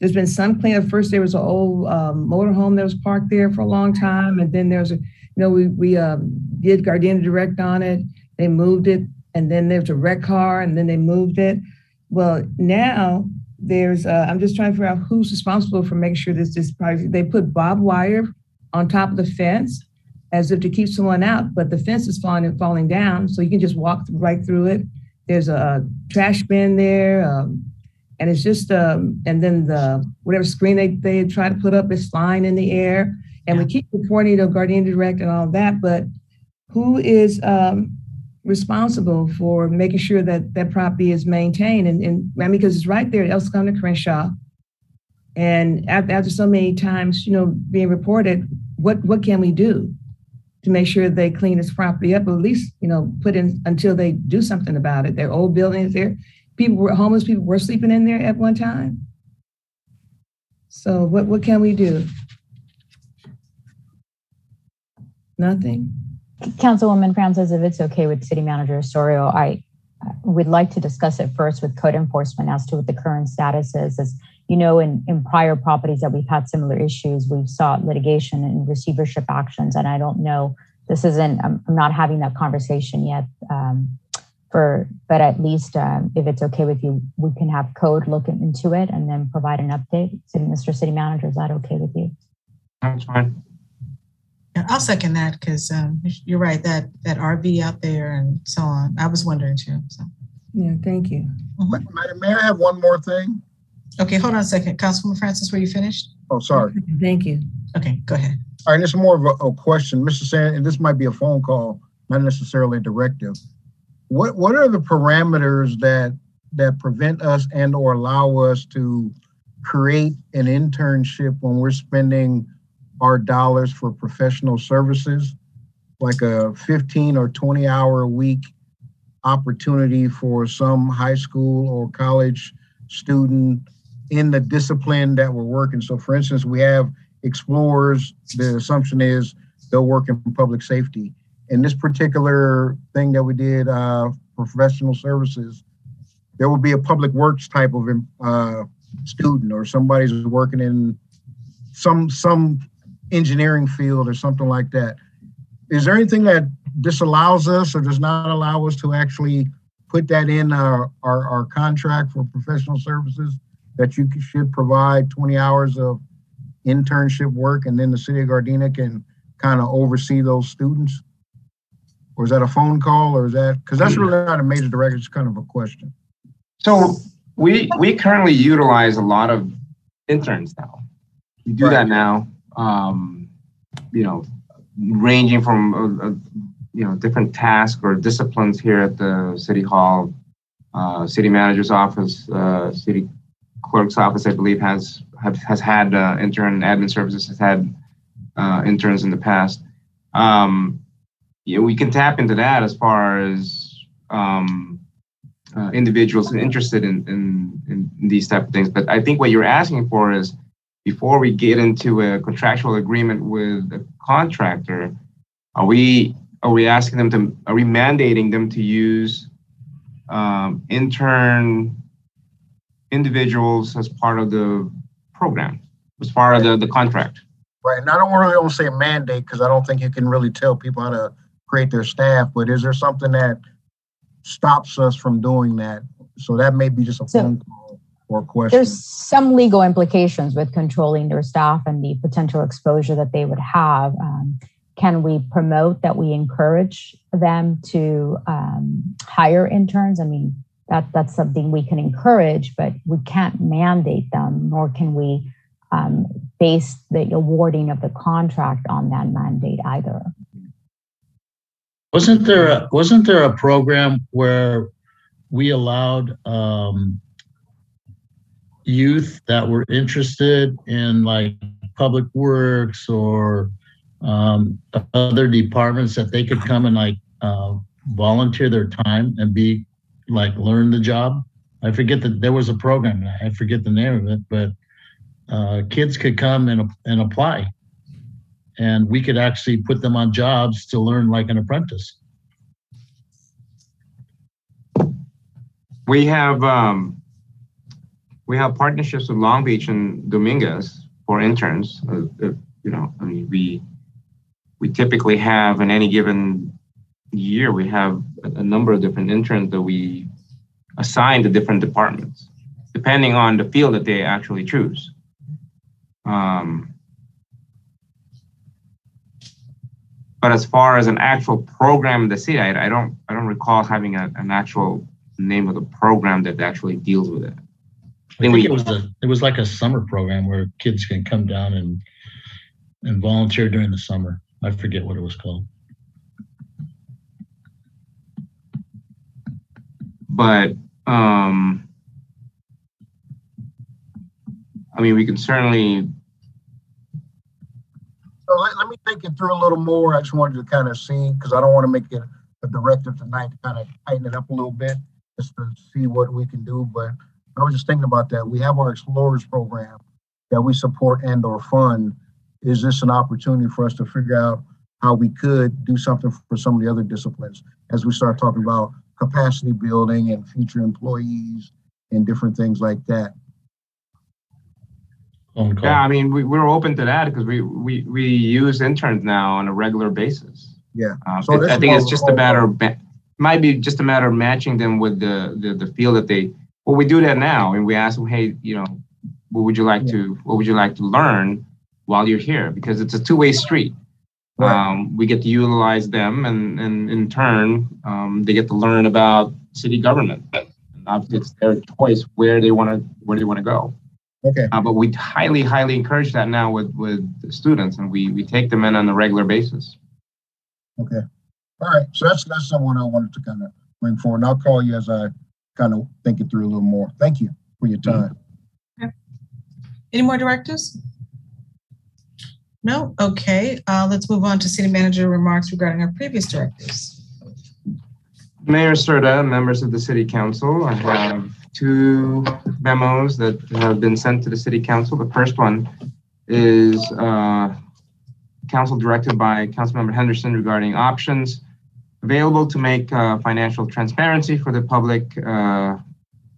[SPEAKER 9] there's been some cleanup. First, there was an old um, motorhome that was parked there for a long time. And then there's a, you know, we, we um, did Gardena Direct on it. They moved it. And then there's a wreck car and then they moved it. Well, now there's, uh, I'm just trying to figure out who's responsible for making sure this, this project, they put barbed wire on top of the fence as if to keep someone out, but the fence is falling falling down, so you can just walk right through it. There's a trash bin there, um, and it's just um, and then the whatever screen they they try to put up is flying in the air, and we keep reporting to Gardena Direct and all that, but who is um, responsible for making sure that that property is maintained? And, and I mean, because it's right there at El Segundo Crenshaw, and after, after so many times, you know, being reported, what what can we do to make sure they clean this property up, or at least you know put in until they do something about it? Their old buildings there, people were homeless people were sleeping in there at one time. So what what can we do? Nothing.
[SPEAKER 8] Councilwoman Francis, if it's okay with City Manager Osorio, I would like to discuss it first with code enforcement as to what the current status is. As you know, in, in prior properties that we've had similar issues, we've sought litigation and receivership actions. And I don't know, this isn't, I'm, I'm not having that conversation yet. Um, for, but at least um, if it's okay with you, we can have code look into it and then provide an update. City, Mr. City Manager, is that okay with you?
[SPEAKER 7] That's fine.
[SPEAKER 4] Yeah, I'll second that because um, you're right, that, that RV out there and so on. I was wondering too, so.
[SPEAKER 9] Yeah, thank you.
[SPEAKER 2] Madam Mayor, I have one more thing.
[SPEAKER 4] Okay, hold on a second. Councilwoman Francis, were you finished?
[SPEAKER 2] Oh, sorry.
[SPEAKER 9] Thank you.
[SPEAKER 4] Okay, go ahead.
[SPEAKER 2] All right, this is more of a, a question, Mr. Sand, and this might be a phone call, not necessarily a directive. What what are the parameters that that prevent us and or allow us to create an internship when we're spending our dollars for professional services, like a 15 or 20 hour a week opportunity for some high school or college student in the discipline that we're working. So for instance, we have explorers, the assumption is they'll work in public safety. In this particular thing that we did, uh, professional services, there will be a public works type of uh, student or somebody's working in some some engineering field or something like that. Is there anything that disallows us or does not allow us to actually put that in our, our, our contract for professional services that you should provide 20 hours of internship work and then the city of Gardena can kind of oversee those students? Or is that a phone call or is that, because that's really not a major director, it's kind of a question.
[SPEAKER 7] So we we currently utilize a lot of interns now. We do that now. Um, you know, ranging from uh, uh, you know different tasks or disciplines here at the city hall, uh, city manager's office, uh, city clerk's office. I believe has have, has had uh, intern admin services has had uh, interns in the past. Um, know, we can tap into that as far as um, uh, individuals interested in, in, in these type of things. But I think what you're asking for is before we get into a contractual agreement with a contractor, are we are we asking them to are we mandating them to use um, intern individuals as part of the program, as part of the, the contract.
[SPEAKER 2] Right, and I don't really want to say mandate because I don't think you can really tell people how to create their staff, but is there something that stops us from doing that? So that may be just a
[SPEAKER 8] So-
[SPEAKER 2] phone call or question.
[SPEAKER 8] There's some legal implications with controlling their staff and the potential exposure that they would have. Um, can we promote that we encourage them to um, hire interns? I mean, that that's something we can encourage, but we can't mandate them, nor can we um, base the awarding of the contract on that mandate either.
[SPEAKER 6] Wasn't there a, wasn't there a program where we allowed um, youth that were interested in like public works or um, other departments that they could come and like uh, volunteer their time and be like learn the job? I forget that there was a program. I forget the name of it, but uh, kids could come and and apply and we could actually put them on jobs to learn like an apprentice.
[SPEAKER 7] We have, um, we have partnerships with Long Beach and Dominguez for interns. Uh, uh, you know, I mean, we, we typically have in any given year, we have a, a number of different interns that we assign to different departments, depending on the field that they actually choose. Um, but as far as an actual program in the city, I, I don't I don't recall having a, an actual name of the program that actually deals with it.
[SPEAKER 6] I think it was a it was like a summer program where kids can come down and and volunteer during the summer. I forget what it was called.
[SPEAKER 7] But um, I mean, we can certainly
[SPEAKER 2] So let, let me think it through a little more. I just wanted to kind of see, because I don't want to make it a directive tonight to kind of tighten it up a little bit, just to see what we can do. But I was just thinking about that. We have our Explorers program that we support and or fund. Is this an opportunity for us to figure out how we could do something for some of the other disciplines as we start talking about capacity building and future employees and different things like that?
[SPEAKER 6] Phone call.
[SPEAKER 7] Yeah, I mean, we, we're open to that because we, we, we use interns now on a regular basis.
[SPEAKER 2] Yeah.
[SPEAKER 7] Uh,
[SPEAKER 2] So
[SPEAKER 7] it- I think it's just a matter of, ma- might be just a matter of matching them with the, the, the field that they, well, we do that now and we ask them, hey, you know, what would you like to, what would you like to learn while you're here? Because it's a two-way street. Um, we get to utilize them and, and in turn, um, they get to learn about city government. And Obviously, it's their choice where they want to, where they want to go.
[SPEAKER 2] Okay.
[SPEAKER 7] Uh, but we highly, highly encourage that now with, with the students and we, we take them in on a regular basis.
[SPEAKER 2] Okay. All right. So that's that's someone I wanted to kind of bring forward. And I'll call you as I kind of think it through a little more. Thank you for your time.
[SPEAKER 4] Any more directors? No? Okay, uh, let's move on to city manager remarks regarding our previous directives.
[SPEAKER 7] Mayor Cerda, members of the city council, I have two memos that have been sent to the city council. The first one is uh, council directed by Councilmember Henderson regarding options available to make uh, financial transparency for the public uh,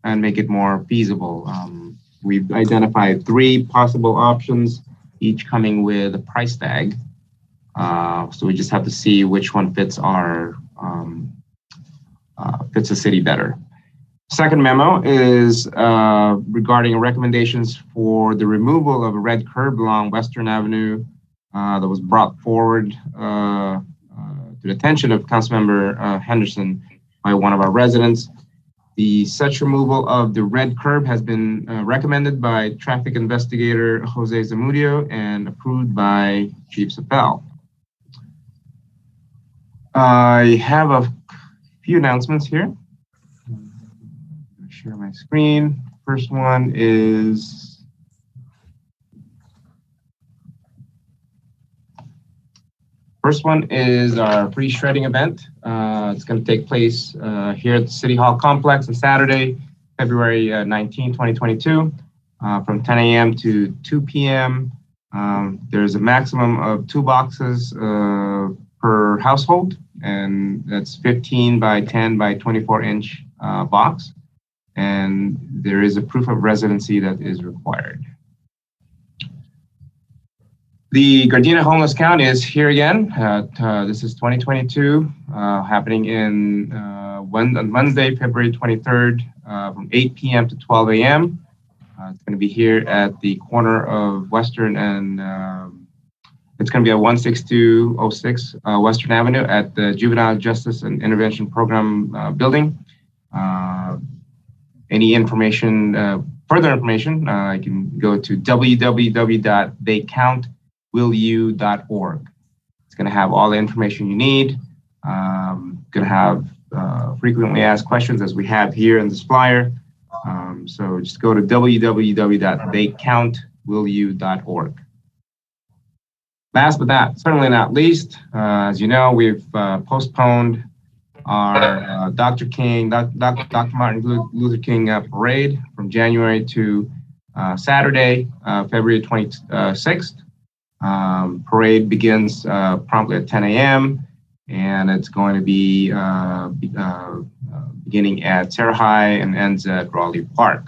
[SPEAKER 7] and make it more feasible. Um, We've identified three possible options, each coming with a price tag. Uh, So we just have to see which one fits our um, uh, fits the city better. Second memo is uh, regarding recommendations for the removal of a red curb along Western Avenue uh, that was brought forward uh, uh, to the attention of Councilmember uh, Henderson by one of our residents. The such removal of the red curb has been uh, recommended by traffic investigator Jose Zamudio and approved by Chief Saffell. I have a few announcements here. Share my screen. First one is First one is our free shredding event. Uh, it's going to take place uh, here at the City Hall complex on Saturday, February uh, 19, 2022, uh, from 10 a.m. to 2 p.m. Um, there's a maximum of two boxes uh, per household, and that's 15 by 10 by 24 inch uh, box. And there is a proof of residency that is required. The Gardena Homeless Count is here again. Uh, uh, this is 2022, uh, happening in uh, when, on Wednesday, February 23rd, uh, from 8 p.m. to 12 a.m. Uh, it's going to be here at the corner of Western and um, it's going to be at 16206 Western Avenue at the Juvenile Justice and Intervention Program building. Any information, further information, I can go to www.theycount.com willyou.org. It's going to have all the information you need. Um, going to have uh, frequently asked questions as we have here in this flyer. Um, so just go to www.theycountwillyou.org. Last but not certainly not least, uh, as you know, we've uh, postponed our uh, Dr. King, Dr. Dr. Martin Luther King uh, parade from January to uh, Saturday, February 26th. Um, parade begins promptly at 10 a.m. and it's going to be beginning at Serra High and ends at Rowley Park.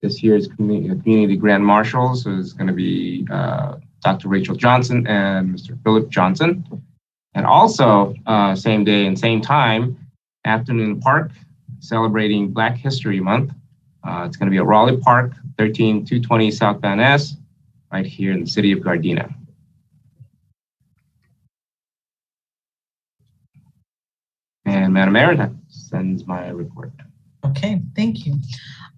[SPEAKER 7] This year's community, community Grand Marshals is going to be uh, Dr. Rachel Johnson and Mr. Philip Johnson. And also, uh, same day and same time, Afternoon Park, celebrating Black History Month. it's going to be at Rowley Park, 13220 South Van Ness, right here in the city of Gardena. And Madam Mayor, that sends my report.
[SPEAKER 4] Okay, thank you.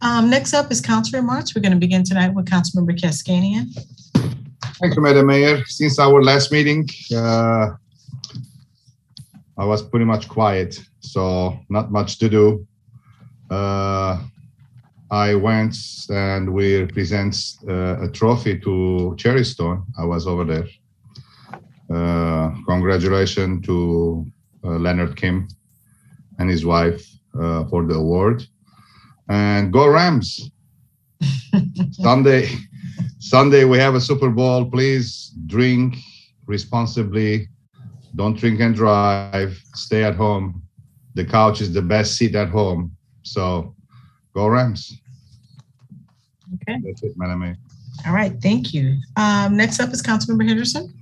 [SPEAKER 4] Um, next up is council remarks. We're going to begin tonight with Councilmember Kaskanian.
[SPEAKER 3] Thank you, Madam Mayor. Since our last meeting, uh, I was pretty much quiet, so not much to do. Uh, I went and we present uh, a trophy to Cherry Stone. I was over there. Uh, congratulations to uh, Leonard Kim and his wife uh, for the award. And go Rams! Sunday, Sunday we have a Super Bowl. Please drink responsibly. Don't drink and drive. Stay at home. The couch is the best seat at home. So go Rams.
[SPEAKER 4] Okay.
[SPEAKER 3] That's it, Madam Mayor.
[SPEAKER 4] All right, thank you. Um, next up is Councilmember Henderson.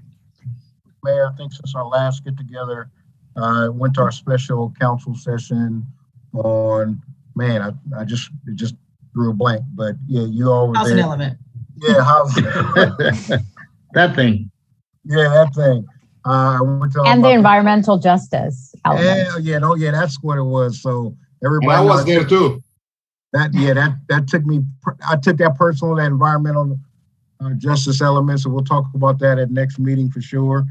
[SPEAKER 2] Mayor, I think since our last get together, I uh, went to our special council session on, man, I, I just, it just drew a blank, but yeah, you all were
[SPEAKER 4] Housing
[SPEAKER 2] there.
[SPEAKER 4] element.
[SPEAKER 2] Yeah, house.
[SPEAKER 6] that thing.
[SPEAKER 2] Yeah, that thing. Uh, I went to
[SPEAKER 8] and the environmental justice element.
[SPEAKER 2] Yeah, yeah, no, yeah, that's what it was. So everybody.
[SPEAKER 3] And I was there too.
[SPEAKER 2] That yeah, that that took me. I took that personal, that environmental uh, justice element. So we'll talk about that at next meeting for sure.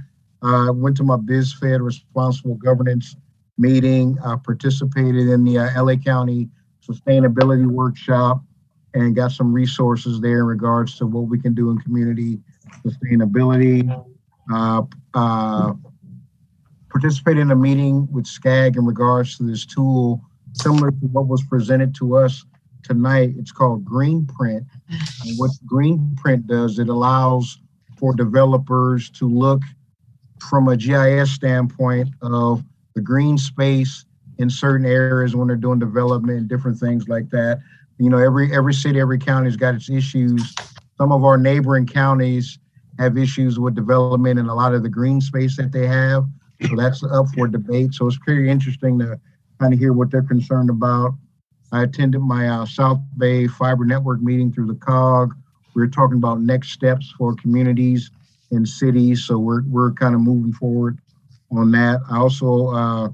[SPEAKER 2] I uh, went to my BizFed responsible governance meeting. I participated in the uh, LA County sustainability workshop and got some resources there in regards to what we can do in community sustainability. Uh, uh, participated in a meeting with SCAG in regards to this tool, similar to what was presented to us tonight. It's called Greenprint. And what Greenprint does, it allows for developers to look from a GIS standpoint of the green space in certain areas when they're doing development and different things like that. You know, every every city, every county's got its issues. Some of our neighboring counties have issues with development and a lot of the green space that they have. So that's up for debate. So it's pretty interesting to kind of hear what they're concerned about. I attended my uh, South Bay Fiber Network meeting through the COG. We were talking about next steps for communities and cities. So we're, we're kind of moving forward on that. I also uh,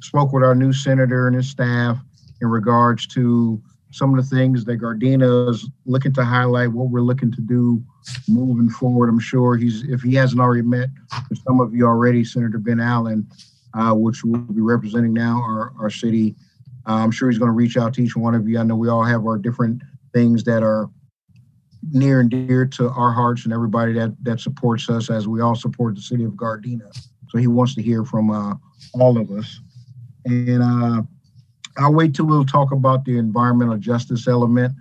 [SPEAKER 2] spoke with our new senator and his staff in regards to some of the things that Gardena is looking to highlight, what we're looking to do moving forward. I'm sure he's, if he hasn't already met with some of you already, Senator Ben Allen, uh, which will be representing now our, our city. Uh, I'm sure he's going to reach out to each one of you. I know we all have our different things that are near and dear to our hearts and everybody that that supports us as we all support the city of Gardena. So he wants to hear from uh, all of us. And uh, I'll wait till we'll talk about the environmental justice element.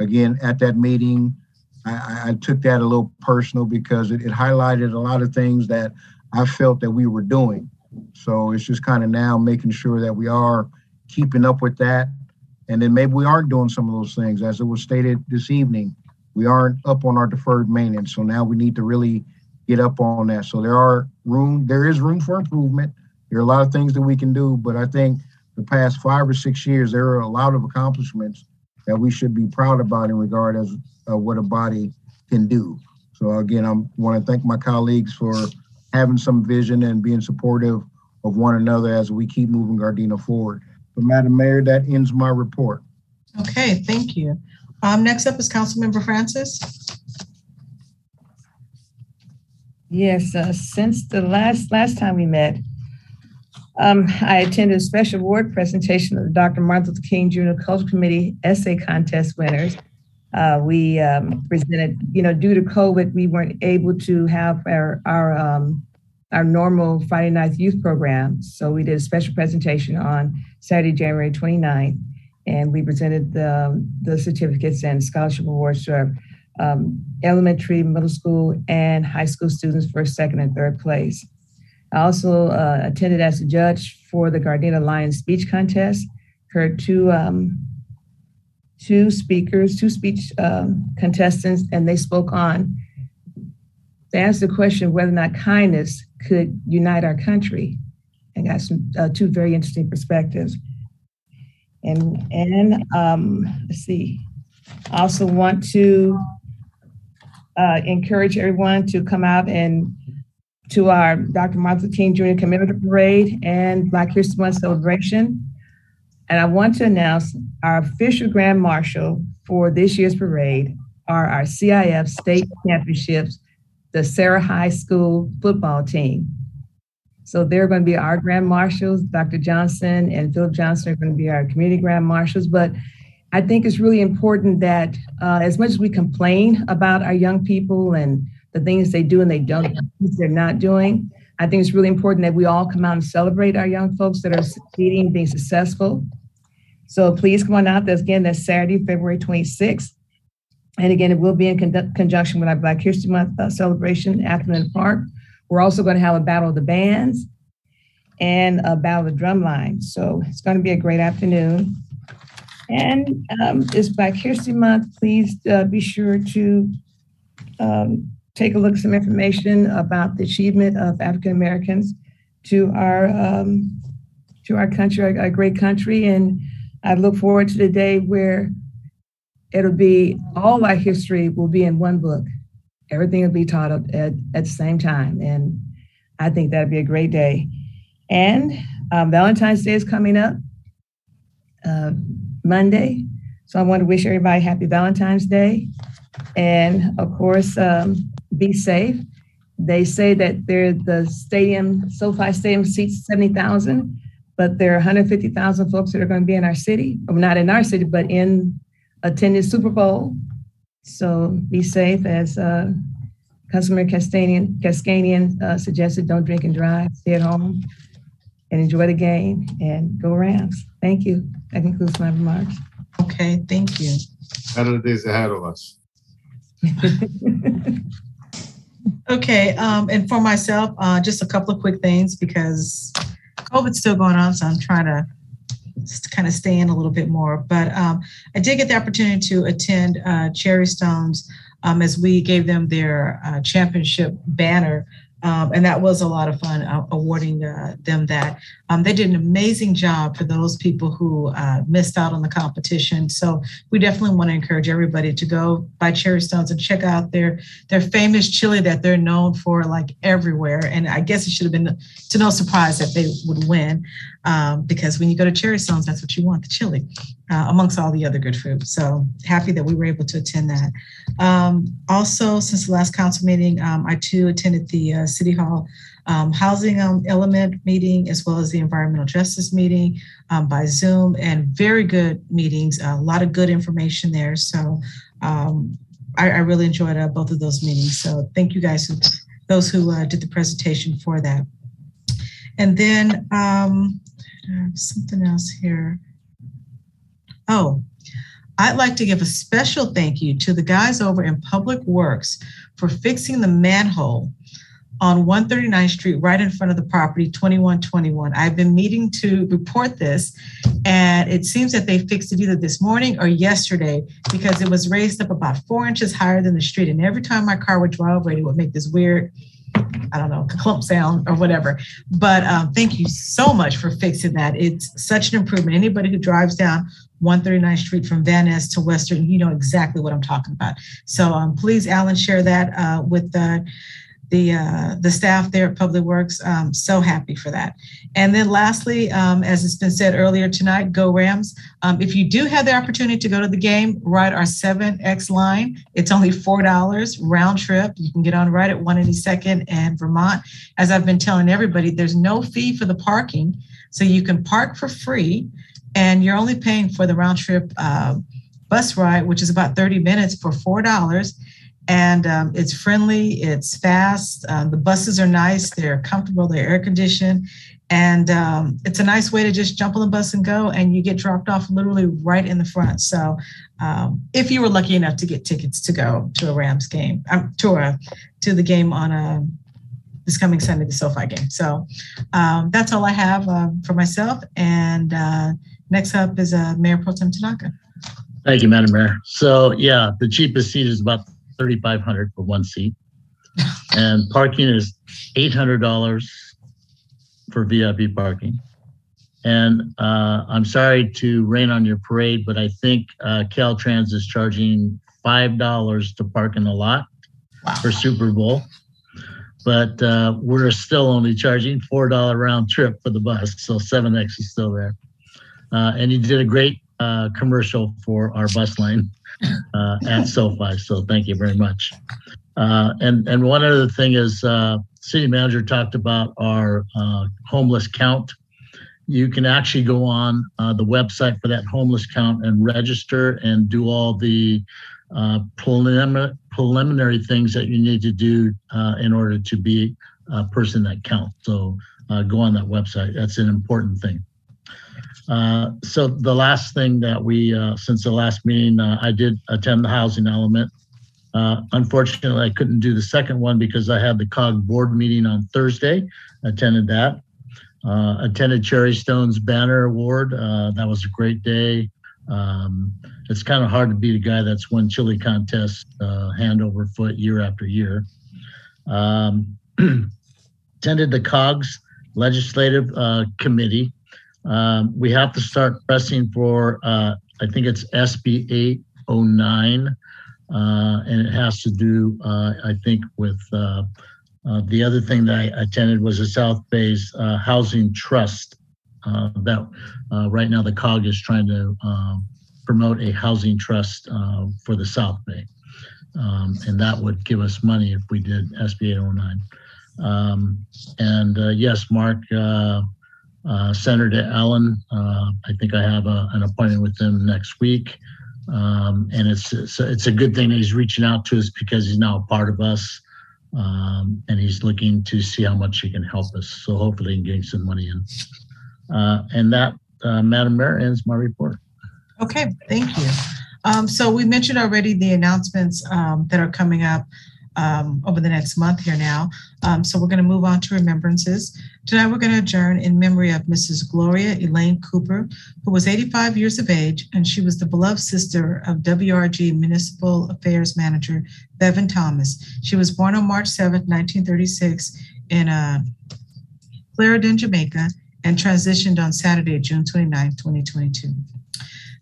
[SPEAKER 2] Again, at that meeting, I, I took that a little personal because it, it highlighted a lot of things that I felt that we were doing. So it's just kind of now making sure that we are keeping up with that And then maybe we aren't doing some of those things. As it was stated this evening, we aren't up on our deferred maintenance. So now we need to really get up on that. So there are room, there is room for improvement. There are a lot of things that we can do, but I think the past five or six years, there are a lot of accomplishments that we should be proud about in regard as uh, what a body can do. So again, I want to thank my colleagues for having some vision and being supportive of one another as we keep moving Gardena forward. But Madam Mayor, that ends my report.
[SPEAKER 4] Okay, thank you. Um, next up is Councilmember Francis.
[SPEAKER 9] Yes, uh, since the last last time we met, um, I attended a special award presentation of the Dr. Martin Luther King Jr. Culture Committee essay contest winners. Uh, we um, presented, you know, due to COVID, we weren't able to have our our um, our normal Friday night youth program. So we did a special presentation on Saturday, January 29th, and we presented the, the certificates and scholarship awards to our um, elementary, middle school, and high school students for second and third place. I also uh, attended as a judge for the Gardena Lions speech contest, heard two um, two speakers, two speech um, contestants, and they spoke on. They asked the question whether or not kindness could unite our country, and got some uh, two very interesting perspectives. And and um, let's see, I also want to uh, encourage everyone to come out and to our Dr. Martin Luther King Jr. Commemorative Parade and Black History Month celebration. And I want to announce our official Grand Marshal for this year's parade are our CIF state championships, the Serra High School football team. So they're going to be our Grand Marshals. Dr. Johnson and Philip Johnson are going to be our community Grand Marshals. But I think it's really important that uh, as much as we complain about our young people and the things they do and they don't, they're not doing, I think it's really important that we all come out and celebrate our young folks that are succeeding, being successful. So please come on out. That's again, that's Saturday, February 26th. And again, it will be in con- conjunction with our Black History Month uh, celebration at Atherton Park. We're also going to have a battle of the bands and a battle of the drum line. So it's going to be a great afternoon. And um, it's Black History Month. Please uh, be sure to um, take a look at some information about the achievement of African Americans to our um, to our country, our, our great country. And I look forward to the day where it'll be all our history will be in one book. Everything will be taught at, at the same time. And I think that'd be a great day. And um, Valentine's Day is coming up uh, Monday. So I want to wish everybody happy Valentine's Day. And of course, um, be safe. They say that there the stadium, SoFi Stadium seats 70,000, but there are 150,000 folks that are going to be in our city, or not in our city, but in attending Super Bowl. So be safe as uh, Councilman Castanian, Kaskanian uh, suggested, don't drink and drive, stay at home and enjoy the game and go Rams. Thank you. That concludes my remarks.
[SPEAKER 4] Okay, thank you.
[SPEAKER 3] Better days ahead of us.
[SPEAKER 4] Okay, um, and for myself, uh, just a couple of quick things because COVID's still going on, so I'm trying to kind of stay in a little bit more. But um, I did get the opportunity to attend uh, Cherry Stones um, as we gave them their uh, championship banner um, and that was a lot of fun uh, awarding uh, them that. Um, they did an amazing job for those people who uh, missed out on the competition. So we definitely want to encourage everybody to go buy Cherry Stones and check out their their famous chili that they're known for like everywhere. And I guess it should have been to no surprise that they would win um, because when you go to Cherry Stones, that's what you want, the chili, uh, amongst all the other good food. So happy that we were able to attend that. Um, also, since the last council meeting, um, I too attended the uh, City Hall um, Housing um, Element meeting as well as the Environmental Justice meeting um, by Zoom, and very good meetings, a lot of good information there. So um, I, I, really enjoyed uh, both of those meetings. So thank you guys, those who uh, did the presentation for that. And then um, something else here. Oh, I'd like to give a special thank you to the guys over in Public Works for fixing the manhole on 139th Street, right in front of the property, 2121. I've been meeting to report this, and it seems that they fixed it either this morning or yesterday because it was raised up about four inches higher than the street. And every time my car would drive over it, it would make this weird, I don't know, clump sound or whatever. But um, thank you so much for fixing that. It's such an improvement. Anybody who drives down 139th Street from Van Ness to Western, you know exactly what I'm talking about. So um, please, Alan, share that uh, with the the uh, the staff there at Public Works. Um, so happy for that. And then lastly, um, as it's been said earlier tonight, go Rams. Um, if you do have the opportunity to go to the game, ride our 7X line. It's only $4 round trip. You can get on right at 182nd and Vermont. As I've been telling everybody, there's no fee for the parking. So you can park for free and you're only paying for the round trip uh, bus ride, which is about 30 minutes for $4 and um, it's friendly, it's fast. Um, the buses are nice, they're comfortable, they're air conditioned, and um, it's a nice way to just jump on the bus and go, and you get dropped off literally right in the front. So, um, if you were lucky enough to get tickets to go to a Rams game, um, to a to the game on a this coming Sunday, the SoFi game. So, um, that's all I have uh, for myself. And uh, next up is uh, Mayor Pro Tem Tanaka.
[SPEAKER 6] Thank you, Madam Mayor. So yeah, the cheapest seat is about 3,500 for one seat. And parking is $800 for VIP parking. And uh, I'm sorry to rain on your parade, but I think uh, Caltrans is charging $5 to park in the lot for Super Bowl. But uh, we're still only charging $4 round trip for the bus. So 7X is still there. Uh, and you did a great uh, commercial for our bus line uh, at SoFi. So thank you very much. Uh, and and one other thing is, uh, city manager talked about our uh, homeless count. You can actually go on uh, the website for that homeless count and register and do all the preliminary preliminary things that you need to do in order to be a person that counts. So go on that website. That's an important thing. Uh, so the last thing that we, uh, since the last meeting, uh, I did attend the housing element. Uh, unfortunately, I couldn't do the second one because I had the COG board meeting on Thursday. Attended that. Uh, attended Cherry Stone's banner award. that was a great day. Um, it's kind of hard to beat a guy that's won chili contest hand over foot year after year. Um, attended the COGS legislative committee. Um, we have to start pressing for, uh, I think it's SB 809, uh, and it has to do, uh, I think, with uh, uh, the other thing that I attended was the South Bay's uh, Housing Trust. that right now the COG is trying to um, promote a housing trust for the South Bay. Um, and that would give us money if we did SB 809. Um, and yes, Mark, uh, Senator Allen, uh, I think I have a, an appointment with him next week. Um, and it's, it's, it's a good thing that he's reaching out to us because he's now a part of us. Um, and he's looking to see how much he can help us. So hopefully he can gain some money in. Uh, and that, uh, Madam Mayor, ends my report.
[SPEAKER 4] Okay, thank you. Um, so we mentioned already the announcements um, that are coming up um, over the next month here now. Um, so we're going to move on to remembrances. Tonight, we're going to adjourn in memory of Mrs. Gloria Elaine Cooper, who was 85 years of age, and she was the beloved sister of WRG Municipal Affairs Manager Bevan Thomas. She was born on March 7, 1936, in uh, Clarendon, Jamaica, and transitioned on Saturday, June 29, 2022.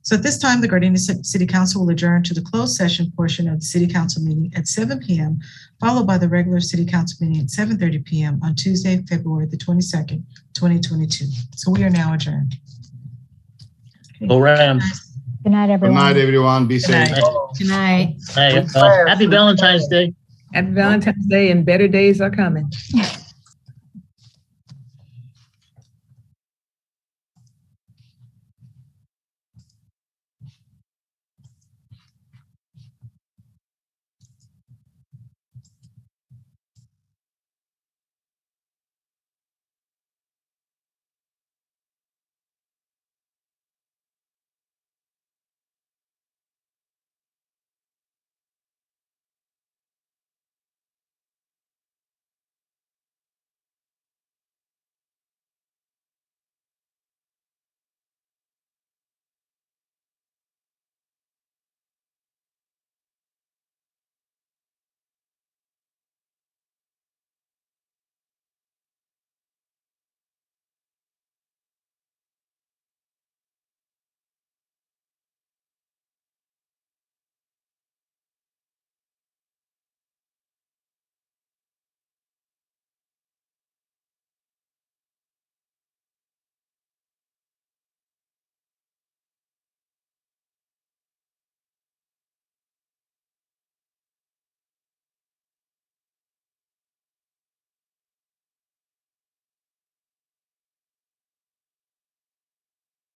[SPEAKER 4] So at this time, the Gardena City Council will adjourn to the closed session portion of the City Council meeting at 7 p.m., followed by the regular City Council meeting at 7.30 p.m. on Tuesday, February the 22nd, 2022. So we are now adjourned.
[SPEAKER 6] Go Rams.
[SPEAKER 8] Good night, everyone.
[SPEAKER 3] Good
[SPEAKER 8] everyone.
[SPEAKER 3] night, everyone. Be safe.
[SPEAKER 5] Good night.
[SPEAKER 6] Hey, uh, happy Valentine's Day.
[SPEAKER 9] Happy Valentine's Day and better days are coming.